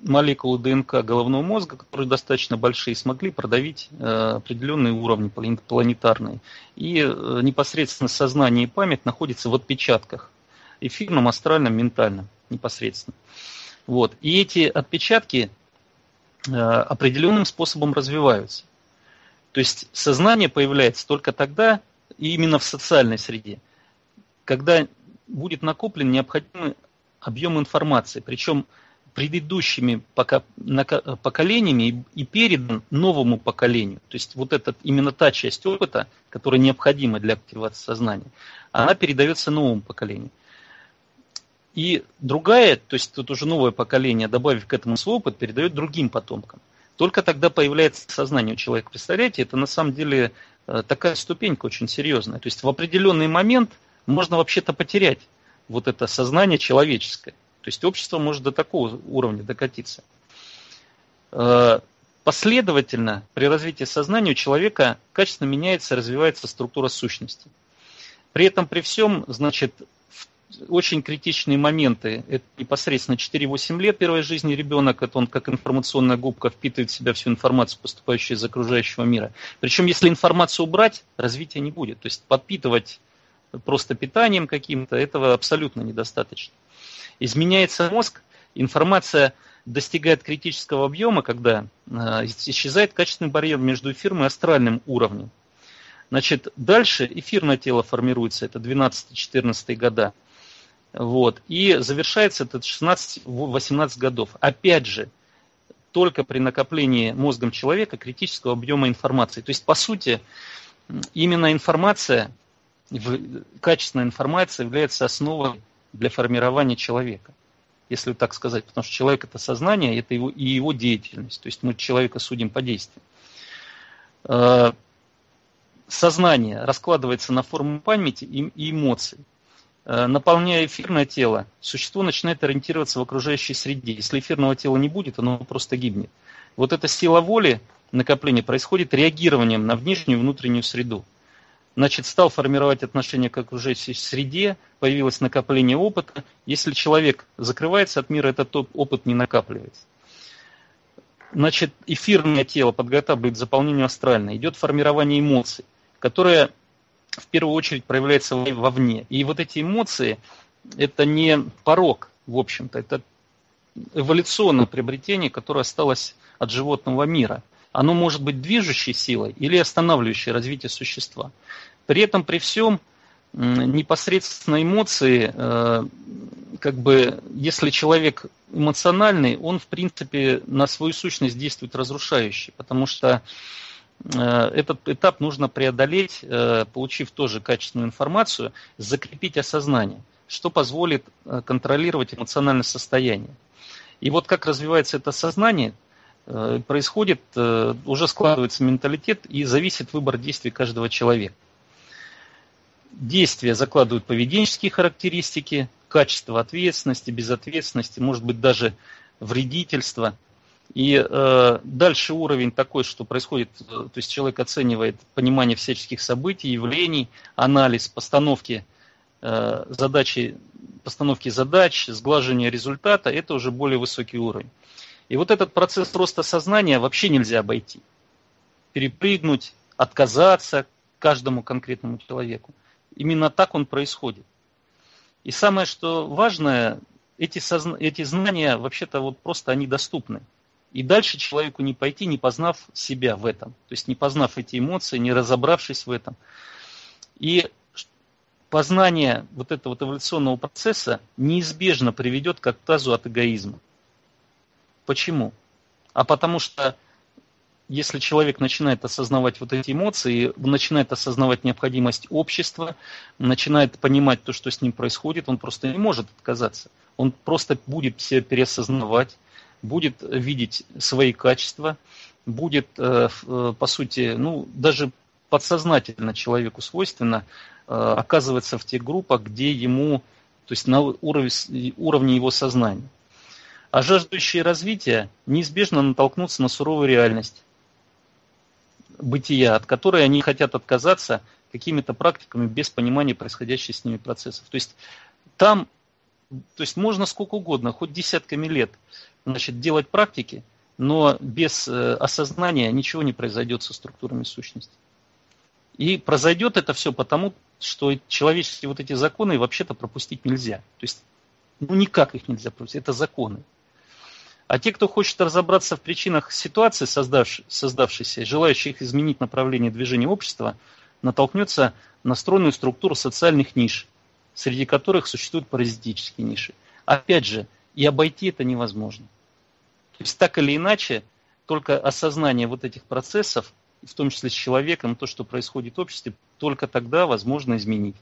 Speaker 3: молекулы ДНК головного мозга, которые достаточно большие, смогли продавить э, определенные уровни планетарные. И э, непосредственно сознание и память находятся в отпечатках. Эфирном, астральном, ментальном непосредственно. Вот. И эти отпечатки э, определенным способом развиваются. То есть сознание появляется только тогда, и именно в социальной среде, когда будет накоплен необходимый объем информации. Причем предыдущими поколениями и передан новому поколению. То есть вот этот, именно та часть опыта, которая необходима для активации сознания, она передается новому поколению. И другая, то есть тут уже новое поколение, добавив к этому свой опыт, передает другим потомкам. Только тогда появляется сознание у человека. Представляете, это на самом деле э, такая ступенька очень серьезная. То есть в определенный момент можно вообще-то потерять вот это сознание человеческое. То есть общество может до такого уровня докатиться. Э, последовательно при развитии сознания у человека качественно меняется, развивается структура сущности. При этом при всем, значит, очень критичные моменты, это непосредственно 4-8 лет первой жизни ребенок, это он как информационная губка впитывает в себя всю информацию, поступающую из окружающего мира. Причем если информацию убрать, развития не будет. То есть подпитывать просто питанием каким-то, этого абсолютно недостаточно. Изменяется мозг, информация достигает критического объема, когда э, исчезает качественный барьер между эфиром и астральным уровнем. Значит, дальше эфирное тело формируется, это 12-14 года. Вот, и завершается это 16-18 годов. Опять же, только при накоплении мозгом человека критического объема информации. То есть, по сути, именно информация, качественная информация является основой для формирования человека, если так сказать. Потому что человек это сознание, это его, и его деятельность. То есть мы человека судим по действиям. Э, сознание раскладывается на форму памяти и эмоций. Э, наполняя эфирное тело, существо начинает ориентироваться в окружающей среде. Если эфирного тела не будет, оно просто гибнет. Вот эта сила воли накопления происходит реагированием на внешнюю и внутреннюю среду значит, стал формировать отношение к окружающей среде, появилось накопление опыта. Если человек закрывается от мира, этот опыт не накапливается. Значит, эфирное тело подготавливает заполнение астральное, идет формирование эмоций, которое в первую очередь проявляется вовне. И вот эти эмоции, это не порог, в общем-то, это эволюционное приобретение, которое осталось от животного мира. Оно может быть движущей силой или останавливающей развитие существа. При этом, при всем, непосредственно эмоции, э, как бы, если человек эмоциональный, он, в принципе, на свою сущность действует разрушающе, потому что э, этот этап нужно преодолеть, э, получив тоже качественную информацию, закрепить осознание, что позволит контролировать эмоциональное состояние. И вот как развивается это сознание, происходит, уже складывается менталитет и зависит выбор действий каждого человека. Действия закладывают поведенческие характеристики, качество ответственности, безответственности, может быть даже вредительство. И э, дальше уровень такой, что происходит, э, то есть человек оценивает понимание всяческих событий, явлений, анализ, постановки э, задачи, постановки задач, сглаживание результата, это уже более высокий уровень. И вот этот процесс роста сознания вообще нельзя обойти. Перепрыгнуть, отказаться каждому конкретному человеку. Именно так он происходит. И самое, что важное, эти, созна... эти знания, вообще-то, вот просто они доступны. И дальше человеку не пойти, не познав себя в этом. То есть не познав эти эмоции, не разобравшись в этом. И познание вот этого вот эволюционного процесса неизбежно приведет к отказу от эгоизма. Почему? А потому что если человек начинает осознавать вот эти эмоции, начинает осознавать необходимость общества, начинает понимать то, что с ним происходит, он просто не может отказаться. Он просто будет себя переосознавать, будет видеть свои качества, будет, э, э, по сути, ну, даже подсознательно человеку свойственно э, оказываться в тех группах, где ему, то есть на уровне, уровне его сознания. А жаждущие развития неизбежно натолкнутся на суровую реальность бытия, от которой они хотят отказаться какими-то практиками без понимания происходящих с ними процессов. То есть там, то есть можно сколько угодно, хоть десятками лет, значит, делать практики, но без э, осознания ничего не произойдет со структурами сущности. И произойдет это все потому, что человеческие вот эти законы вообще-то пропустить нельзя. То есть, ну никак их нельзя пропустить, это законы. А те, кто хочет разобраться в причинах ситуации, создавшей, создавшейся, желающих изменить направление движения общества, натолкнется на стройную структуру социальных ниш, среди которых существуют паразитические ниши. Опять же, и обойти это невозможно. То есть так или иначе, только осознание вот этих процессов, в том числе с человеком, то, что происходит в обществе, только тогда возможно изменить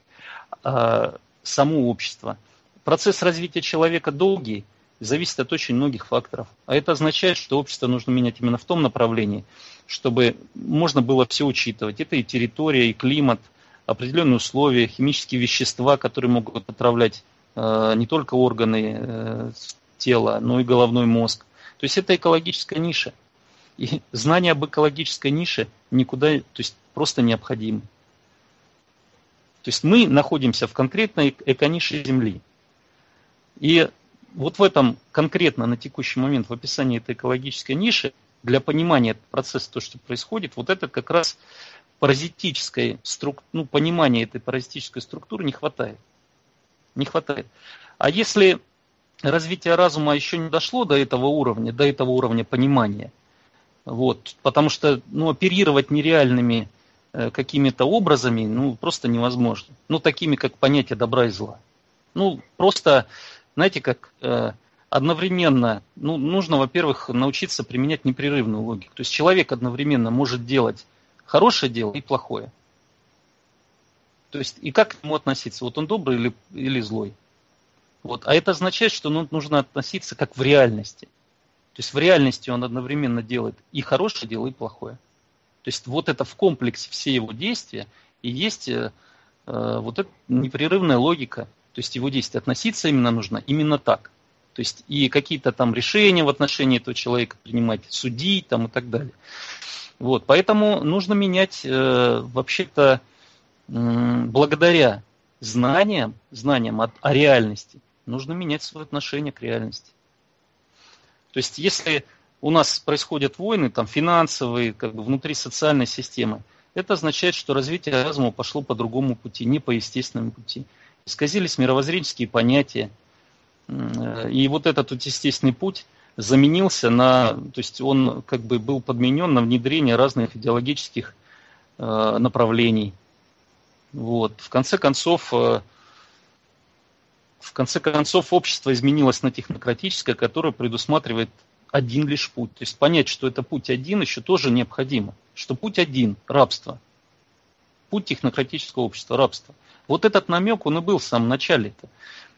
Speaker 3: а, само общество. Процесс развития человека долгий – зависит от очень многих факторов. А это означает, что общество нужно менять именно в том направлении, чтобы можно было все учитывать. Это и территория, и климат, определенные условия, химические вещества, которые могут отравлять э, не только органы э, тела, но и головной мозг. То есть это экологическая ниша. И знание об экологической нише никуда, то есть просто необходимо. То есть мы находимся в конкретной эконише Земли. И вот в этом конкретно на текущий момент в описании этой экологической ниши, для понимания процесса, то, что происходит, вот это как раз паразитической струк... ну, понимания этой паразитической структуры не хватает. Не хватает. А если развитие разума еще не дошло до этого уровня, до этого уровня понимания, вот, потому что ну, оперировать нереальными э, какими-то образами ну, просто невозможно. Ну, такими, как понятие добра и зла. Ну, просто знаете, как э, одновременно, ну, нужно, во-первых, научиться применять непрерывную логику. То есть человек одновременно может делать хорошее дело и плохое. То есть, и как к нему относиться? Вот он добрый или, или злой? Вот. А это означает, что ну, нужно относиться как в реальности. То есть в реальности он одновременно делает и хорошее дело, и плохое. То есть вот это в комплексе все его действия и есть э, э вот эта непрерывная логика то есть его действия относиться именно нужно именно так. То есть и какие-то там решения в отношении этого человека принимать, судить там и так далее. Вот, поэтому нужно менять э, вообще-то э, благодаря знаниям, знаниям о, о реальности, нужно менять свое отношение к реальности. То есть если у нас происходят войны, там финансовые, как бы внутри социальной системы, это означает, что развитие разума пошло по другому пути, не по естественному пути. Исказились мировоззренческие понятия. И вот этот вот естественный путь заменился на, то есть он как бы был подменен на внедрение разных идеологических э, направлений. Вот. В конце концов, э, в конце концов, общество изменилось на технократическое, которое предусматривает один лишь путь. То есть понять, что это путь один, еще тоже необходимо. Что путь один – рабство. Путь технократического общества – рабство. Вот этот намек, он и был в самом начале. -то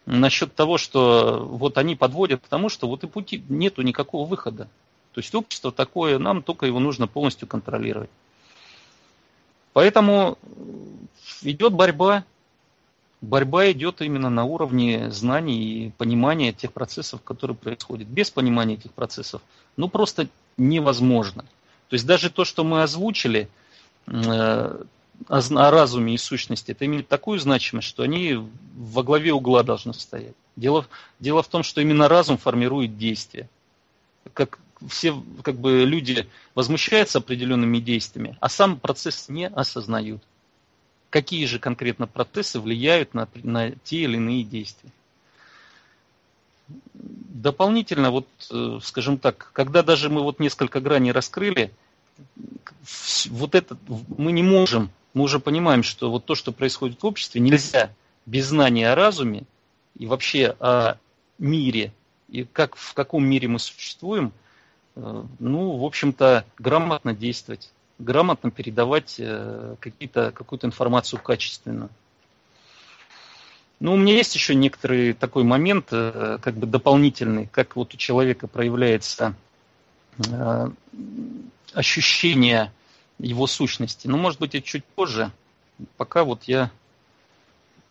Speaker 3: насчет того, что вот они подводят к тому, что вот и пути нету никакого выхода. То есть общество такое, нам только его нужно полностью контролировать. Поэтому идет борьба. Борьба идет именно на уровне знаний и понимания тех процессов, которые происходят. Без понимания этих процессов, ну просто невозможно. То есть даже то, что мы озвучили, э, о, разуме и сущности, это имеет такую значимость, что они во главе угла должны стоять. Дело, дело в том, что именно разум формирует действия. Как все как бы, люди возмущаются определенными действиями, а сам процесс не осознают. Какие же конкретно процессы влияют на, на те или иные действия. Дополнительно, вот, э, скажем так, когда даже мы вот несколько граней раскрыли, вот это мы не можем мы уже понимаем, что вот то, что происходит в обществе, нельзя без знания о разуме и вообще о мире, и как, в каком мире мы существуем, э, ну, в общем-то, грамотно действовать, грамотно передавать э, какие-то, какую-то информацию качественную. Ну, у меня есть еще некоторый такой момент, э, как бы дополнительный, как вот у человека проявляется ощущение его сущности. Но, может быть, и чуть позже. Пока вот я,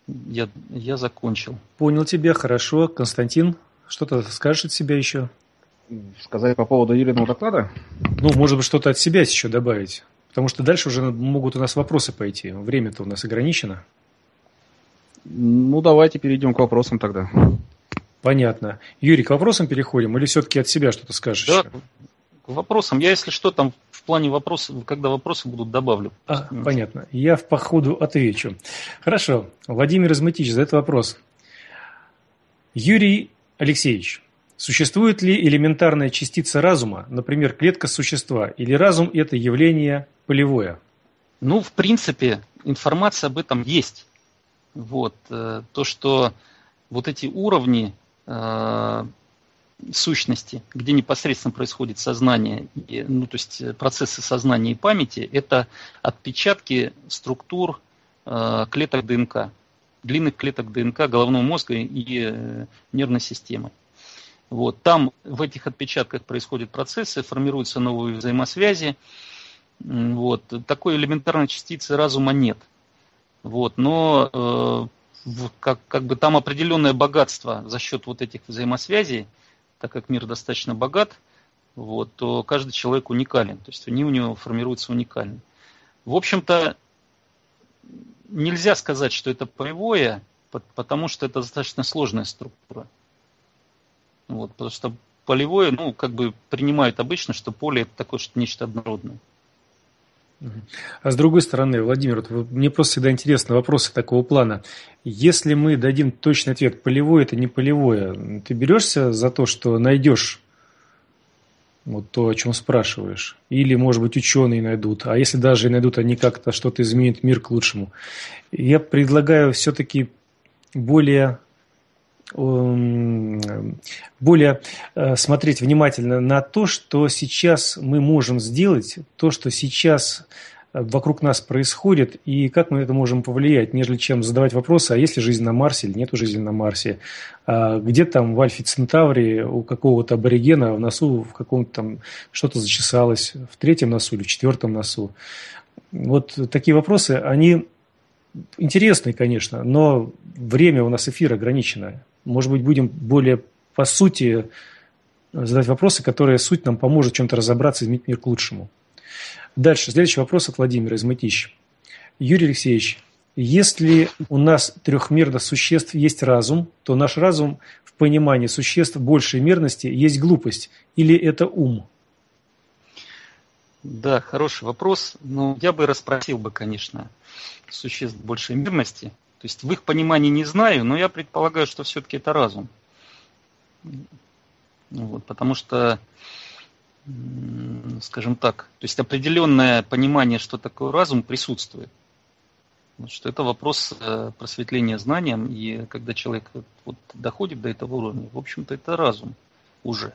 Speaker 3: я, я закончил.
Speaker 2: Понял тебя, хорошо. Константин, что-то скажешь от себя еще?
Speaker 4: Сказать по поводу Юриного доклада?
Speaker 2: Ну, может быть, что-то от себя еще добавить. Потому что дальше уже могут у нас вопросы пойти. Время-то у нас ограничено.
Speaker 4: Ну, давайте перейдем к вопросам тогда.
Speaker 2: Понятно. Юрий, к вопросам переходим или все-таки от себя что-то скажешь?
Speaker 3: Да, вопросам. Я, если что, там плане вопросов, когда вопросы будут, добавлю.
Speaker 2: А, понятно. Я в походу отвечу. Хорошо. Владимир Измытич задает вопрос. Юрий Алексеевич, существует ли элементарная частица разума, например, клетка существа, или разум – это явление полевое?
Speaker 3: Ну, в принципе, информация об этом есть. Вот. Э, то, что вот эти уровни э, сущности, где непосредственно происходит сознание, ну, то есть э, процессы сознания и памяти, это отпечатки структур э, клеток ДНК, длинных клеток ДНК головного мозга и э, нервной системы. Вот, там в этих отпечатках происходят процессы, формируются новые взаимосвязи. Вот, такой элементарной частицы разума нет. Вот, но э, как, как бы там определенное богатство за счет вот этих взаимосвязей, так как мир достаточно богат, вот, то каждый человек уникален, то есть они у него формируются уникально. В общем-то, нельзя сказать, что это полевое, потому что это достаточно сложная структура. Вот, потому что полевое, ну, как бы принимают обычно, что поле это такое что нечто однородное.
Speaker 2: А с другой стороны, Владимир, вот мне просто всегда интересны вопросы такого плана. Если мы дадим точный ответ, полевое это не полевое, ты берешься за то, что найдешь вот то, о чем спрашиваешь? Или, может быть, ученые найдут. А если даже и найдут, они как-то что-то изменят мир к лучшему. Я предлагаю все-таки более более э, смотреть внимательно на то, что сейчас мы можем сделать, то, что сейчас э, вокруг нас происходит и как мы это можем повлиять, нежели чем задавать вопросы, а есть ли жизнь на Марсе или нет жизни на Марсе, а где там в Альфе Центавре у какого-то аборигена в носу в каком-то там что-то зачесалось, в третьем носу или в четвертом носу. Вот такие вопросы, они интересные, конечно, но время у нас эфира ограничено. Может быть, будем более по сути задать вопросы, которые суть нам поможет чем-то разобраться, изменить мир к лучшему. Дальше. Следующий вопрос от Владимира из Мытищ. Юрий Алексеевич, если у нас трехмерных существ есть разум, то наш разум в понимании существ большей мерности есть глупость или это ум?
Speaker 3: Да, хороший вопрос. Ну, я бы расспросил бы, конечно, существ большей мирности. То есть в их понимании не знаю, но я предполагаю, что все-таки это разум. Вот, потому что, скажем так, то есть определенное понимание, что такое разум, присутствует. Вот, что это вопрос э, просветления знанием, и когда человек вот, доходит до этого уровня, в общем-то, это разум уже.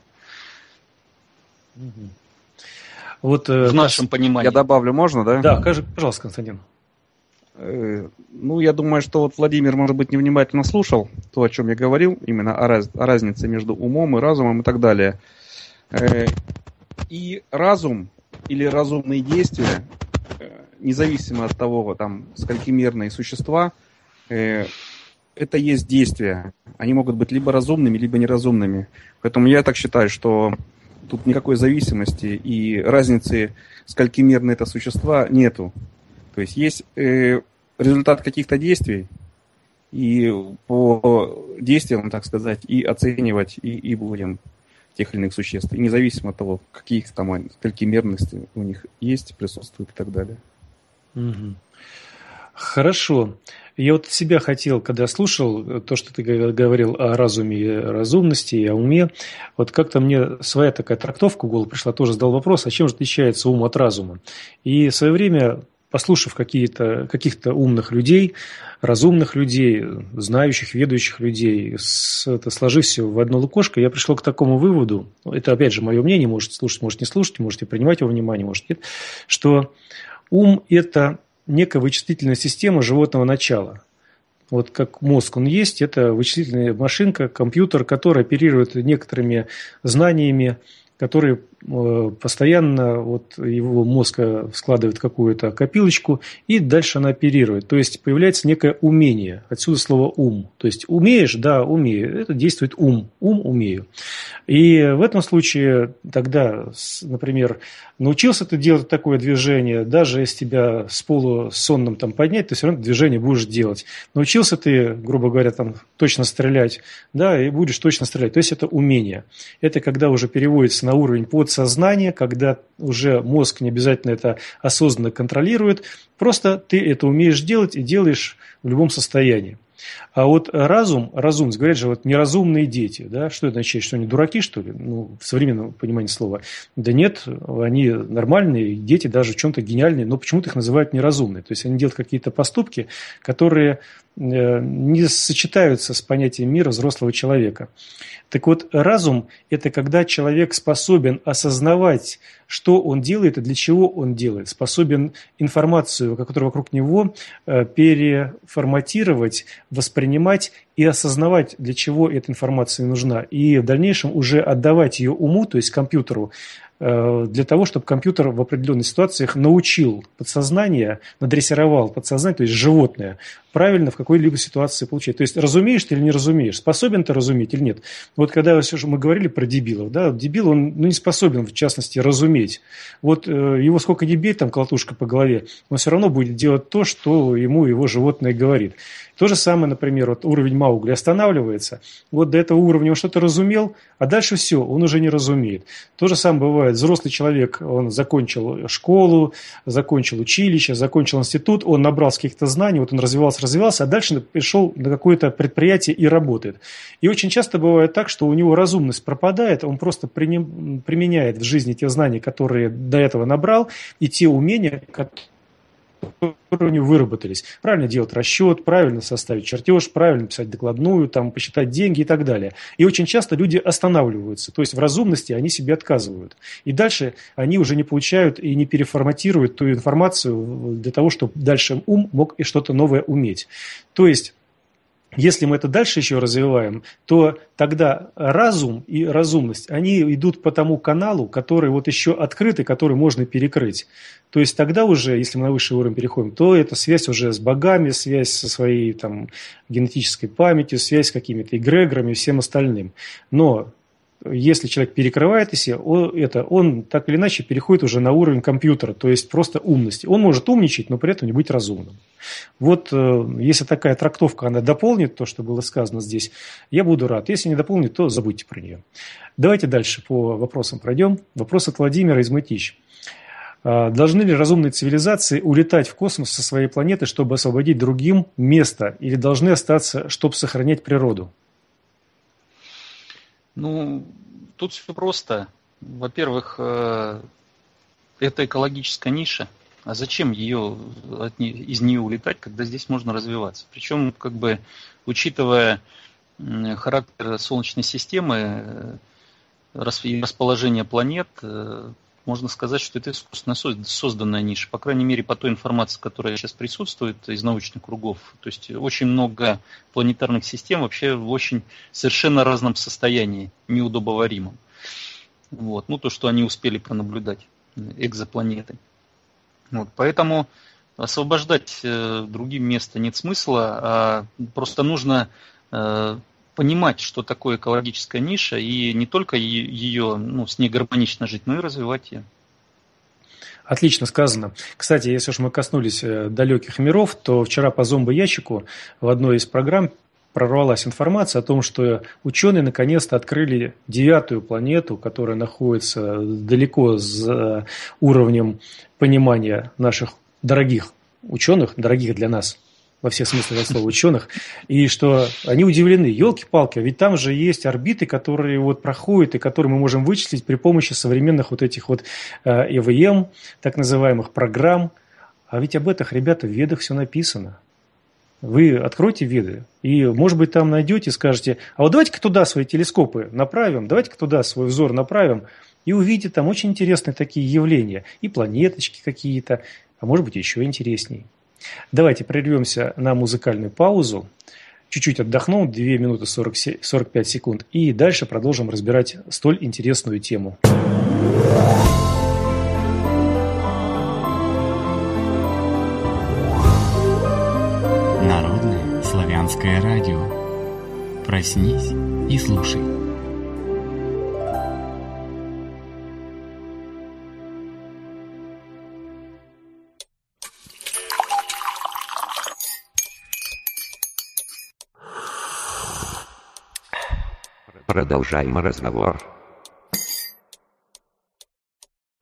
Speaker 2: Вот, э,
Speaker 3: в нашем понимании.
Speaker 4: Я добавлю, можно, да?
Speaker 2: Да, пожалуйста, Константин.
Speaker 4: Э, ну, я думаю, что вот Владимир, может быть, невнимательно слушал то, о чем я говорил, именно о, раз, о разнице между умом и разумом и так далее. И разум или разумные действия независимо от того, там, сколькимерные существа, э, это есть действия. Они могут быть либо разумными, либо неразумными. Поэтому я так считаю, что тут никакой зависимости и разницы, сколькимерны это существа, нету. То есть есть э, результат каких-то действий, и по действиям, так сказать, и оценивать, и, и будем тех или иных существ. И независимо от того, какие там сколькимерности у них есть, присутствуют и так далее.
Speaker 2: Угу. Хорошо. Я вот себя хотел, когда слушал то, что ты говорил о разуме разумности, о уме, вот как-то мне своя такая трактовка в голову пришла, тоже задал вопрос, а чем же отличается ум от разума? И в свое время, послушав какие-то, каких-то умных людей, разумных людей, знающих, ведущих людей, с, это, сложив все в одно лукошко, я пришел к такому выводу, это опять же мое мнение, можете слушать, можете не слушать, можете принимать его внимание, может нет, что Ум – это некая вычислительная система животного начала. Вот как мозг он есть, это вычислительная машинка, компьютер, который оперирует некоторыми знаниями, которые постоянно вот его мозг э, складывает какую-то копилочку, и дальше она оперирует. То есть появляется некое умение. Отсюда слово ум. То есть умеешь, да, умею. Это действует ум. Ум умею. И в этом случае тогда, например, научился ты делать такое движение, даже если тебя с полусонным там поднять, ты все равно движение будешь делать. Научился ты, грубо говоря, там точно стрелять, да, и будешь точно стрелять. То есть это умение. Это когда уже переводится на уровень под сознание, когда уже мозг не обязательно это осознанно контролирует, просто ты это умеешь делать и делаешь в любом состоянии. А вот разум, разум, говорят же, вот неразумные дети, да, что это означает, что они дураки, что ли, ну, в современном понимании слова. Да нет, они нормальные дети, даже в чем-то гениальные, но почему-то их называют неразумные. То есть они делают какие-то поступки, которые не сочетаются с понятием мира взрослого человека. Так вот, разум – это когда человек способен осознавать, что он делает и для чего он делает, способен информацию, которая вокруг него, э, переформатировать, воспринимать и осознавать, для чего эта информация нужна, и в дальнейшем уже отдавать ее уму, то есть компьютеру, Э, для того, чтобы компьютер в определенных ситуациях научил подсознание, надрессировал подсознание, то есть животное, правильно в какой-либо ситуации получать. То есть разумеешь ты или не разумеешь, способен ты разуметь или нет. Вот когда все же мы говорили про дебилов, да, дебил, он ну, не способен, в частности, разуметь. Вот э, его сколько не бей, там, колотушка по голове, он все равно будет делать то, что ему его животное говорит. То же самое, например, вот уровень Маугли останавливается. Вот до этого уровня он что-то разумел, а дальше все, он уже не разумеет. То же самое бывает. Взрослый человек, он закончил школу, закончил училище, закончил институт, он набрался каких-то знаний, вот он развивался, развивался, а дальше пришел на какое-то предприятие и работает. И очень часто бывает так, что у него разумность пропадает, он просто применяет в жизни те знания, которые до этого набрал, и те умения, которые которые у него выработались. Правильно делать расчет, правильно составить чертеж, правильно писать докладную, там, посчитать деньги и так далее. И очень часто люди останавливаются, то есть в разумности они себе отказывают. И дальше они уже не получают и не переформатируют ту информацию для того, чтобы дальше ум мог и что-то новое уметь. То есть если мы это дальше еще развиваем, то тогда разум и разумность, они идут по тому каналу, который вот еще открытый, который можно перекрыть. То есть тогда уже, если мы на высший уровень переходим, то это связь уже с богами, связь со своей там, генетической памятью, связь с какими-то эгрегорами и всем остальным. Но если человек перекрывает это, он так или иначе переходит уже на уровень компьютера, то есть просто умности. Он может умничать, но при этом не быть разумным. Вот э, если такая трактовка, она дополнит то, что было сказано здесь, я буду рад. Если не дополнит, то забудьте про нее. Давайте дальше по вопросам пройдем. Вопрос от Владимира из Мытищ. А, должны ли разумные цивилизации улетать в космос со своей планеты, чтобы освободить другим место, или должны остаться, чтобы сохранять природу?
Speaker 3: Ну, тут все просто. Во-первых, э, это экологическая ниша. А зачем ее, от не, из нее улетать, когда здесь можно развиваться? Причем, как бы, учитывая характер Солнечной системы э, и расположение планет, э, можно сказать, что это искусственно созданная ниша. По крайней мере, по той информации, которая сейчас присутствует из научных кругов. То есть очень много планетарных систем вообще в очень совершенно разном состоянии, неудобоваримом. Вот. Ну, то, что они успели пронаблюдать, экзопланеты. Вот. Поэтому освобождать э, другим место нет смысла, а просто нужно э, понимать, что такое экологическая ниша, и не только ее, ну, с ней гармонично жить, но и развивать ее.
Speaker 2: Отлично сказано. Кстати, если уж мы коснулись э, далеких миров, то вчера по зомбо-ящику в одной из программ прорвалась информация о том, что ученые наконец-то открыли девятую планету, которая находится далеко за уровнем понимания наших дорогих ученых, дорогих для нас во всех смыслах этого слова ученых, и что они удивлены, елки-палки, ведь там же есть орбиты, которые вот проходят и которые мы можем вычислить при помощи современных вот этих вот ЭВМ, э так называемых программ, а ведь об этом, ребята, в ведах все написано. Вы откройте виды и, может быть, там найдете скажете, а вот давайте-ка туда свои телескопы направим, давайте-ка туда свой взор направим, и увидите там очень интересные такие явления, и планеточки какие-то, а может быть, еще интересней. Давайте прервемся на музыкальную паузу, чуть-чуть отдохнем, 2 минуты 40, 45 секунд, и дальше продолжим разбирать столь интересную тему.
Speaker 1: Славянское радио. Проснись и слушай.
Speaker 5: Продолжаем разговор.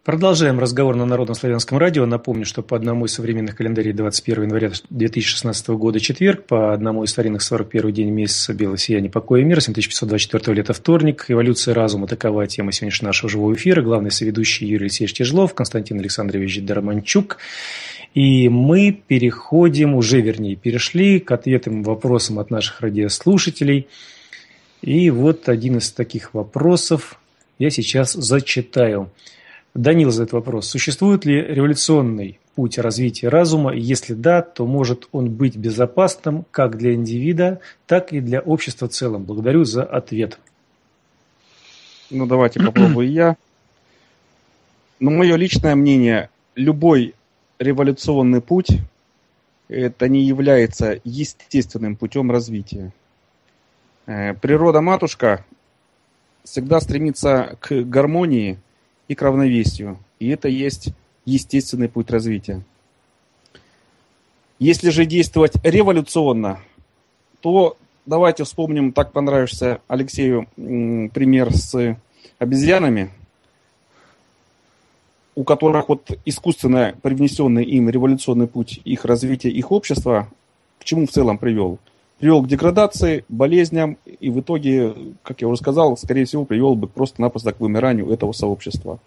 Speaker 2: Продолжаем разговор на Народном славянском радио. Напомню, что по одному из современных календарей 21 января 2016 года четверг, по одному из старинных 41 день месяца белого сияния покоя и мира, 7524 лета вторник, эволюция разума, такова тема сегодняшнего нашего живого эфира. Главный соведущий Юрий Алексеевич Тяжлов, Константин Александрович Дарманчук. И мы переходим, уже вернее перешли к ответам вопросам от наших радиослушателей. И вот один из таких вопросов я сейчас зачитаю. Данил задает вопрос. Существует ли революционный путь развития разума? Если да, то может он быть безопасным как для индивида, так и для общества в целом? Благодарю за ответ.
Speaker 4: Ну, давайте попробую я. Но ну, мое личное мнение, любой революционный путь это не является естественным путем развития. Э, природа-матушка всегда стремится к гармонии – и к равновесию. И это есть естественный путь развития. Если же действовать революционно, то давайте вспомним, так понравился Алексею пример с обезьянами, у которых вот искусственно привнесенный им революционный путь их развития, их общества, к чему в целом привел? Привел к деградации, болезням и в итоге, как я уже сказал, скорее всего привел бы просто-напросто к вымиранию этого сообщества.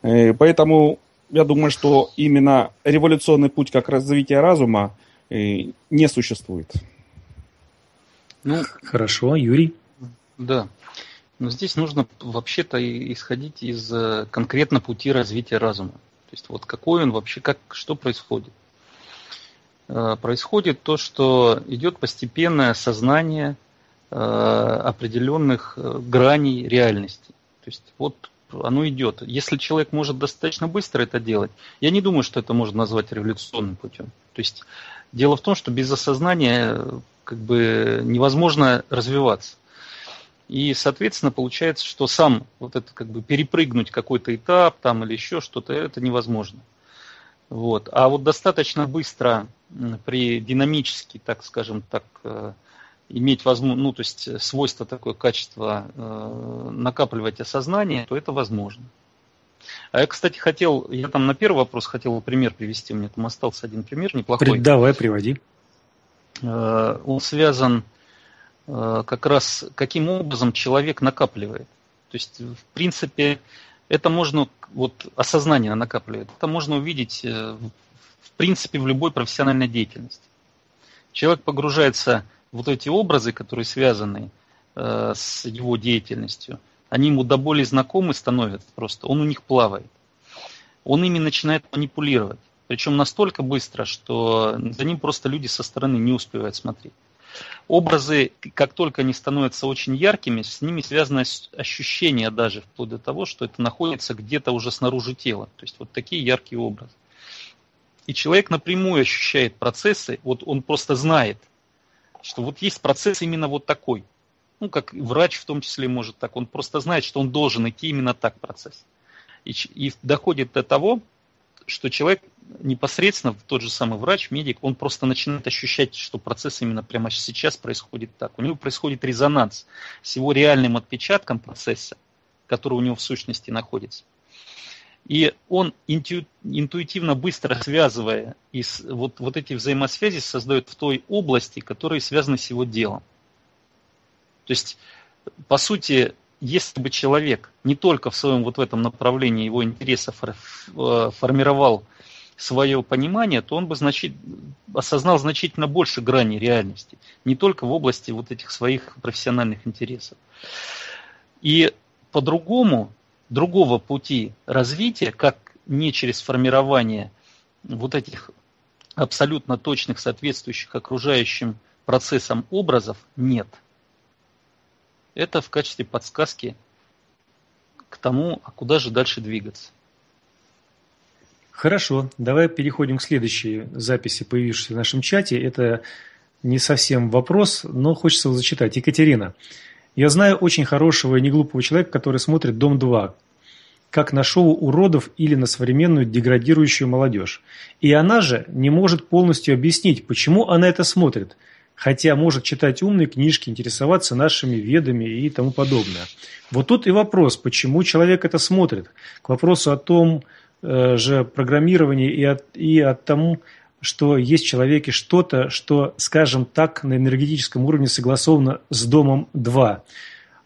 Speaker 4: Э, поэтому я думаю, что именно революционный путь как развития разума э, не существует.
Speaker 2: Ну, хорошо, Юрий.
Speaker 3: Да. Но здесь нужно вообще-то исходить из э, конкретно пути развития разума. То есть вот какой он вообще, как, что происходит. Происходит то, что идет постепенное осознание определенных граней реальности. То есть вот оно идет. Если человек может достаточно быстро это делать, я не думаю, что это можно назвать революционным путем. То есть дело в том, что без осознания как бы невозможно развиваться. И, соответственно, получается, что сам вот это как бы перепрыгнуть какой-то этап там или еще что-то, это невозможно. Вот. А вот достаточно быстро при динамически, так скажем так, э, иметь возможность, ну, то есть свойство такое, качество э, накапливать осознание, то это возможно. А я, кстати, хотел, я там на первый вопрос хотел пример привести, у меня там остался один пример неплохой.
Speaker 2: Давай, приводи.
Speaker 3: Э, он связан э, как раз, каким образом человек накапливает. То есть, в принципе, это можно, вот осознание накапливает, это можно увидеть, э, в принципе, в любой профессиональной деятельности. Человек погружается в вот эти образы, которые связаны с его деятельностью, они ему до боли знакомы становятся просто, он у них плавает. Он ими начинает манипулировать. Причем настолько быстро, что за ним просто люди со стороны не успевают смотреть. Образы, как только они становятся очень яркими, с ними связано ощущение даже, вплоть до того, что это находится где-то уже снаружи тела. То есть вот такие яркие образы. И человек напрямую ощущает процессы, вот он просто знает, что вот есть процесс именно вот такой. Ну, как врач в том числе может так. Он просто знает, что он должен идти именно так процесс. И, и доходит до того, что человек непосредственно, тот же самый врач, медик, он просто начинает ощущать, что процесс именно прямо сейчас происходит так. У него происходит резонанс с его реальным отпечатком процесса, который у него в сущности находится. И он инту, интуитивно быстро связывая и вот, вот эти взаимосвязи создает в той области, которые связаны с его делом. То есть, по сути, если бы человек не только в своем вот в этом направлении его интересов э, формировал свое понимание, то он бы значит, осознал значительно больше граней реальности, не только в области вот этих своих профессиональных интересов. И по-другому, другого пути развития, как не через формирование вот этих абсолютно точных, соответствующих окружающим процессам образов, нет – это в качестве подсказки к тому, а куда же дальше двигаться.
Speaker 2: Хорошо, давай переходим к следующей записи, появившейся в нашем чате. Это не совсем вопрос, но хочется его зачитать. Екатерина, я знаю очень хорошего и неглупого человека, который смотрит «Дом-2», как на шоу уродов или на современную деградирующую молодежь. И она же не может полностью объяснить, почему она это смотрит – хотя может читать умные книжки, интересоваться нашими ведами и тому подобное. Вот тут и вопрос, почему человек это смотрит. К вопросу о том э, же программировании и, от, и о тому, что есть в человеке что-то, что, скажем так, на энергетическом уровне согласовано с домом 2.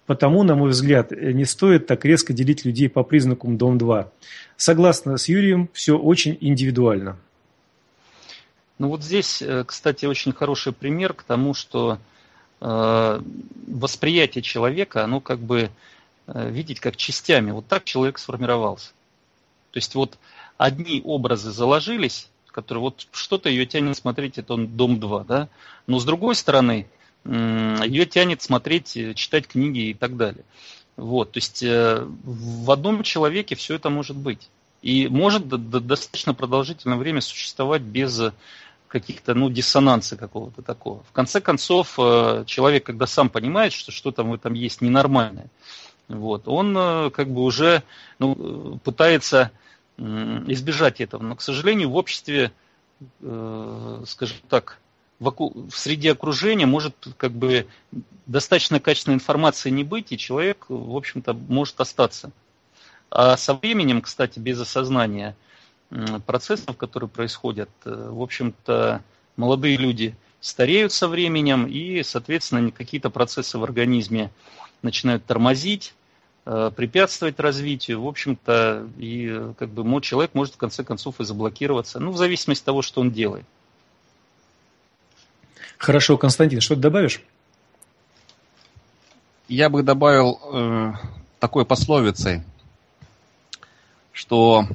Speaker 2: Потому, на мой взгляд, не стоит так резко делить людей по признакам дом 2. Согласно с Юрием, все очень индивидуально.
Speaker 3: Ну вот здесь, э, кстати, очень хороший пример к тому, что э, восприятие человека, оно как бы э, видеть как частями. Вот так человек сформировался. То есть вот одни образы заложились, которые вот что-то ее тянет смотреть, это он дом 2, да, но с другой стороны, ее тянет смотреть, читать книги и так далее. Вот, то есть в одном человеке все это может быть. И может достаточно продолжительное время существовать без каких-то, ну, диссонанса какого-то такого. В конце концов, э, человек, когда сам понимает, что что-то в этом есть ненормальное, вот, он э, как бы уже ну, пытается избежать этого. Но, к сожалению, в обществе, э, скажем так, в среде окружения может как бы достаточно качественной информации не быть, и человек, в общем-то, может остаться. А со временем, кстати, без осознания – процессов, которые происходят, э, в общем-то, молодые люди стареют со временем, и, соответственно, какие-то процессы в организме начинают тормозить, э, препятствовать развитию, в общем-то, и как бы человек может в конце концов и заблокироваться, ну, в зависимости от того, что он делает.
Speaker 2: Хорошо, Константин, что ты добавишь?
Speaker 4: Я бы добавил э, такой пословицей, что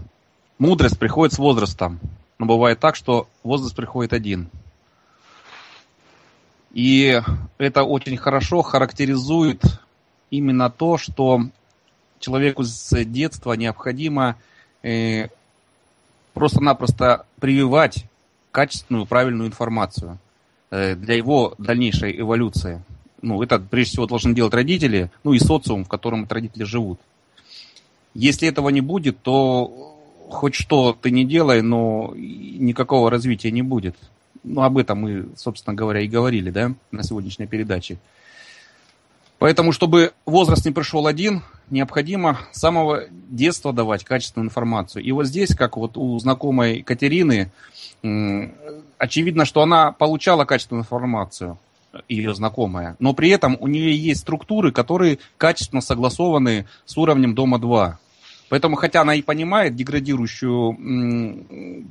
Speaker 4: Мудрость приходит с возрастом. Но бывает так, что возраст приходит один. И это очень хорошо характеризует именно то, что человеку с детства необходимо э, просто-напросто прививать качественную, правильную информацию э, для его дальнейшей эволюции. Ну, это прежде всего должны делать родители, ну и социум, в котором родители живут. Если этого не будет, то хоть что ты не делай, но никакого развития не будет. Ну, об этом мы, собственно говоря, и говорили, да, на сегодняшней передаче. Поэтому, чтобы возраст не пришел один, необходимо с самого детства давать качественную информацию. И вот здесь, как вот у знакомой Катерины, очевидно, что она получала качественную информацию, ее знакомая, но при этом у нее есть структуры, которые качественно согласованы с уровнем Дома 2. Поэтому, хотя она и понимает деградирующую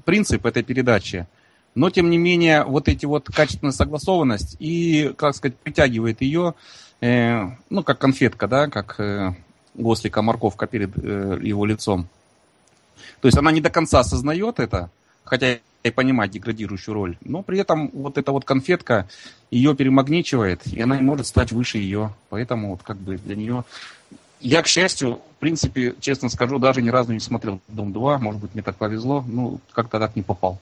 Speaker 4: принцип этой передачи, но, тем не менее, вот эти вот качественная согласованность и, как сказать, притягивает ее, э, ну, как конфетка, да, как э, гослика морковка перед э, его лицом. То есть она не до конца осознает это, хотя и понимает деградирующую роль, но при этом вот эта вот конфетка ее перемагничивает, и она не может стать выше ее. Поэтому вот как бы для нее... Я, к счастью, в принципе, честно скажу, даже ни разу не смотрел «Дом-2», может быть, мне так повезло, ну, как-то так не попал.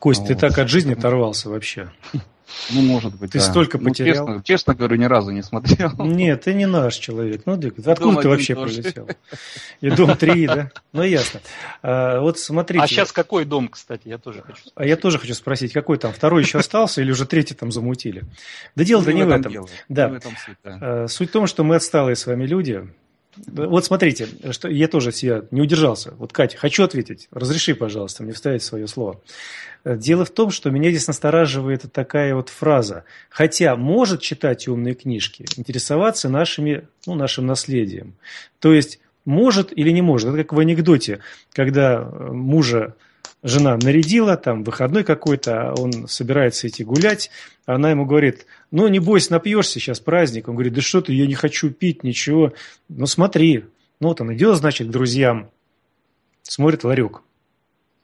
Speaker 2: Кость, вот. ты так от жизни оторвался вообще.
Speaker 4: Ну, может быть,
Speaker 2: Ты да. столько ну, потерял.
Speaker 4: Честно, честно говорю, ни разу не смотрел.
Speaker 2: Нет, ты не наш человек. Ну, откуда дом ты вообще тоже. прилетел? И дом 3, да? Ну, ясно. А, вот смотрите.
Speaker 3: А сейчас какой дом, кстати, я тоже хочу спросить.
Speaker 2: А я тоже хочу спросить, какой там? Второй еще остался или уже третий там замутили? Да дело-то не, не в этом. Дело. Да. Не в этом суть, да. А, суть в том, что мы отсталые с вами люди. Вот смотрите, что я тоже себя не удержался. Вот, Катя, хочу ответить. Разреши, пожалуйста, мне вставить свое слово. Дело в том, что меня здесь настораживает такая вот фраза. Хотя может читать умные книжки, интересоваться нашими, ну, нашим наследием. То есть может или не может. Это как в анекдоте, когда мужа жена нарядила, там выходной какой-то, он собирается идти гулять, она ему говорит, ну не бойся, напьешься, сейчас праздник. Он говорит, да что ты, я не хочу пить, ничего. Ну смотри, ну вот он идет, значит, к друзьям, смотрит ларек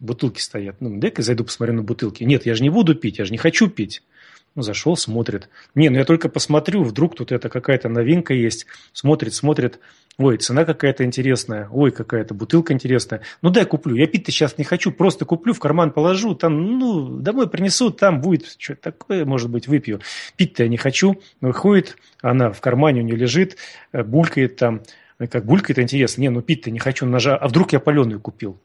Speaker 2: бутылки стоят. Ну, дай-ка зайду посмотрю на бутылки. Нет, я же не буду пить, я же не хочу пить. Зашел, смотрит. Не, ну я только посмотрю, вдруг тут это какая-то новинка есть. Смотрит, смотрит. Ой, цена какая-то интересная. Ой, какая-то бутылка интересная. Ну, дай куплю. Я пить-то сейчас не хочу. Просто куплю, в карман положу. Там, ну, домой принесут, там будет что-то такое, может быть, выпью. Пить-то я не хочу. Выходит, она в кармане у нее лежит, э, булькает там. Как булькает, интересно. Не, ну пить-то не хочу. Ножа. А вдруг я паленую купил?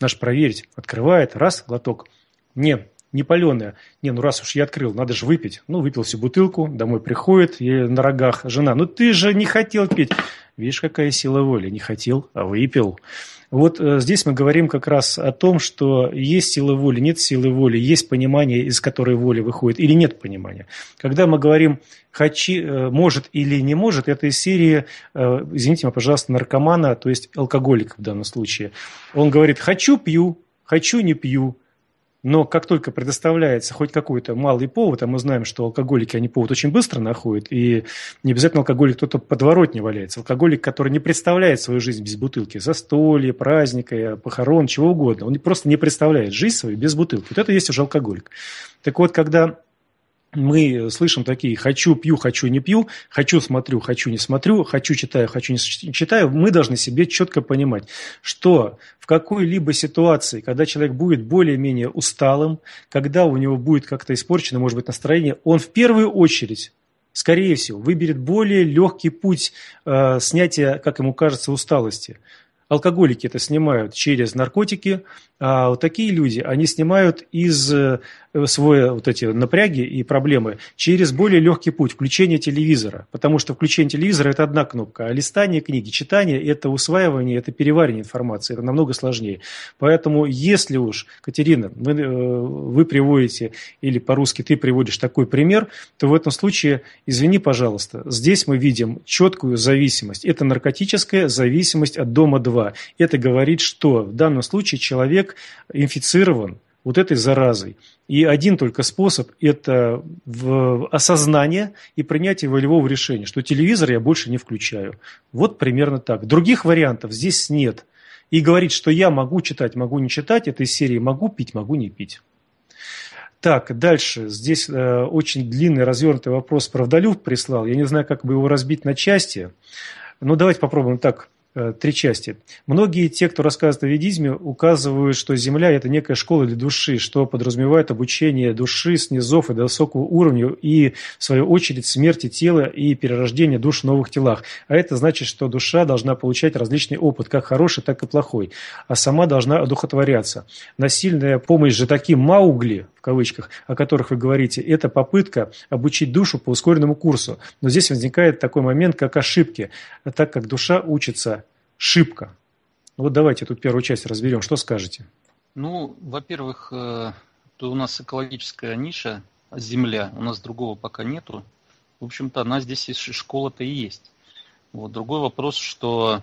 Speaker 2: Наш проверить. Открывает, раз, глоток. Не, не паленая. Не, ну раз уж я открыл, надо же выпить. Ну, выпил всю бутылку, домой приходит, и на рогах жена. Ну, ты же не хотел пить. Видишь, какая сила воли. Не хотел, а выпил. Вот э, здесь мы говорим как раз о том, что есть сила воли, нет силы воли, есть понимание, из которой воля выходит, или нет понимания. Когда мы говорим «хочи», э, «может» или «не может», это из серии, э, извините меня, пожалуйста, наркомана, то есть алкоголика в данном случае. Он говорит «хочу, пью», «хочу, не пью», но как только предоставляется хоть какой-то малый повод, а мы знаем, что алкоголики, они повод очень быстро находят, и не обязательно алкоголик кто-то подворотне валяется. Алкоголик, который не представляет свою жизнь без бутылки, застолье, праздника, похорон, чего угодно, он просто не представляет жизнь свою без бутылки. Вот это есть уже алкоголик. Так вот, когда мы слышим такие «хочу, пью, хочу, не пью», «хочу, смотрю, хочу, не смотрю», «хочу, читаю, хочу, не читаю», мы должны себе четко понимать, что в какой-либо ситуации, когда человек будет более-менее усталым, когда у него будет как-то испорчено, может быть, настроение, он в первую очередь скорее всего, выберет более легкий путь э, снятия, как ему кажется, усталости. Алкоголики это снимают через наркотики, а вот такие люди, они снимают из э, свои вот эти напряги и проблемы через более легкий путь, включение телевизора. Потому что включение телевизора – это одна кнопка, а листание книги, читание – это усваивание, это переваривание информации, это намного сложнее. Поэтому если уж, Катерина, вы, э, вы приводите, или по-русски ты приводишь такой пример, то в этом случае, извини, пожалуйста, здесь мы видим четкую зависимость. Это наркотическая зависимость от дома-2. Это говорит, что в данном случае человек инфицирован вот этой заразой. И один только способ – это осознание и принятие волевого решения, что телевизор я больше не включаю. Вот примерно так. Других вариантов здесь нет. И говорить, что я могу читать, могу не читать, это из серии «могу пить, могу не пить». Так, дальше. Здесь э, очень длинный развернутый вопрос Правдолюб прислал. Я не знаю, как бы его разбить на части. Но давайте попробуем так три части. Многие те, кто рассказывает о ведизме, указывают, что Земля – это некая школа для души, что подразумевает обучение души с низов и до высокого уровня и, в свою очередь, смерти тела и перерождение душ в новых телах. А это значит, что душа должна получать различный опыт, как хороший, так и плохой, а сама должна одухотворяться. Насильная помощь же таким «маугли», в кавычках, о которых вы говорите, это попытка обучить душу по ускоренному курсу. Но здесь возникает такой момент, как ошибки, так как душа учится шибко. Вот давайте тут первую часть разберем. Что скажете?
Speaker 3: Ну, во-первых, э, то у нас экологическая ниша, земля, у нас другого пока нету. В общем-то, она здесь и школа-то и есть. Вот. Другой вопрос, что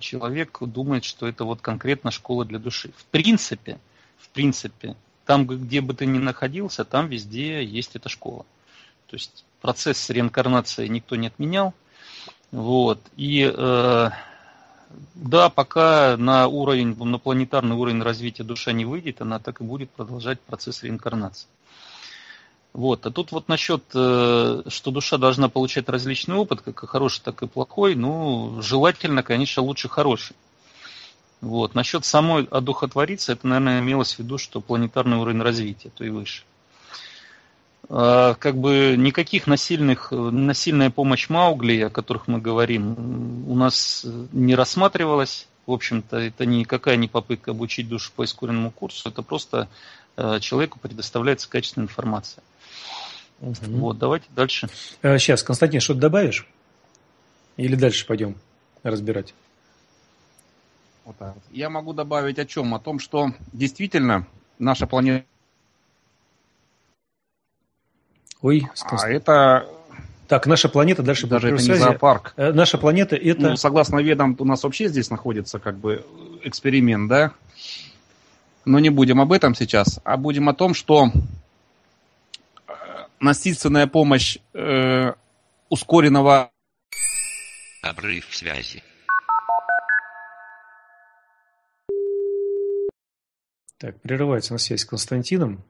Speaker 3: человек думает, что это вот конкретно школа для души. В принципе, в принципе, там, где бы ты ни находился, там везде есть эта школа. То есть процесс реинкарнации никто не отменял. Вот. И э, да, пока на уровень, на планетарный уровень развития душа не выйдет, она так и будет продолжать процесс реинкарнации. Вот. А тут вот насчет, э, что душа должна получать различный опыт, как и хороший, так и плохой, ну, желательно, конечно, лучше хороший. Вот. Насчет самой одухотвориться, это, наверное, имелось в виду, что планетарный уровень развития, то и выше. А, как бы никаких насильных, насильная помощь Маугли, о которых мы говорим, у нас не рассматривалась. В общем-то, это никакая не попытка обучить душу по ускоренному курсу, это просто э, человеку предоставляется качественная информация. Угу. Вот, давайте дальше.
Speaker 2: Сейчас, э, Константин, что-то добавишь? Или дальше пойдем разбирать?
Speaker 4: Вот так. Я могу добавить о чем? О том, что действительно наша планета...
Speaker 2: Ой,
Speaker 4: а это...
Speaker 2: Так, наша планета дальше
Speaker 4: Даже это не зоопарк.
Speaker 2: Э, наша планета это...
Speaker 4: Ну, согласно ведам, у нас вообще здесь находится как бы эксперимент, да? Но не будем об этом сейчас, а будем о том, что э, насильственная помощь э, ускоренного...
Speaker 5: Обрыв связи.
Speaker 2: Так, прерывается на связь с Константином.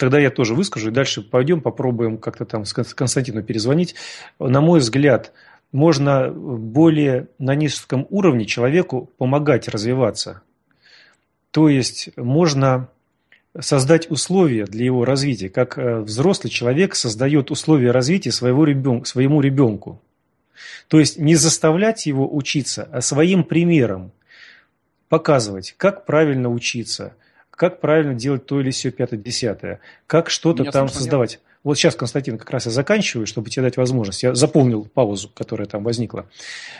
Speaker 2: Тогда я тоже выскажу, и дальше пойдем, попробуем как-то там с Константину перезвонить. На мой взгляд, можно более на низком уровне человеку помогать развиваться. То есть можно создать условия для его развития, как э, взрослый человек создает условия развития своего ребенка, своему ребенку. То есть не заставлять его учиться, а своим примером показывать, как правильно учиться, как правильно делать то или все пятое, десятое, как что-то там создавать. Вот сейчас, Константин, как раз я заканчиваю, чтобы тебе дать возможность. Я заполнил паузу, которая там возникла.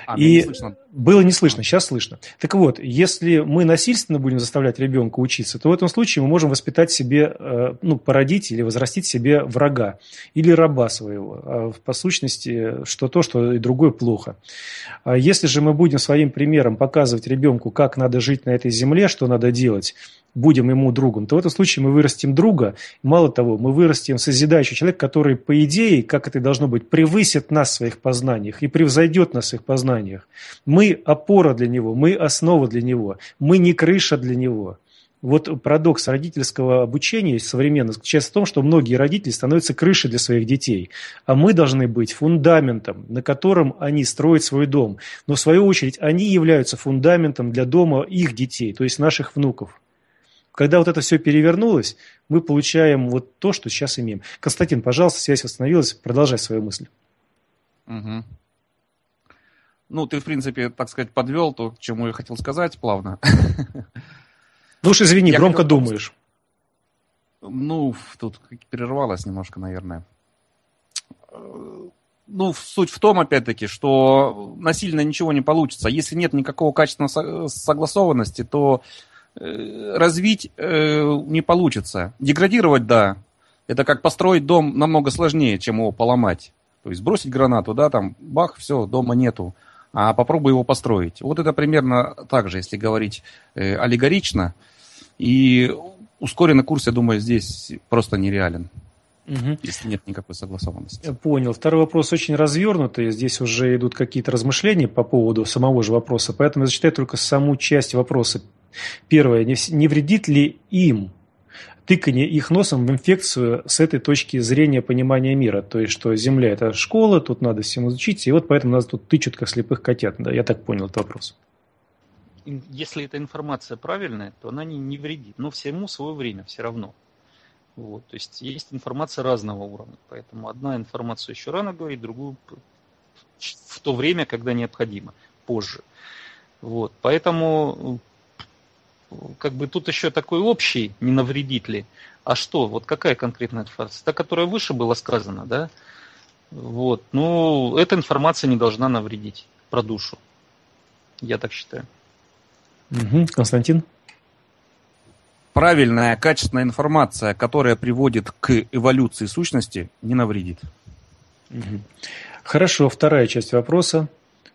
Speaker 2: А, и не слышно. было не слышно, сейчас слышно. Так вот, если мы насильственно будем заставлять ребенка учиться, то в этом случае мы можем воспитать себе, э, ну, породить или возрастить себе врага или раба своего. А по сущности, что то, что и другое плохо. А если же мы будем своим примером показывать ребенку, как надо жить на этой земле, что надо делать, будем ему другом, то в этом случае мы вырастим друга. Мало того, мы вырастим созидающий человек, который, по идее, как это должно быть, превысит нас в своих познаниях и превзойдет нас в своих познаниях. Мы опора для него, мы основа для него, мы не крыша для него. Вот парадокс родительского обучения современно заключается в том, что многие родители становятся крышей для своих детей, а мы должны быть фундаментом, на котором они строят свой дом. Но в свою очередь они являются фундаментом для дома их детей, то есть наших внуков. Когда вот это все перевернулось, мы получаем вот то, что сейчас имеем. Константин, пожалуйста, связь восстановилась, продолжай свою мысль.
Speaker 4: Угу. Ну, ты, в принципе, так сказать, подвел то, к чему я хотел сказать плавно.
Speaker 2: Ну уж извини, я громко хотел... думаешь.
Speaker 4: Ну, тут перервалось немножко, наверное. Ну, суть в том, опять-таки, что насильно ничего не получится. Если нет никакого качественной согласованности, то развить э, не получится. Деградировать, да. Это как построить дом намного сложнее, чем его поломать. То есть бросить гранату, да, там, бах, все, дома нету. А попробуй его построить. Вот это примерно так же, если говорить э, аллегорично. И ускоренный курс, я думаю, здесь просто нереален. Угу. Если нет никакой согласованности.
Speaker 2: Я понял. Второй вопрос очень развернутый. Здесь уже идут какие-то размышления по поводу самого же вопроса. Поэтому я зачитаю только саму часть вопроса Первое, не, вредит ли им тыкание их носом в инфекцию с этой точки зрения понимания мира. То есть, что Земля – это школа, тут надо всем изучить, и вот поэтому нас тут тычут, как слепых котят. Да, я так понял этот вопрос.
Speaker 3: Если эта информация правильная, то она не, не вредит. Но всему свое время все равно. Вот, то есть есть информация разного уровня. Поэтому одна информация еще рано говорит, другую в то время, когда необходимо, позже. Вот, поэтому как бы тут еще такой общий, не навредит ли. А что, вот какая конкретная информация? Та, которая выше была сказана, да? Вот, ну, эта информация не должна навредить про душу. Я так считаю.
Speaker 2: Угу. Константин?
Speaker 4: Правильная, качественная информация, которая приводит к эволюции сущности, не навредит.
Speaker 2: Угу. Хорошо, вторая часть вопроса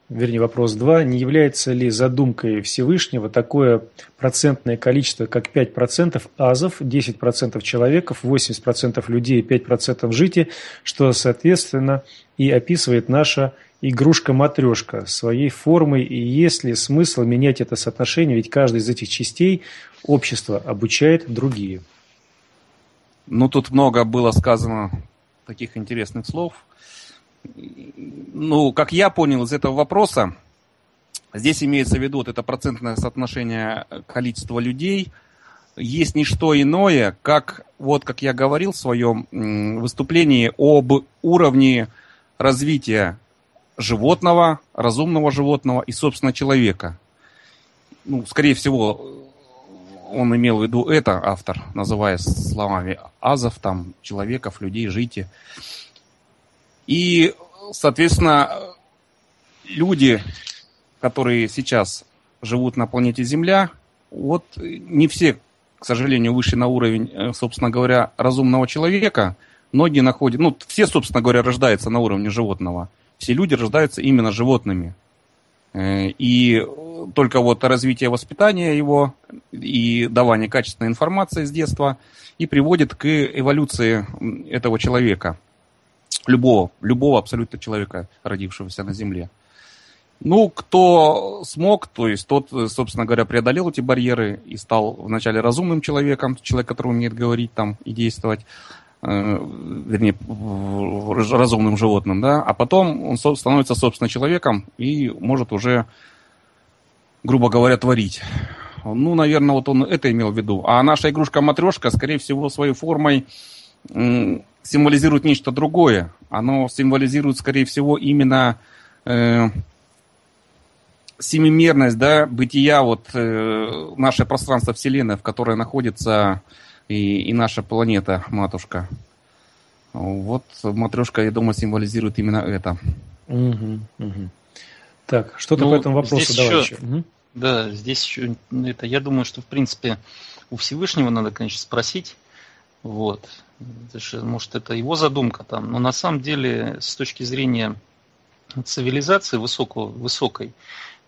Speaker 2: вернее вопрос 2, не является ли задумкой Всевышнего такое процентное количество, как 5% азов, 10% человеков, 80% людей, 5% жити, что, соответственно, и описывает наша игрушка-матрешка своей формой, и есть ли смысл менять это соотношение, ведь каждая из этих частей общество обучает другие.
Speaker 4: Ну, тут много было сказано таких интересных слов – ну, как я понял из этого вопроса, здесь имеется в виду вот это процентное соотношение количества людей. Есть не что иное, как, вот как я говорил в своем выступлении об уровне развития животного, разумного животного и, собственно, человека. Ну, скорее всего, он имел в виду это, автор, называя словами азов, там, человеков, людей, жити. И, соответственно, люди, которые сейчас живут на планете Земля, вот не все, к сожалению, вышли на уровень, э, собственно говоря, разумного человека. Многие находят, ну, все, собственно говоря, рождаются на уровне животного. Все люди рождаются именно животными. Э, и только вот развитие воспитания его и давание качественной информации с детства и приводит к эволюции этого человека любого, любого абсолютно человека, родившегося на Земле. Ну, кто смог, то есть тот, собственно говоря, преодолел эти барьеры и стал вначале разумным человеком, человек, который умеет говорить там и действовать, э, вернее, разумным животным, да, а потом он становится, собственно, человеком и может уже, грубо говоря, творить. Ну, наверное, вот он это имел в виду. А наша игрушка-матрешка, скорее всего, своей формой символизирует нечто другое. Оно символизирует, скорее всего, именно э, семимерность, да, бытия вот э, наше пространство Вселенной, в которой находится и, и наша планета, матушка. Вот матрешка, я думаю, символизирует именно это.
Speaker 2: Угу, угу. Так, что-то ну, по этому вопросу
Speaker 3: здесь давай еще. еще. Угу. Да, здесь еще это, я думаю, что в принципе у Всевышнего надо, конечно, спросить. Вот. Может, это его задумка там, но на самом деле с точки зрения цивилизации высокого, высокой,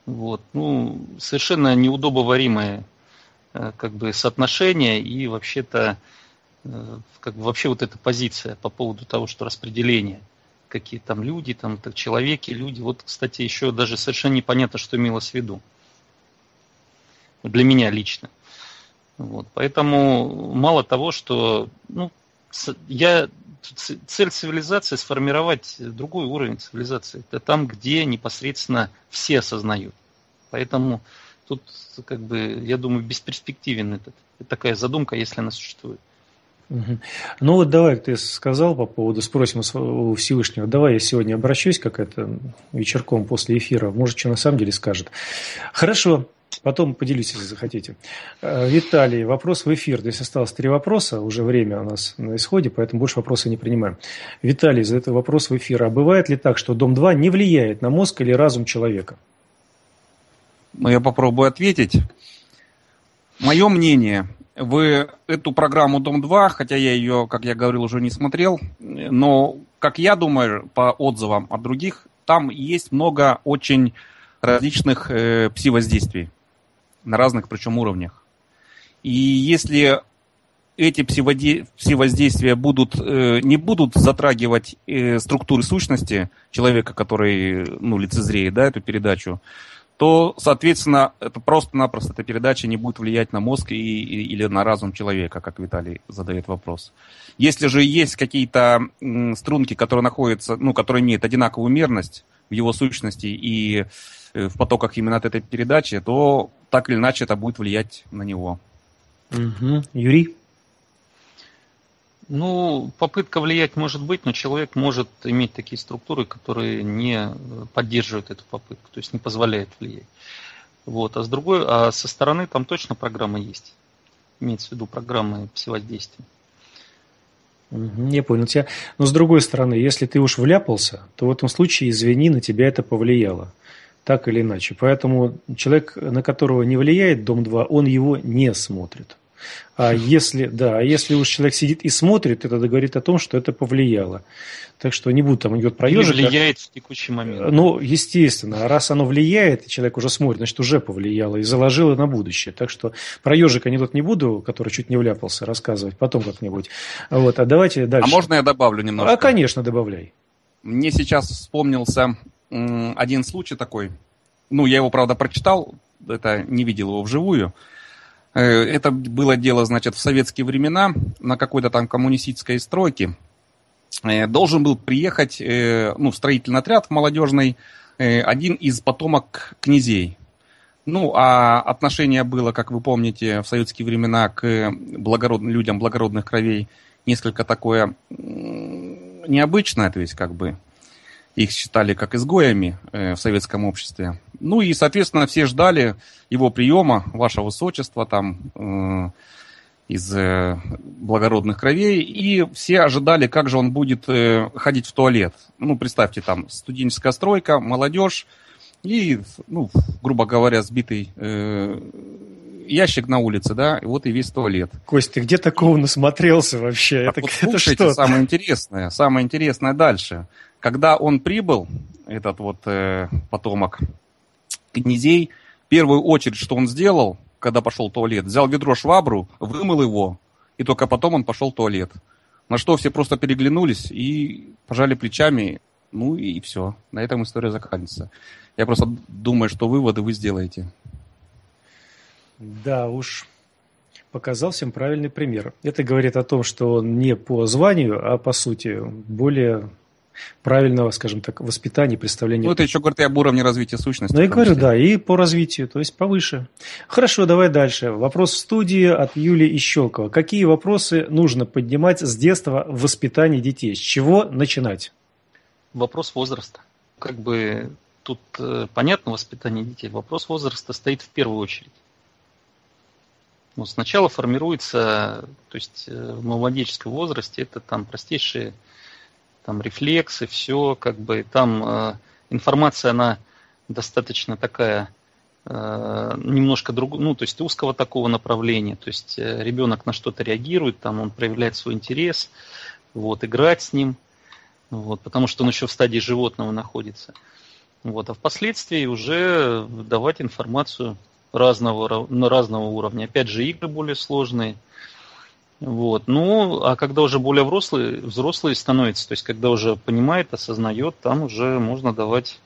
Speaker 3: вот, ну, совершенно неудобоваримое э, как бы соотношение и вообще-то э, как бы вообще вот эта позиция по поводу того, что распределение, какие там люди, там так, человеки, люди. Вот, кстати, еще даже совершенно непонятно, что имелось в виду. Для меня лично. Вот, поэтому мало того, что ну, я цель цивилизации сформировать другой уровень цивилизации. Это там, где непосредственно все осознают. Поэтому тут, как бы, я думаю, бесперспективен этот, такая задумка, если она существует.
Speaker 2: Ну вот давай, ты сказал по поводу, спросим у Всевышнего, давай я сегодня обращусь, как это вечерком после эфира, может, что на самом деле скажет. Хорошо, Потом поделюсь, если захотите. Э, Виталий, вопрос в эфир. Здесь осталось три вопроса, уже время у нас на исходе, поэтому больше вопросов не принимаем. Виталий, за это вопрос в эфир. А бывает ли так, что Дом-2 не влияет на мозг или разум человека?
Speaker 4: Ну, я попробую ответить. Мое мнение, в эту программу Дом-2, хотя я ее, как я говорил, уже не смотрел, но, как я думаю, по отзывам от других, там есть много очень различных э, пси-воздействий на разных причем уровнях. И если эти пси-воздействия будут, э, не будут затрагивать э, структуры сущности человека, который ну, лицезреет да, эту передачу, то, соответственно, это просто-напросто эта передача не будет влиять на мозг и, и, или на разум человека, как Виталий задает вопрос. Если же есть какие-то струнки, которые находятся, ну, которые имеют одинаковую мерность в его сущности и э, в потоках именно от этой передачи, то так или иначе это будет влиять на него.
Speaker 2: Угу. Юрий?
Speaker 3: Ну, попытка влиять может быть, но человек может иметь такие структуры, которые не поддерживают эту попытку, то есть не позволяют влиять. Вот. А с другой, а со стороны там точно программа есть. Имеется в виду программы всевоздействия.
Speaker 2: Не понял тебя. Но с другой стороны, если ты уж вляпался, то в этом случае, извини, на тебя это повлияло. Так или иначе. Поэтому человек, на которого не влияет Дом 2, он его не смотрит. А если, да, а если уж человек сидит и смотрит, это говорит о том, что это повлияло. Так что не буду там идет про ежика.
Speaker 3: влияет в текущий момент.
Speaker 2: Ну, естественно, раз оно влияет, и человек уже смотрит, значит, уже повлияло и заложило на будущее. Так что про ежика анекдот не буду, который чуть не вляпался, рассказывать потом как-нибудь. Вот, а давайте дальше.
Speaker 4: А можно я добавлю немножко?
Speaker 2: А, конечно, добавляй.
Speaker 4: Мне сейчас вспомнился один случай такой. Ну, я его, правда, прочитал, это не видел его вживую. Э, это было дело, значит, в советские времена на какой-то там коммунистической стройке. Э, должен был приехать, э, ну, строительный отряд молодежный, один из потомок князей. Ну, а отношение было, как вы помните, в советские времена к благородным людям благородных кровей несколько такое необычное, то есть как бы их считали как изгоями в советском обществе. Ну и, соответственно, все ждали его приема, ваше высочество, там, э, из э, благородных кровей, и все ожидали, как же он будет э, ходить в туалет. Ну, представьте, там, студенческая стройка, молодежь, и, ну, грубо говоря, сбитый э, ящик на улице, да, и вот и весь туалет.
Speaker 2: Кость, ты где такого насмотрелся вообще?
Speaker 4: Так это, вот слушайте, это что? самое интересное, самое интересное дальше. Когда он прибыл, этот вот э, потомок князей, в первую очередь, что он сделал, когда пошел в туалет, взял ведро швабру, вымыл его, и только потом он пошел в туалет. На что все просто переглянулись и пожали плечами, ну и все. На этом история заканчивается. Я просто думаю, что выводы вы сделаете.
Speaker 2: Да уж, показал всем правильный пример. Это говорит о том, что он не по званию, а по сути более правильного, скажем так, воспитания, представления.
Speaker 4: Ну, это еще говорит и об уровне развития сущности.
Speaker 2: Ну, я говорю, да, и по развитию, то есть повыше. Хорошо, давай дальше. Вопрос в студии от Юлии Ищелкова. Какие вопросы нужно поднимать с детства в воспитании детей? С чего начинать?
Speaker 3: Вопрос возраста. Как бы тут э, понятно воспитание детей. Вопрос возраста стоит в первую очередь. Ну, сначала формируется, то есть э, в младенческом возрасте это там простейшие там рефлексы, все, как бы там э, информация, она достаточно такая э, немножко другого, ну, то есть узкого такого направления, то есть э, ребенок на что-то реагирует, там он проявляет свой интерес, вот, играть с ним, вот, потому что он еще в стадии животного находится. Вот, а впоследствии уже давать информацию разного, разного уровня. Опять же, игры более сложные, вот. Ну, а когда уже более взрослый, взрослый становится, то есть когда уже понимает, осознает, там уже можно давать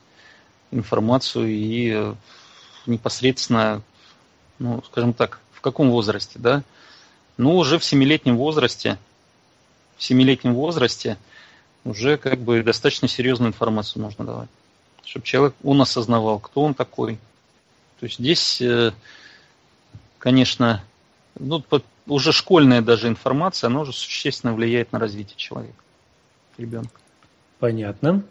Speaker 3: информацию и э, непосредственно, ну, скажем так, в каком возрасте, да? Ну, уже в семилетнем возрасте, в семилетнем возрасте уже как бы достаточно серьезную информацию можно давать, чтобы человек, он осознавал, кто он такой. То есть здесь, э, конечно, ну, уже школьная даже информация, она уже существенно влияет на развитие человека, ребенка.
Speaker 2: Понятно.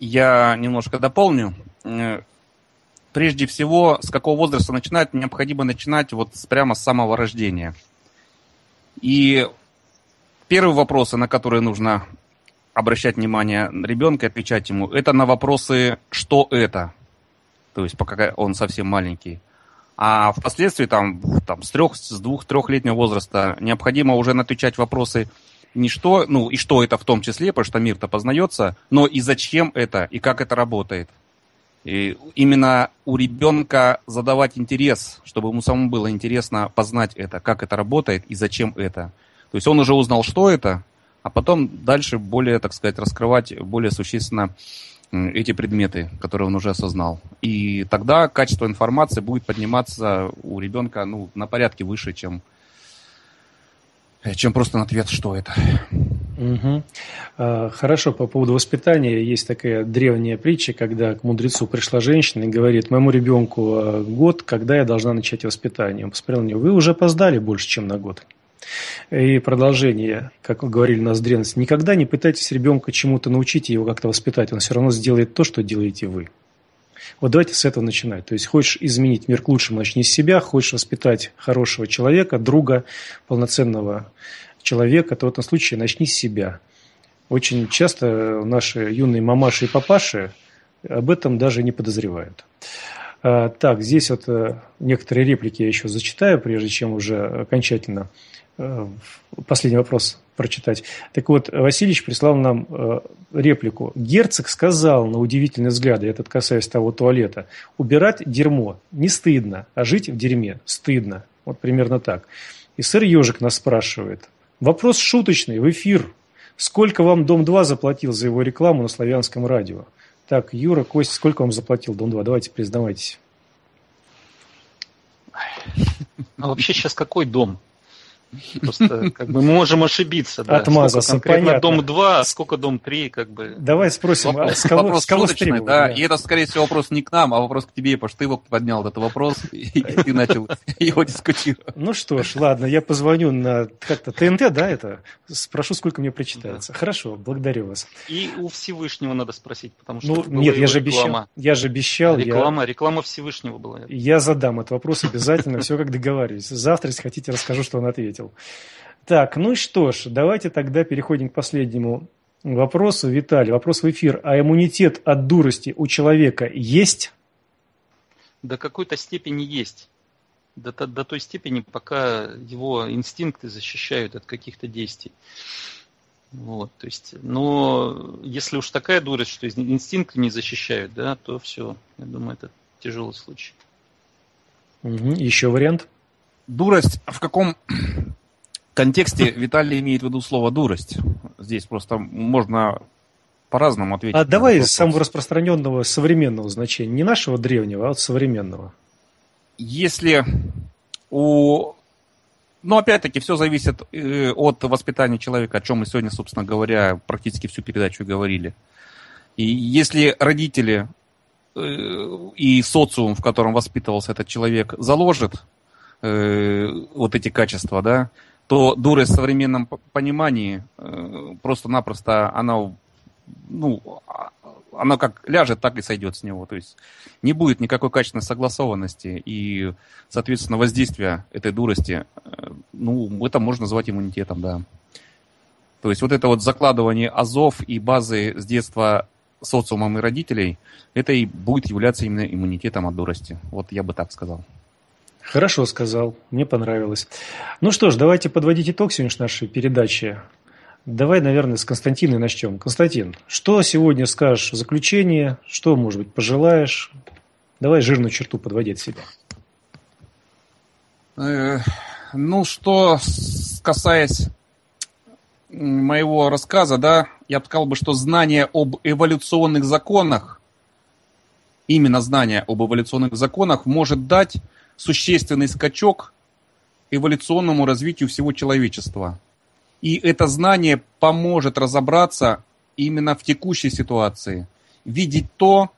Speaker 4: Я немножко дополню. Э, прежде всего, с какого возраста начинать, необходимо начинать вот прямо с самого рождения. И первые вопросы, на которые нужно обращать внимание ребенка и отвечать ему, это на вопросы «что это?», то есть пока он совсем маленький. А впоследствии там, там с трех, с двух-трехлетнего возраста необходимо уже отвечать вопросы не что, ну и что это в том числе, потому что мир-то познается, но и зачем это, и как это работает. И именно у ребенка задавать интерес, чтобы ему самому было интересно познать это, как это работает и зачем это. То есть он уже узнал, что это, а потом дальше более, так сказать, раскрывать более существенно эти предметы, которые он уже осознал. И тогда качество информации будет подниматься у ребенка ну, на порядке выше, чем, чем просто на ответ, что это.
Speaker 2: Угу. Хорошо, по поводу воспитания есть такая древняя притча, когда к мудрецу пришла женщина и говорит, моему ребенку а, год, когда я должна начать воспитание. Он посмотрел на нее, вы уже опоздали больше, чем на год. И продолжение, как говорили нас древности, никогда не пытайтесь ребенка чему-то научить его как-то воспитать, он все равно сделает то, что делаете вы. Вот давайте с этого начинать. То есть, хочешь изменить мир к лучшему, начни с себя, хочешь воспитать хорошего человека, друга, полноценного человека, то в этом случае начни с себя. Очень часто наши юные мамаши и папаши об этом даже не подозревают. А, так, здесь вот э, некоторые реплики я еще зачитаю, прежде чем уже окончательно последний вопрос прочитать. Так вот, Васильевич прислал нам э, реплику. Герцог сказал на удивительный взгляд, и этот касаясь того туалета, убирать дерьмо не стыдно, а жить в дерьме стыдно. Вот примерно так. И сэр Ежик нас спрашивает, Вопрос шуточный, в эфир. Сколько вам Дом-2 заплатил за его рекламу на славянском радио? Так, Юра, Костя, сколько вам заплатил Дом-2? Давайте признавайтесь.
Speaker 3: А вообще сейчас какой дом? Просто как бы мы можем ошибиться.
Speaker 2: Да. Отмазаться,
Speaker 3: сколько понятно. дом 2, а сколько дом 3, как бы.
Speaker 2: Давай спросим,
Speaker 4: вопрос, а с кого, вопрос с кого стримил, да? да? И это, скорее всего, вопрос не к нам, а вопрос к тебе, потому что ты его поднял этот вопрос, и ты начал его дискутировать.
Speaker 2: Ну что ж, ладно, я позвоню на как-то ТНТ, да, это? Спрошу, сколько мне прочитается. Хорошо, благодарю вас.
Speaker 3: И у Всевышнего надо спросить, потому что
Speaker 2: Ну, нет, я же обещал. Я же обещал.
Speaker 3: Реклама, реклама Всевышнего была.
Speaker 2: Я задам этот вопрос обязательно, все как договаривались. Завтра, если хотите, расскажу, что он ответил ответил. Так, ну что ж, давайте тогда переходим к последнему вопросу. Виталий, вопрос в эфир. А иммунитет от дурости у человека есть?
Speaker 3: До какой-то степени есть. До, до, той степени, пока его инстинкты защищают от каких-то действий. Вот, то есть, но если уж такая дурость, что инстинкты не защищают, да, то все, я думаю, это тяжелый случай.
Speaker 2: Угу. Еще вариант?
Speaker 4: Дурость в каком контексте Виталий имеет в виду слово дурость? Здесь просто можно по-разному ответить.
Speaker 2: А давай из самого распространенного современного значения, не нашего древнего, а от современного.
Speaker 4: Если у... Ну, опять-таки, все зависит э, от воспитания человека, о чем мы сегодня, собственно говоря, практически всю передачу говорили. И если родители э, и социум, в котором воспитывался этот человек, заложит вот эти качества, да, то дурость в современном понимании э, просто-напросто она, ну, она как ляжет, так и сойдет с него. То есть не будет никакой качественной согласованности и, соответственно, воздействия этой дурости, э, ну, это можно назвать иммунитетом, да. То есть вот это вот закладывание азов и базы с детства социумом и родителей, это и будет являться именно иммунитетом от дурости. Вот я бы так сказал.
Speaker 2: Хорошо сказал, мне понравилось. Ну что ж, давайте подводить итог сегодняшней нашей передачи. Давай, наверное, с Константина начнем. Константин, что сегодня скажешь в заключение? Что, может быть, пожелаешь? Давай жирную черту подводи от себя.
Speaker 4: Э, ну, что касаясь моего рассказа, да, я бы сказал бы, что знание об эволюционных законах, именно знание об эволюционных законах может дать существенный скачок эволюционному развитию всего человечества. И это знание поможет разобраться именно в текущей ситуации, видеть то,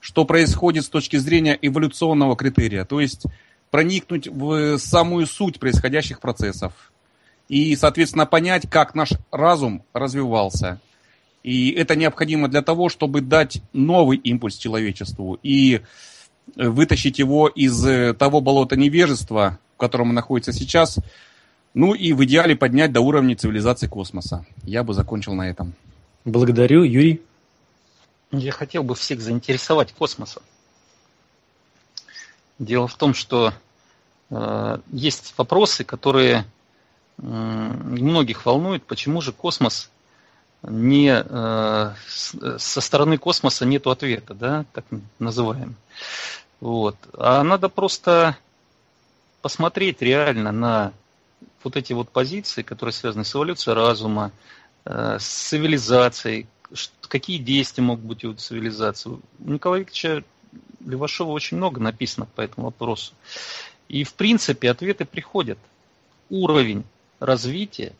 Speaker 4: что происходит с точки зрения эволюционного критерия, то есть проникнуть в самую суть происходящих процессов и, соответственно, понять, как наш разум развивался. И это необходимо для того, чтобы дать новый импульс человечеству. И вытащить его из э, того болота невежества, в котором он находится сейчас, ну и в идеале поднять до уровня цивилизации космоса. Я бы закончил на этом.
Speaker 2: Благодарю, Юрий.
Speaker 3: Я хотел бы всех заинтересовать космосом. Дело в том, что э, есть вопросы, которые э, многих волнуют, почему же космос не э, со стороны космоса нету ответа, да, так называем. Вот. А надо просто посмотреть реально на вот эти вот позиции, которые связаны с эволюцией разума, э, с цивилизацией, какие действия могут быть у цивилизации. У Николая Викторовича Левашова очень много написано по этому вопросу. И в принципе ответы приходят. Уровень развития,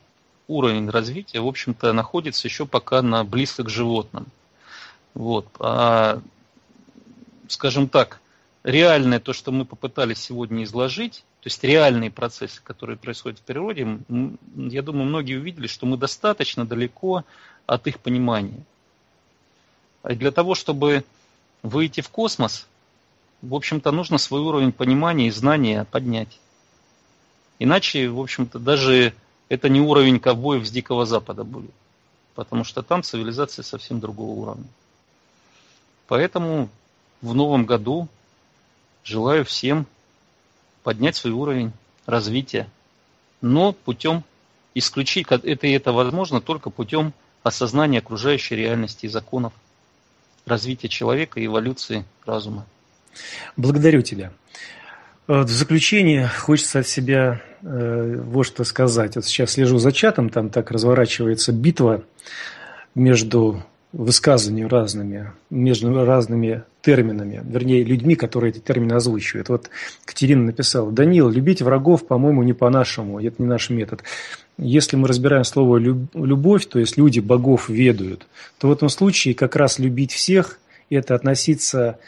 Speaker 3: уровень развития, в общем-то, находится еще пока на близко к животным. Вот. А, скажем так, реальное то, что мы попытались сегодня изложить, то есть реальные процессы, которые происходят в природе, я думаю, многие увидели, что мы достаточно далеко от их понимания. А для того, чтобы выйти в космос, в общем-то, нужно свой уровень понимания и знания поднять. Иначе, в общем-то, даже это не уровень ковбоев с Дикого Запада будет. Потому что там цивилизация совсем другого уровня. Поэтому в новом году желаю всем поднять свой уровень развития, но путем исключить, это и это возможно только путем осознания окружающей реальности и законов развития человека и эволюции разума.
Speaker 2: Благодарю тебя. В заключение хочется от себя э, вот что сказать. Вот сейчас слежу за чатом, там так разворачивается битва между высказываниями разными, между разными терминами, вернее, людьми, которые эти термины озвучивают. Вот Катерина написала, Данил, любить врагов, по-моему, не по-нашему, это не наш метод. Если мы разбираем слово «любовь», то есть люди богов ведают, то в этом случае как раз любить всех – это относиться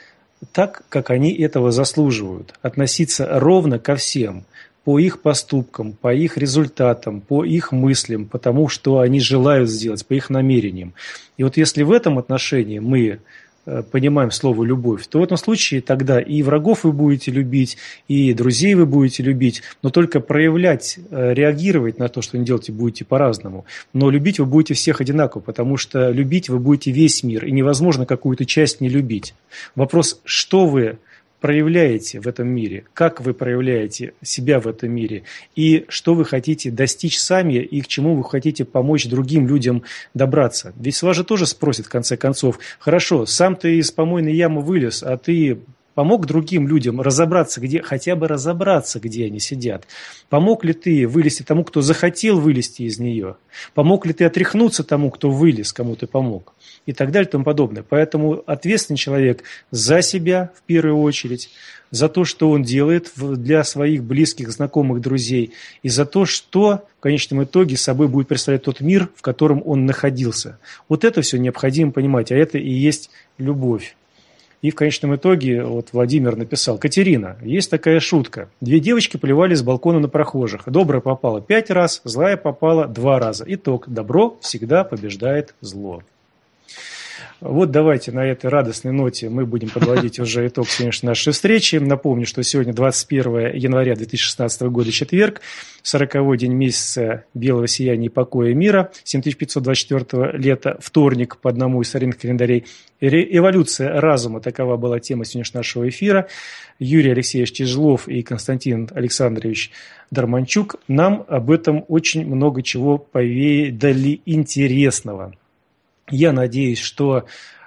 Speaker 2: так, как они этого заслуживают, относиться ровно ко всем – по их поступкам, по их результатам, по их мыслям, по тому, что они желают сделать, по их намерениям. И вот если в этом отношении мы э, понимаем слово «любовь», то в этом случае тогда и врагов вы будете любить, и друзей вы будете любить, но только проявлять, э, реагировать на то, что вы делаете, будете по-разному. Но любить вы будете всех одинаково, потому что любить вы будете весь мир, и невозможно какую-то часть не любить. Вопрос, что вы проявляете в этом мире, как вы проявляете себя в этом мире, и что вы хотите достичь сами, и к чему вы хотите помочь другим людям добраться. Ведь вас же тоже спросят в конце концов, хорошо, сам ты из помойной ямы вылез, а ты Помог другим людям разобраться, где, хотя бы разобраться, где они сидят? Помог ли ты вылезти тому, кто захотел вылезти из нее? Помог ли ты отряхнуться тому, кто вылез, кому ты помог? И так далее и тому подобное. Поэтому ответственный человек за себя в первую очередь, за то, что он делает для своих близких, знакомых, друзей, и за то, что в конечном итоге собой будет представлять тот мир, в котором он находился. Вот это все необходимо понимать, а это и есть любовь. И в конечном итоге вот Владимир написал, Катерина, есть такая шутка. Две девочки поливали с балкона на прохожих. Добрая попала пять раз, злая попала два раза. Итог. Добро всегда побеждает зло. Вот давайте на этой радостной ноте мы будем подводить уже итог сегодняшней нашей встречи. Напомню, что сегодня 21 января 2016 года, четверг, 40 день месяца белого сияния и покоя мира, 7524 лета, вторник по одному из старинных календарей. Эволюция разума, такова была тема сегодняшнего нашего эфира. Юрий Алексеевич Тяжелов и Константин Александрович Дарманчук нам об этом очень много чего поведали интересного. Я надеюсь, что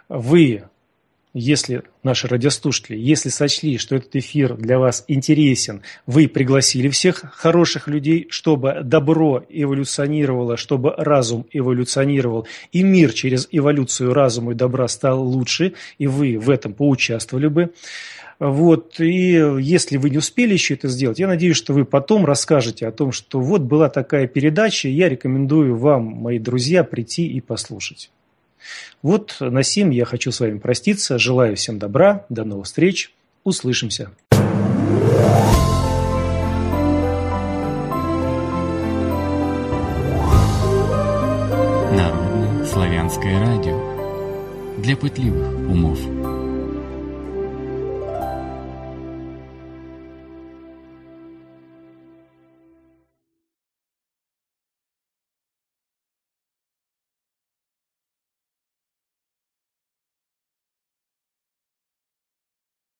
Speaker 2: вы, если наши радиослушатели, если сочли, что этот эфир для вас интересен, вы пригласили всех хороших людей, чтобы добро эволюционировало, чтобы разум эволюционировал, и мир через эволюцию разума и добра стал лучше, и вы в этом поучаствовали бы. Вот, и если вы не успели еще это сделать, я надеюсь, что вы потом расскажете о том, что вот была такая передача, я рекомендую вам, мои друзья, прийти и послушать. Вот на сим я хочу с вами проститься. Желаю всем добра. До новых встреч. Услышимся.
Speaker 1: Народное славянское радио для пытливых умов.